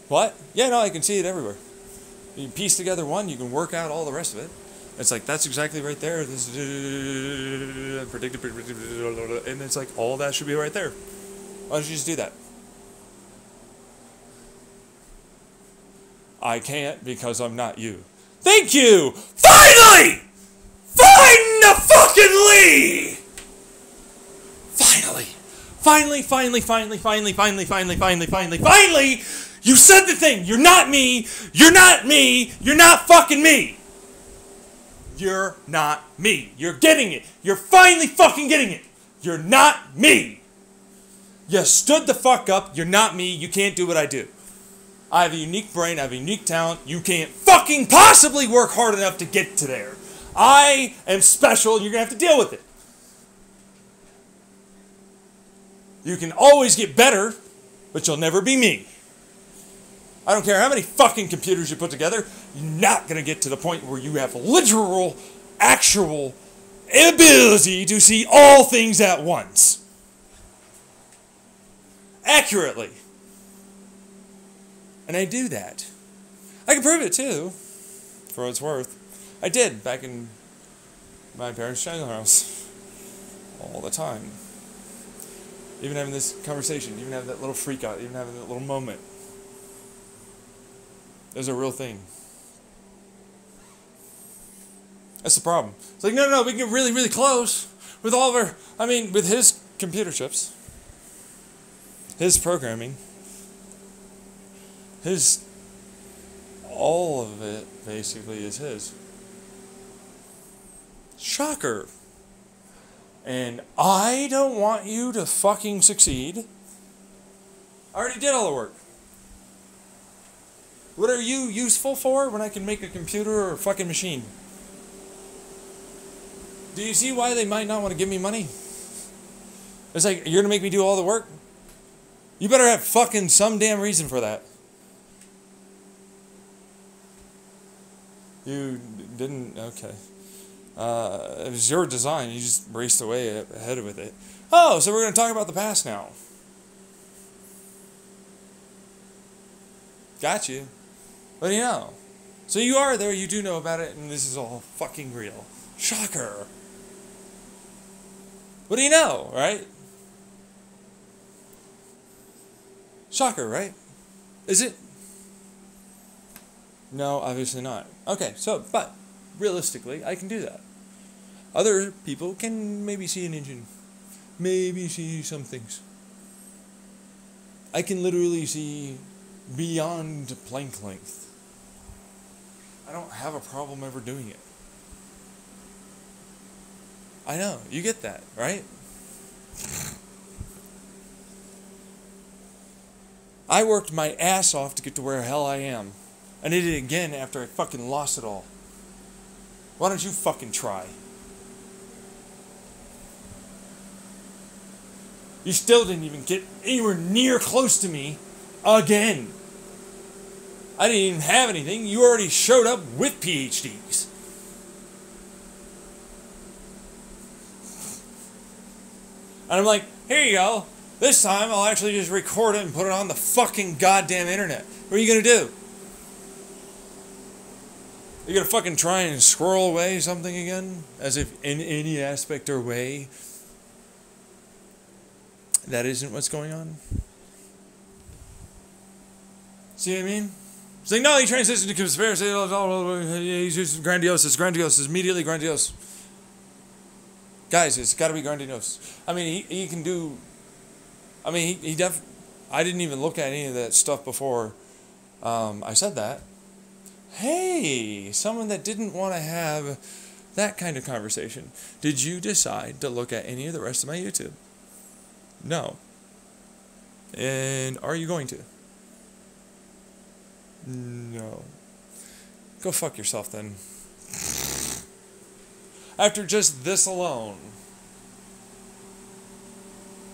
What? Yeah, no, I can see it everywhere. You piece together one, you can work out all the rest of it. It's like that's exactly right there. This predicted, and it's like all that should be right there. Why don't you just do that? I can't because I'm not you. Thank you! Finally! Finally! Finally! Finally, finally, finally, finally, finally, finally, finally, finally, finally! You said the thing! You're not me! You're not me! You're not fucking me! You're not me. You're getting it. You're finally fucking getting it. You're not me. You stood the fuck up. You're not me. You can't do what I do. I have a unique brain. I have a unique talent. You can't fucking possibly work hard enough to get to there. I am special. You're going to have to deal with it. You can always get better, but you'll never be me. I don't care how many fucking computers you put together, you're not going to get to the point where you have literal, actual ability to see all things at once. Accurately. And I do that. I can prove it too, for what it's worth. I did back in my parents' trailer house all the time. Even having this conversation, even having that little freak out, even having that little moment. There's a real thing. That's the problem. It's like, no, no, no, we can get really, really close with all of our, I mean, with his computer chips, his programming, his, all of it basically is his. Shocker. And I don't want you to fucking succeed. I already did all the work. What are you useful for when I can make a computer or a fucking machine? Do you see why they might not want to give me money? It's like, you're going to make me do all the work? You better have fucking some damn reason for that. You didn't? Okay. Uh, it was your design. You just raced away ahead with it. Oh, so we're going to talk about the past now. Got you. What do you know? So you are there, you do know about it, and this is all fucking real. Shocker. What do you know, right? Shocker, right? Is it? No, obviously not. Okay, so, but realistically, I can do that. Other people can maybe see an engine, maybe see some things. I can literally see beyond Planck length. I don't have a problem ever doing it. I know, you get that, right? I worked my ass off to get to where hell I am. I did it again after I fucking lost it all. Why don't you fucking try? You still didn't even get anywhere near close to me again. I didn't even have anything. You already showed up with PhDs. And I'm like, here you go. This time I'll actually just record it and put it on the fucking goddamn internet. What are you gonna do? Are You gonna fucking try and squirrel away something again? As if in any aspect or way that isn't what's going on? See what I mean? It's like, no, he transitioned to conspiracy. He's just grandiose. It's grandiose. It's immediately grandiose. Guys, it's got to be grandiose. I mean, he, he can do. I mean, he, he def. I didn't even look at any of that stuff before um, I said that. Hey, someone that didn't want to have that kind of conversation. Did you decide to look at any of the rest of my YouTube? No. And are you going to? No. Go fuck yourself then. After just this alone,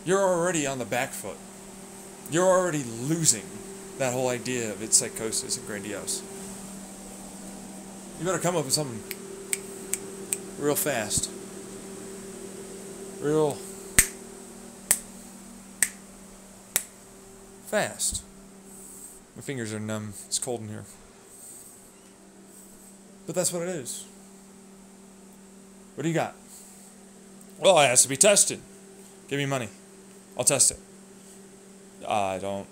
you're already on the back foot. You're already losing that whole idea of its psychosis and grandiose. You better come up with something real fast. Real fast. My fingers are numb. It's cold in here. But that's what it is. What do you got? Well, it has to be tested. Give me money. I'll test it. I don't.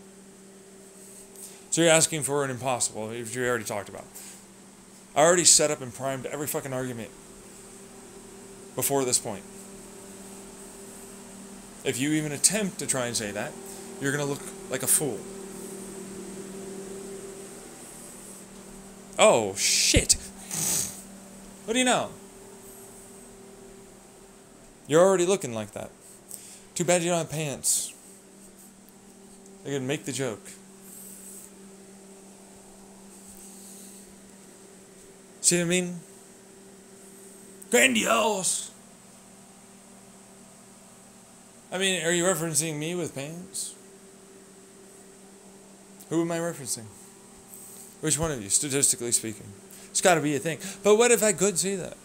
So you're asking for an impossible, which you already talked about. I already set up and primed every fucking argument before this point. If you even attempt to try and say that, you're going to look like a fool. Oh, shit. What do you know? You're already looking like that. Too bad you don't have pants. They can make the joke. See what I mean? Grandiose! I mean, are you referencing me with pants? Who am I referencing? Which one of you, statistically speaking? It's got to be a thing. But what if I could see that?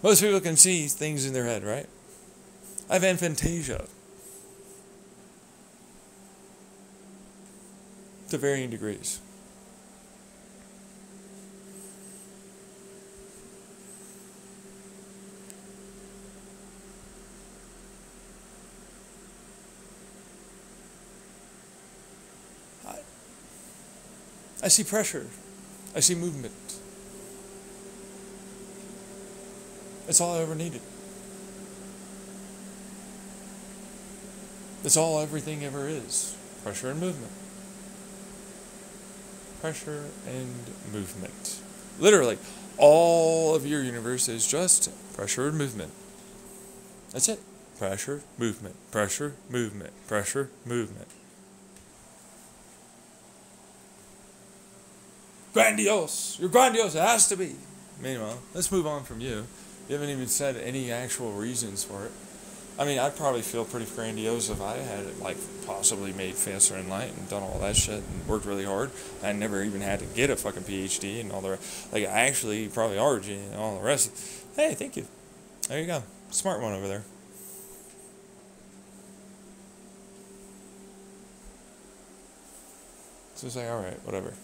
Most people can see things in their head, right? I have aphantasia. To varying degrees. I see pressure. I see movement. That's all I ever needed. That's all everything ever is pressure and movement. Pressure and movement. Literally, all of your universe is just pressure and movement. That's it. Pressure, movement, pressure, movement, pressure, movement. Grandiose. You're grandiose. It has to be. Meanwhile, let's move on from you. You haven't even said any actual reasons for it. I mean, I'd probably feel pretty grandiose if I had like possibly made faster and light and done all that shit and worked really hard. I never even had to get a fucking PhD and all the rest. Like I actually probably are and all the rest. Hey, thank you. There you go. Smart one over there. So it's like, all right, whatever.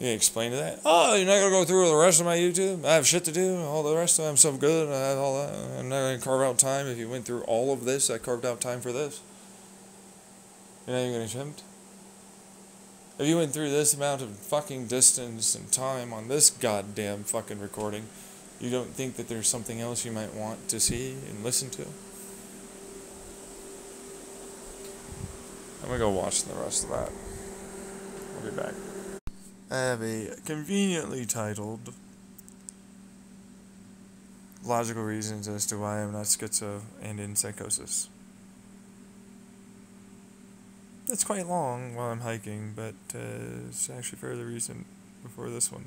You explain to that? Oh, you're not gonna go through the rest of my YouTube? I have shit to do. All the rest of I'm so good. I have all that. I'm not gonna carve out time. If you went through all of this, I carved out time for this. You're not even gonna attempt. If you went through this amount of fucking distance and time on this goddamn fucking recording, you don't think that there's something else you might want to see and listen to? I'm gonna go watch the rest of that. I'll be back. I have a conveniently titled Logical Reasons as to why I'm not schizo and in psychosis. It's quite long while I'm hiking, but uh, it's actually fairly recent before this one.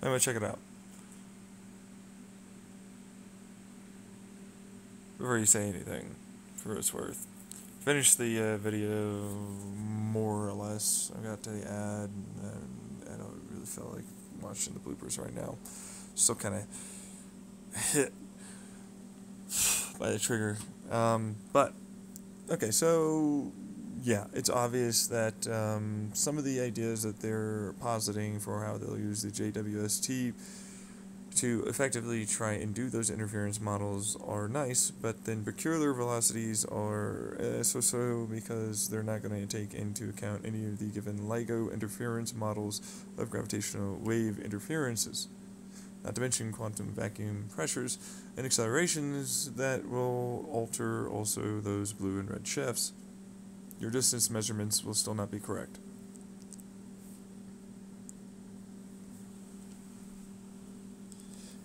Gonna check it out. Before you say anything, for what it's worth. Finished the uh, video more or less. I got to the ad, and I don't really feel like watching the bloopers right now. Still kind of hit by the trigger. Um, but, okay, so yeah, it's obvious that um, some of the ideas that they're positing for how they'll use the JWST to effectively try and do those interference models are nice, but then peculiar velocities are uh, so so because they're not going to take into account any of the given LIGO interference models of gravitational wave interferences. Not to mention quantum vacuum pressures and accelerations that will alter also those blue and red shifts. Your distance measurements will still not be correct.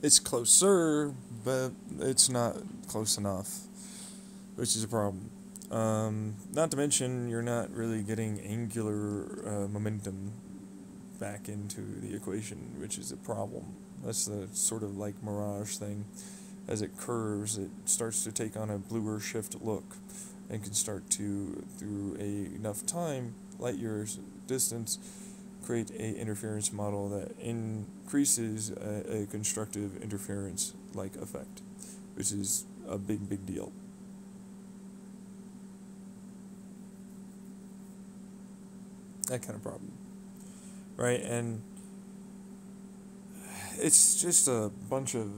It's closer, but it's not close enough, which is a problem. Um, not to mention, you're not really getting angular uh, momentum back into the equation, which is a problem. That's the sort of like mirage thing. As it curves, it starts to take on a bluer shift look and can start to, through a enough time, light years distance, create a interference model that increases a, a constructive interference like effect, which is a big, big deal. That kind of problem. Right? And it's just a bunch of,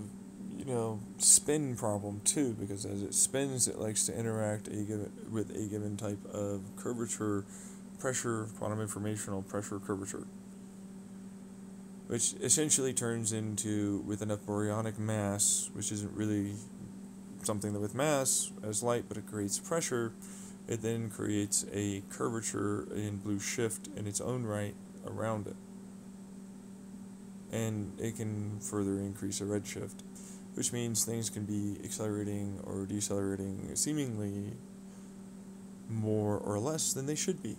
you know, spin problem too, because as it spins, it likes to interact a given, with a given type of curvature pressure, quantum informational pressure curvature, which essentially turns into, with enough baryonic mass, which isn't really something that with mass as light, but it creates pressure, it then creates a curvature in blue shift in its own right around it. And it can further increase a redshift, which means things can be accelerating or decelerating seemingly more or less than they should be.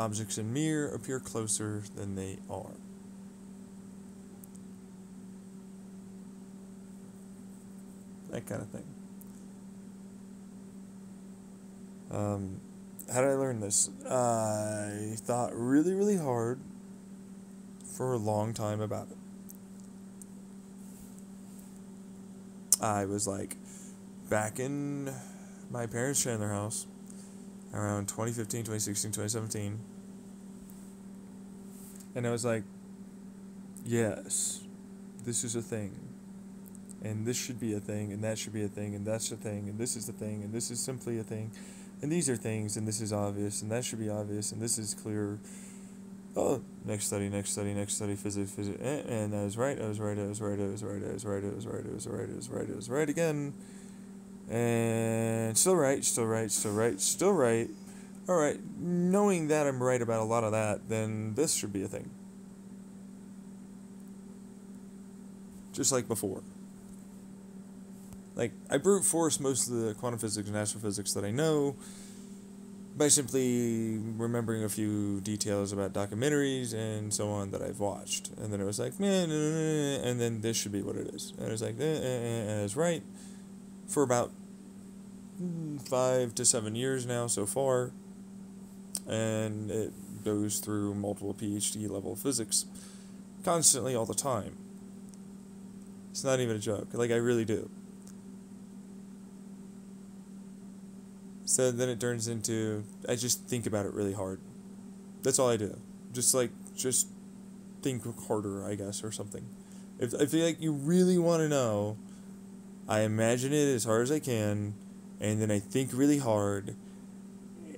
Objects in mirror appear closer than they are. That kind of thing. Um, how did I learn this? I thought really, really hard for a long time about it. I was like back in my parents' trailer house around 2015, 2016, 2017. And I was like, yes, this is a thing. And this should be a thing, and that should be a thing, and that's a thing, and this is the thing, and this is simply a thing. And these are things, and this is obvious, and that should be obvious, and this is clear. Oh, next study, next study, next study, physics, physics, eh, and I was right, I was right, I was right, I was right, I was right, I was right, I was right, I was right, I was right again. And still right, still right, still right, still right. All right, knowing that I'm right about a lot of that, then this should be a thing. Just like before. Like, I brute force most of the quantum physics and astrophysics that I know by simply remembering a few details about documentaries and so on that I've watched. And then it was like, nah, nah, nah, and then this should be what it is. And it was like, eh, eh, eh, and I was right for about mm, five to seven years now so far. And it goes through multiple PhD level physics constantly all the time. It's not even a joke. Like, I really do. So then it turns into I just think about it really hard. That's all I do. Just like just think harder, I guess, or something. If I feel like you really want to know, I imagine it as hard as I can, and then I think really hard,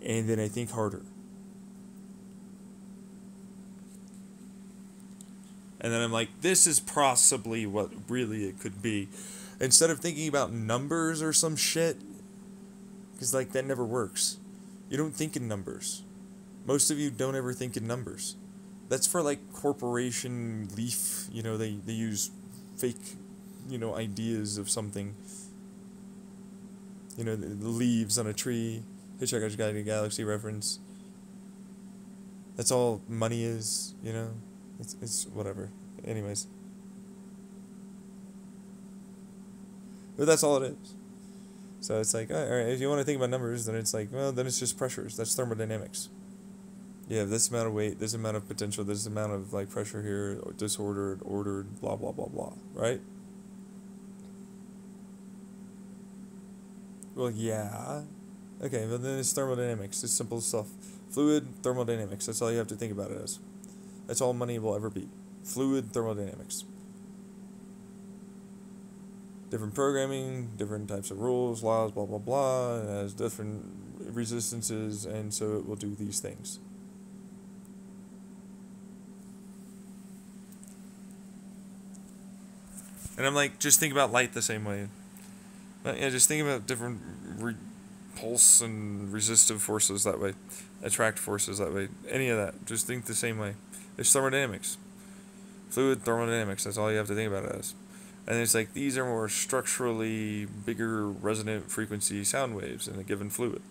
and then I think harder. And then I'm like, this is possibly what really it could be. Instead of thinking about numbers or some shit, because, like, that never works. You don't think in numbers. Most of you don't ever think in numbers. That's for, like, corporation leaf. You know, they, they use fake, you know, ideas of something. You know, the leaves on a tree. Hitchhiker's Guide to the Galaxy reference. That's all money is, you know? It's, it's whatever. Anyways. But that's all it is. So it's like, all right, if you want to think about numbers, then it's like, well, then it's just pressures. That's thermodynamics. You have this amount of weight, this amount of potential, this amount of like pressure here, disordered, ordered, blah blah blah blah. Right? Well, yeah. Okay, but then it's thermodynamics. It's simple stuff. Fluid thermodynamics. That's all you have to think about it as. That's all money will ever be. Fluid thermodynamics different programming, different types of rules, laws, blah blah blah. It has different resistances, and so it will do these things. And I'm like, just think about light the same way. But yeah, just think about different repulse and resistive forces that way, attract forces that way. Any of that, just think the same way. It's thermodynamics, fluid thermodynamics. That's all you have to think about it as. And it's like these are more structurally bigger resonant frequency sound waves in a given fluid.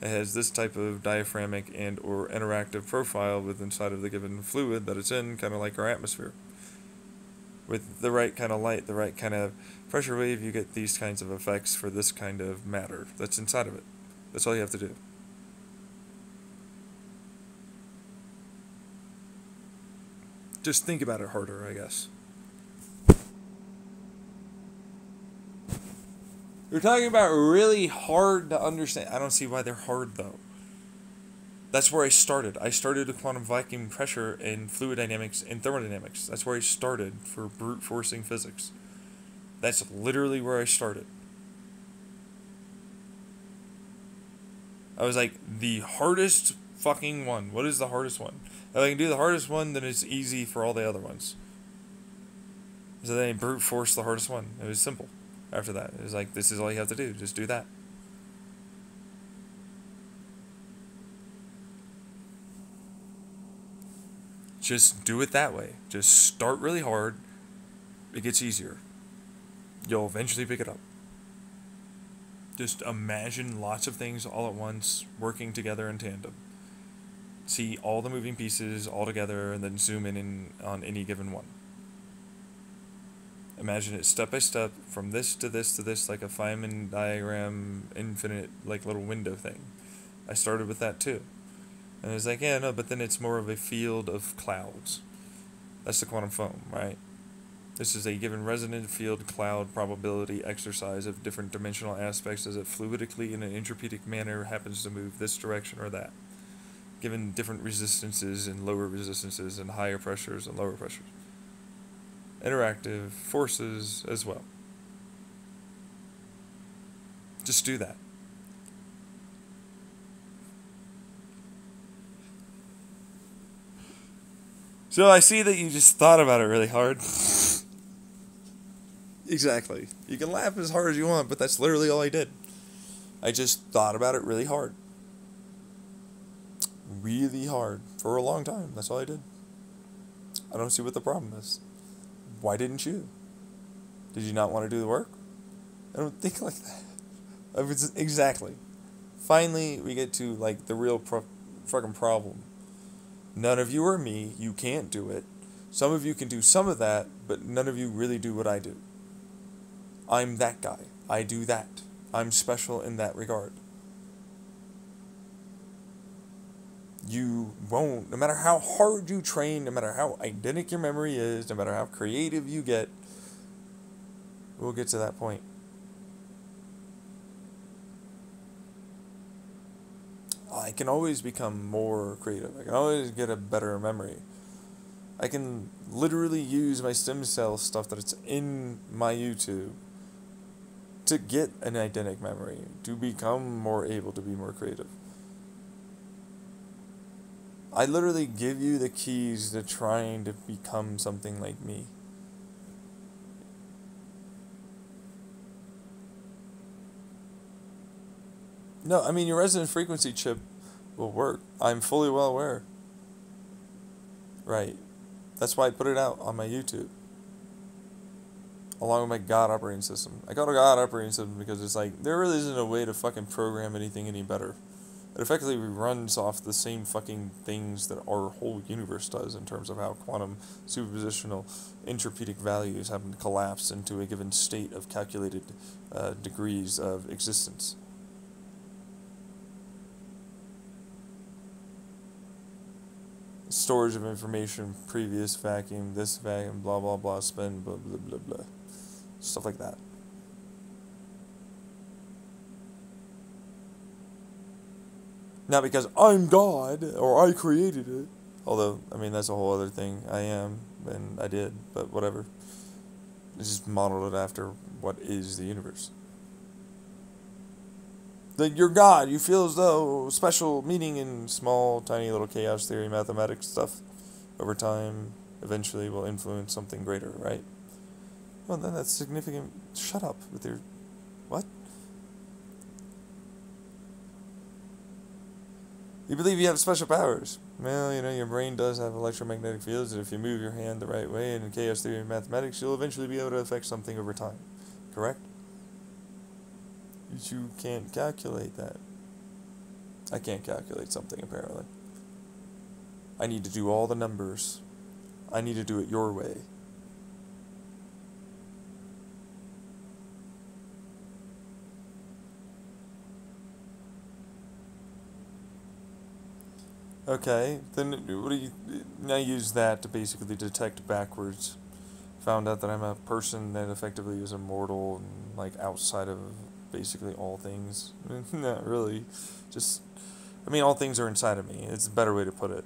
It has this type of diaphragmic and or interactive profile with inside of the given fluid that it's in, kind of like our atmosphere. With the right kind of light, the right kind of pressure wave, you get these kinds of effects for this kind of matter that's inside of it. That's all you have to do. Just think about it harder, I guess. You're talking about really hard to understand. I don't see why they're hard though. That's where I started. I started with quantum vacuum pressure and fluid dynamics and thermodynamics. That's where I started for brute forcing physics. That's literally where I started. I was like, the hardest fucking one. What is the hardest one? If I can do the hardest one, then it's easy for all the other ones. So then brute force the hardest one. It was simple after that. It was like, this is all you have to do. Just do that. Just do it that way. Just start really hard. It gets easier. You'll eventually pick it up. Just imagine lots of things all at once working together in tandem. See all the moving pieces all together and then zoom in, in on any given one. Imagine it step by step from this to this to this like a Feynman diagram infinite like little window thing. I started with that too. And I was like, yeah, no, but then it's more of a field of clouds. That's the quantum foam, right? This is a given resonant field cloud probability exercise of different dimensional aspects as it fluidically in an entropytic manner happens to move this direction or that, given different resistances and lower resistances and higher pressures and lower pressures. Interactive forces as well. Just do that. So I see that you just thought about it really hard. exactly. You can laugh as hard as you want, but that's literally all I did. I just thought about it really hard. Really hard. For a long time. That's all I did. I don't see what the problem is. Why didn't you? Did you not want to do the work? I don't think like that. I was exactly. Finally, we get to like the real pro- fucking problem. None of you are me. You can't do it. Some of you can do some of that, but none of you really do what I do. I'm that guy. I do that. I'm special in that regard. You won't, no matter how hard you train, no matter how identical your memory is, no matter how creative you get, we'll get to that point. I can always become more creative. I can always get a better memory. I can literally use my stem cell stuff that's in my YouTube to get an eidetic memory, to become more able to be more creative. I literally give you the keys to trying to become something like me. No, I mean, your resonant frequency chip will work. I'm fully well aware. Right. That's why I put it out on my YouTube. Along with my God operating system. I got a God operating system because it's like, there really isn't a way to fucking program anything any better. It effectively runs off the same fucking things that our whole universe does in terms of how quantum superpositional entropytic values happen to collapse into a given state of calculated uh, degrees of existence. storage of information, previous vacuum, this vacuum, blah blah blah, spin, blah blah blah blah, stuff like that. Not because I'm God or I created it, although I mean that's a whole other thing. I am and I did, but whatever. It's just modeled it after what is the universe that you're God. You feel as though special meaning in small, tiny little chaos theory mathematics stuff over time eventually will influence something greater, right? Well, then that's significant. Shut up with your. What? You believe you have special powers. Well, you know, your brain does have electromagnetic fields, and if you move your hand the right way in chaos theory and mathematics, you'll eventually be able to affect something over time. Correct? you can't calculate that. I can't calculate something apparently. I need to do all the numbers. I need to do it your way. Okay, then what do you now use that to basically detect backwards? Found out that I'm a person that effectively is immortal and like outside of basically all things. Not really. Just, I mean, all things are inside of me. It's a better way to put it.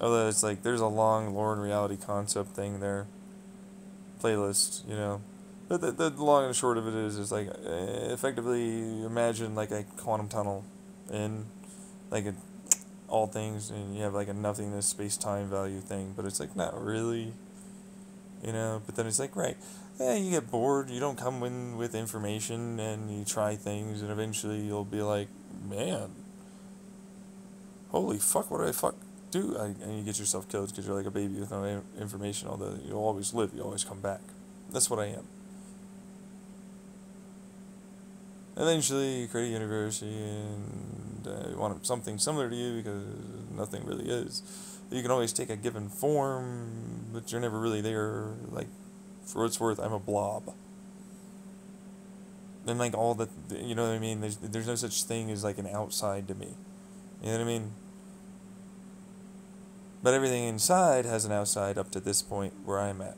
Although it's like there's a long lore and reality concept thing there. Playlist, you know. But the, the long and short of it is, is like uh, effectively imagine like a quantum tunnel in like a, all things, and you have like a nothingness space time value thing, but it's like not really, you know. But then it's like right, yeah, you get bored, you don't come in with information, and you try things, and eventually you'll be like, man, holy fuck, what did I fuck do? I, and you get yourself killed because you're like a baby with no information, although you'll always live, you always come back. That's what I am. Eventually, you create a university and uh, you want something similar to you because nothing really is. You can always take a given form, but you're never really there. Like for what it's worth, I'm a blob. And like all the, you know what I mean? There's there's no such thing as like an outside to me. You know what I mean? But everything inside has an outside up to this point where I'm at.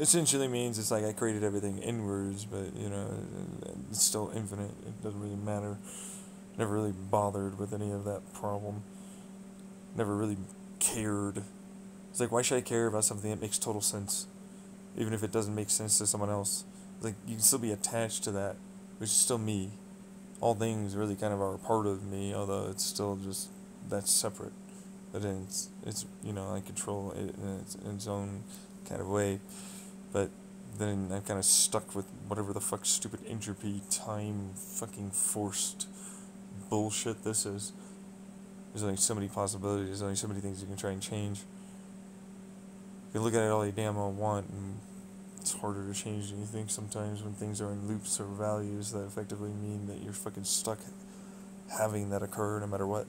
Essentially means it's like I created everything inwards, but you know, it's still infinite. It doesn't really matter. Never really bothered with any of that problem never really cared. It's like, why should I care about something that makes total sense? Even if it doesn't make sense to someone else. Like, you can still be attached to that, which is still me. all things really kind of are a part of me, although it's still just that's separate. But it's it's you know I control it in its, in its own kind of way, but then I'm kind of stuck with whatever the fuck stupid entropy time fucking forced bullshit this is. There's only so many possibilities. There's only so many things you can try and change. You look at it all you damn well want, and it's harder to change than you think sometimes when things are in loops or values that effectively mean that you're fucking stuck having that occur no matter what.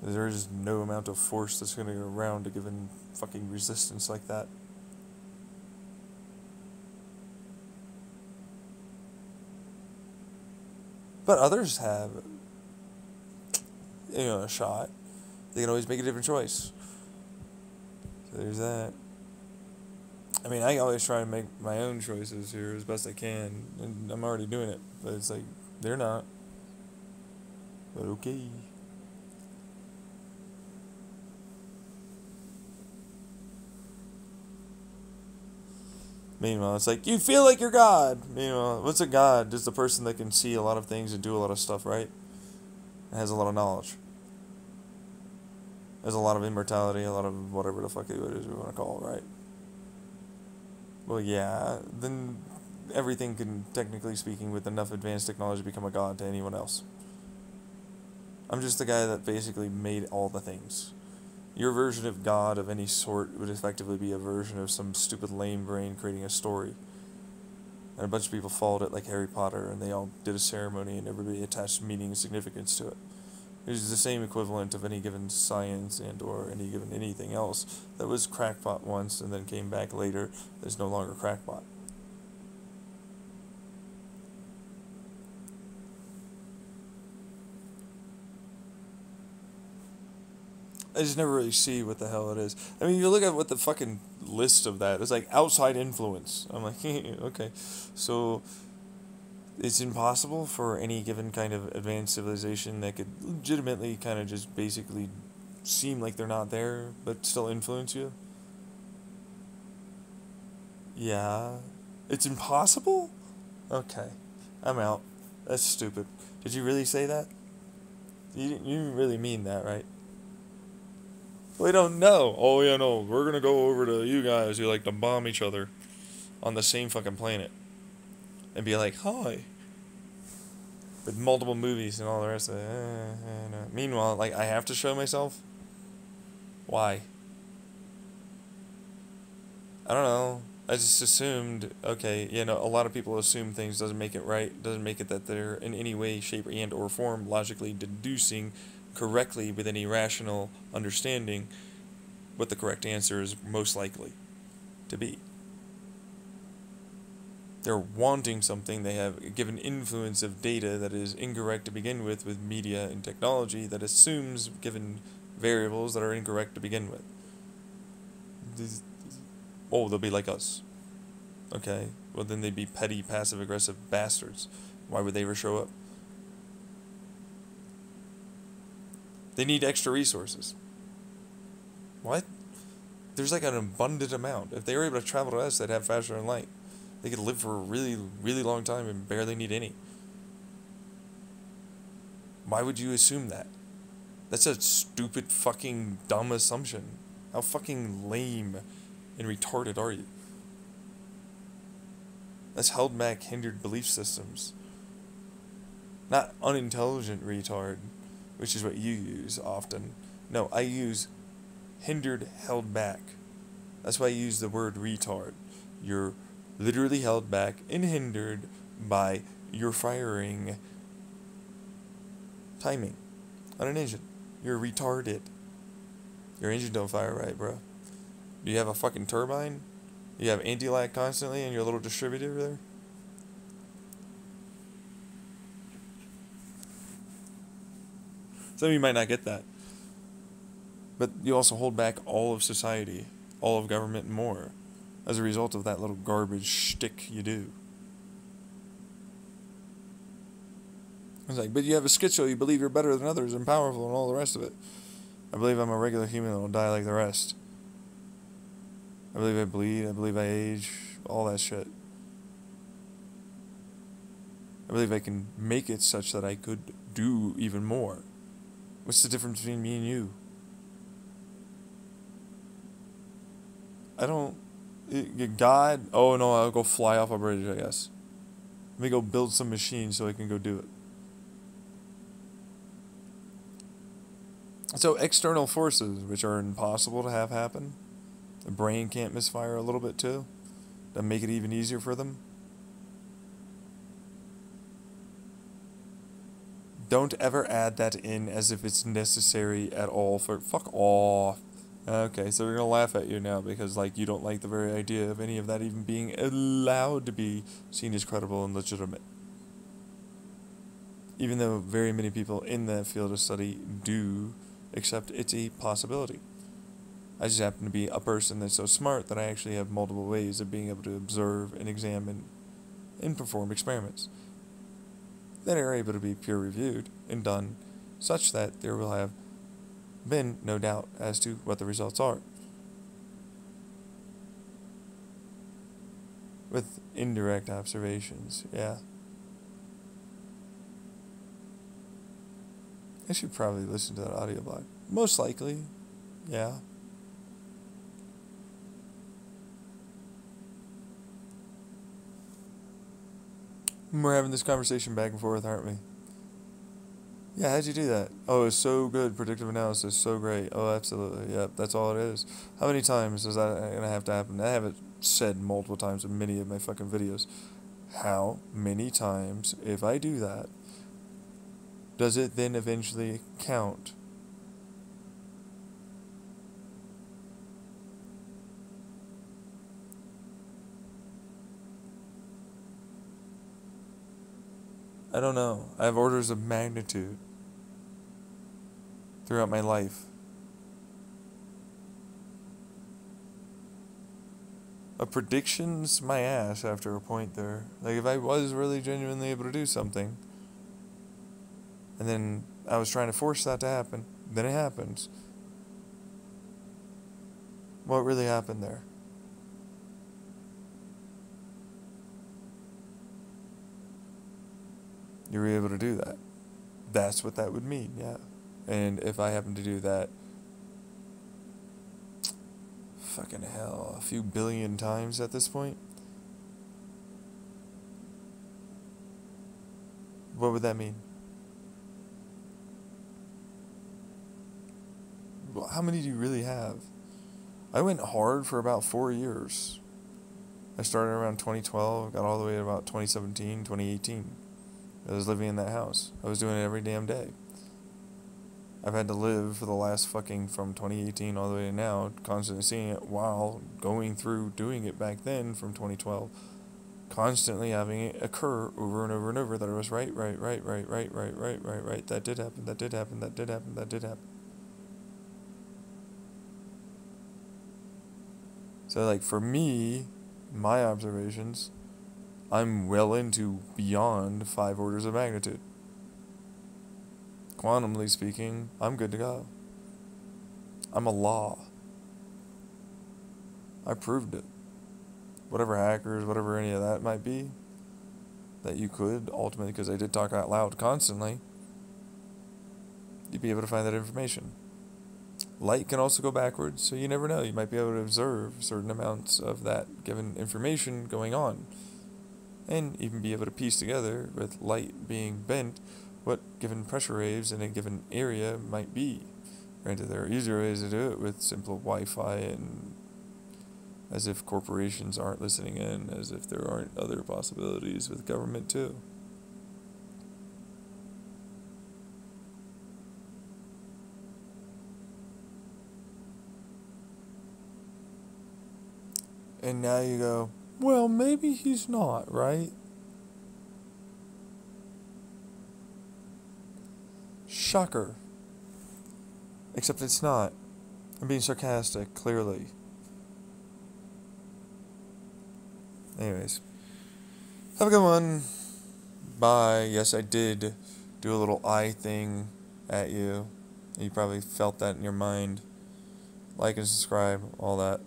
There is no amount of force that's going to go around a given fucking resistance like that. But others have, you know, a shot. They can always make a different choice. So there's that. I mean, I always try to make my own choices here as best I can, and I'm already doing it. But it's like they're not. But okay. Meanwhile, it's like you feel like you're God. Meanwhile, what's a God? Just a person that can see a lot of things and do a lot of stuff, right? And has a lot of knowledge. There's a lot of immortality, a lot of whatever the fuck it is we want to call it, right? Well, yeah, then everything can, technically speaking, with enough advanced technology, become a god to anyone else. I'm just the guy that basically made all the things. Your version of God of any sort would effectively be a version of some stupid lame brain creating a story. And a bunch of people followed it like Harry Potter, and they all did a ceremony, and everybody attached meaning and significance to it. It is the same equivalent of any given science and or any given anything else that was crackpot once and then came back later that's no longer crackpot. I just never really see what the hell it is. I mean, you look at what the fucking list of that. It's like outside influence. I'm like, okay, so it's impossible for any given kind of advanced civilization that could legitimately kind of just basically seem like they're not there, but still influence you. Yeah, it's impossible. Okay, I'm out. That's stupid. Did you really say that? You you really mean that, right? We don't know. Oh yeah, no. We're gonna go over to you guys who like to bomb each other on the same fucking planet and be like, "Hi." With multiple movies and all the rest of it. Eh, no. Meanwhile, like I have to show myself. Why? I don't know. I just assumed, okay, you know, a lot of people assume things doesn't make it right, doesn't make it that they're in any way, shape, and or form logically deducing correctly with any rational understanding what the correct answer is most likely to be. They're wanting something, they have given influence of data that is incorrect to begin with, with media and technology that assumes given variables that are incorrect to begin with. Oh, they'll be like us. Okay, well, then they'd be petty, passive aggressive bastards. Why would they ever show up? They need extra resources. What? There's like an abundant amount. If they were able to travel to us, they'd have faster than light. They could live for a really, really long time and barely need any. Why would you assume that? That's a stupid, fucking, dumb assumption. How fucking lame and retarded are you? That's held back, hindered belief systems. Not unintelligent retard which is what you use often. No, I use hindered, held back. That's why I use the word retard. You're literally held back and hindered by your firing timing on an engine. You're retarded. Your engine don't fire right, bro. Do you have a fucking turbine? You have anti-lag constantly in your little distributor there? Some of you might not get that. But you also hold back all of society, all of government, and more as a result of that little garbage shtick you do. It's like, but you have a schizo, you believe you're better than others and powerful and all the rest of it. I believe I'm a regular human that will die like the rest. I believe I bleed, I believe I age, all that shit. I believe I can make it such that I could do even more. What's the difference between me and you? I don't. God. Oh no, I'll go fly off a bridge, I guess. Let me go build some machines so I can go do it. So, external forces, which are impossible to have happen, the brain can't misfire a little bit too, to make it even easier for them. Don't ever add that in as if it's necessary at all for fuck off. Okay, so we're gonna laugh at you now because like you don't like the very idea of any of that even being allowed to be seen as credible and legitimate. Even though very many people in that field of study do accept it's a possibility. I just happen to be a person that's so smart that I actually have multiple ways of being able to observe and examine and perform experiments that are able to be peer reviewed and done such that there will have been no doubt as to what the results are. With indirect observations, yeah. I should probably listen to that audio blog. Most likely, yeah. We're having this conversation back and forth, aren't we? Yeah, how'd you do that? Oh, it's so good. Predictive analysis, so great. Oh, absolutely. Yep, that's all it is. How many times is that gonna have to happen? I have it said multiple times in many of my fucking videos. How many times, if I do that, does it then eventually count? I don't know. I have orders of magnitude throughout my life. A prediction's my ass after a point there. Like if I was really genuinely able to do something, and then I was trying to force that to happen, then it happens. What really happened there? You were able to do that. That's what that would mean, yeah. And if I happen to do that, fucking hell, a few billion times at this point, what would that mean? Well, how many do you really have? I went hard for about four years. I started around 2012, got all the way to about 2017, 2018. I was living in that house. I was doing it every damn day. I've had to live for the last fucking from 2018 all the way to now, constantly seeing it while going through doing it back then from 2012, constantly having it occur over and over and over that I was right, right, right, right, right, right, right, right, right. That did happen. That did happen. That did happen. That did happen. So like for me, my observations, I'm well into beyond five orders of magnitude. Quantumly speaking, I'm good to go. I'm a law. I proved it. Whatever hackers, whatever any of that might be, that you could ultimately, because I did talk out loud constantly, you'd be able to find that information. Light can also go backwards, so you never know. You might be able to observe certain amounts of that given information going on and even be able to piece together with light being bent what given pressure waves in a given area might be. Granted, there are easier ways to do it with simple Wi Fi and as if corporations aren't listening in, as if there aren't other possibilities with government too. And now you go, well, maybe he's not, right? Shocker. Except it's not. I'm being sarcastic, clearly. Anyways. Have a good one. Bye. Yes, I did do a little eye thing at you. You probably felt that in your mind. Like and subscribe, all that.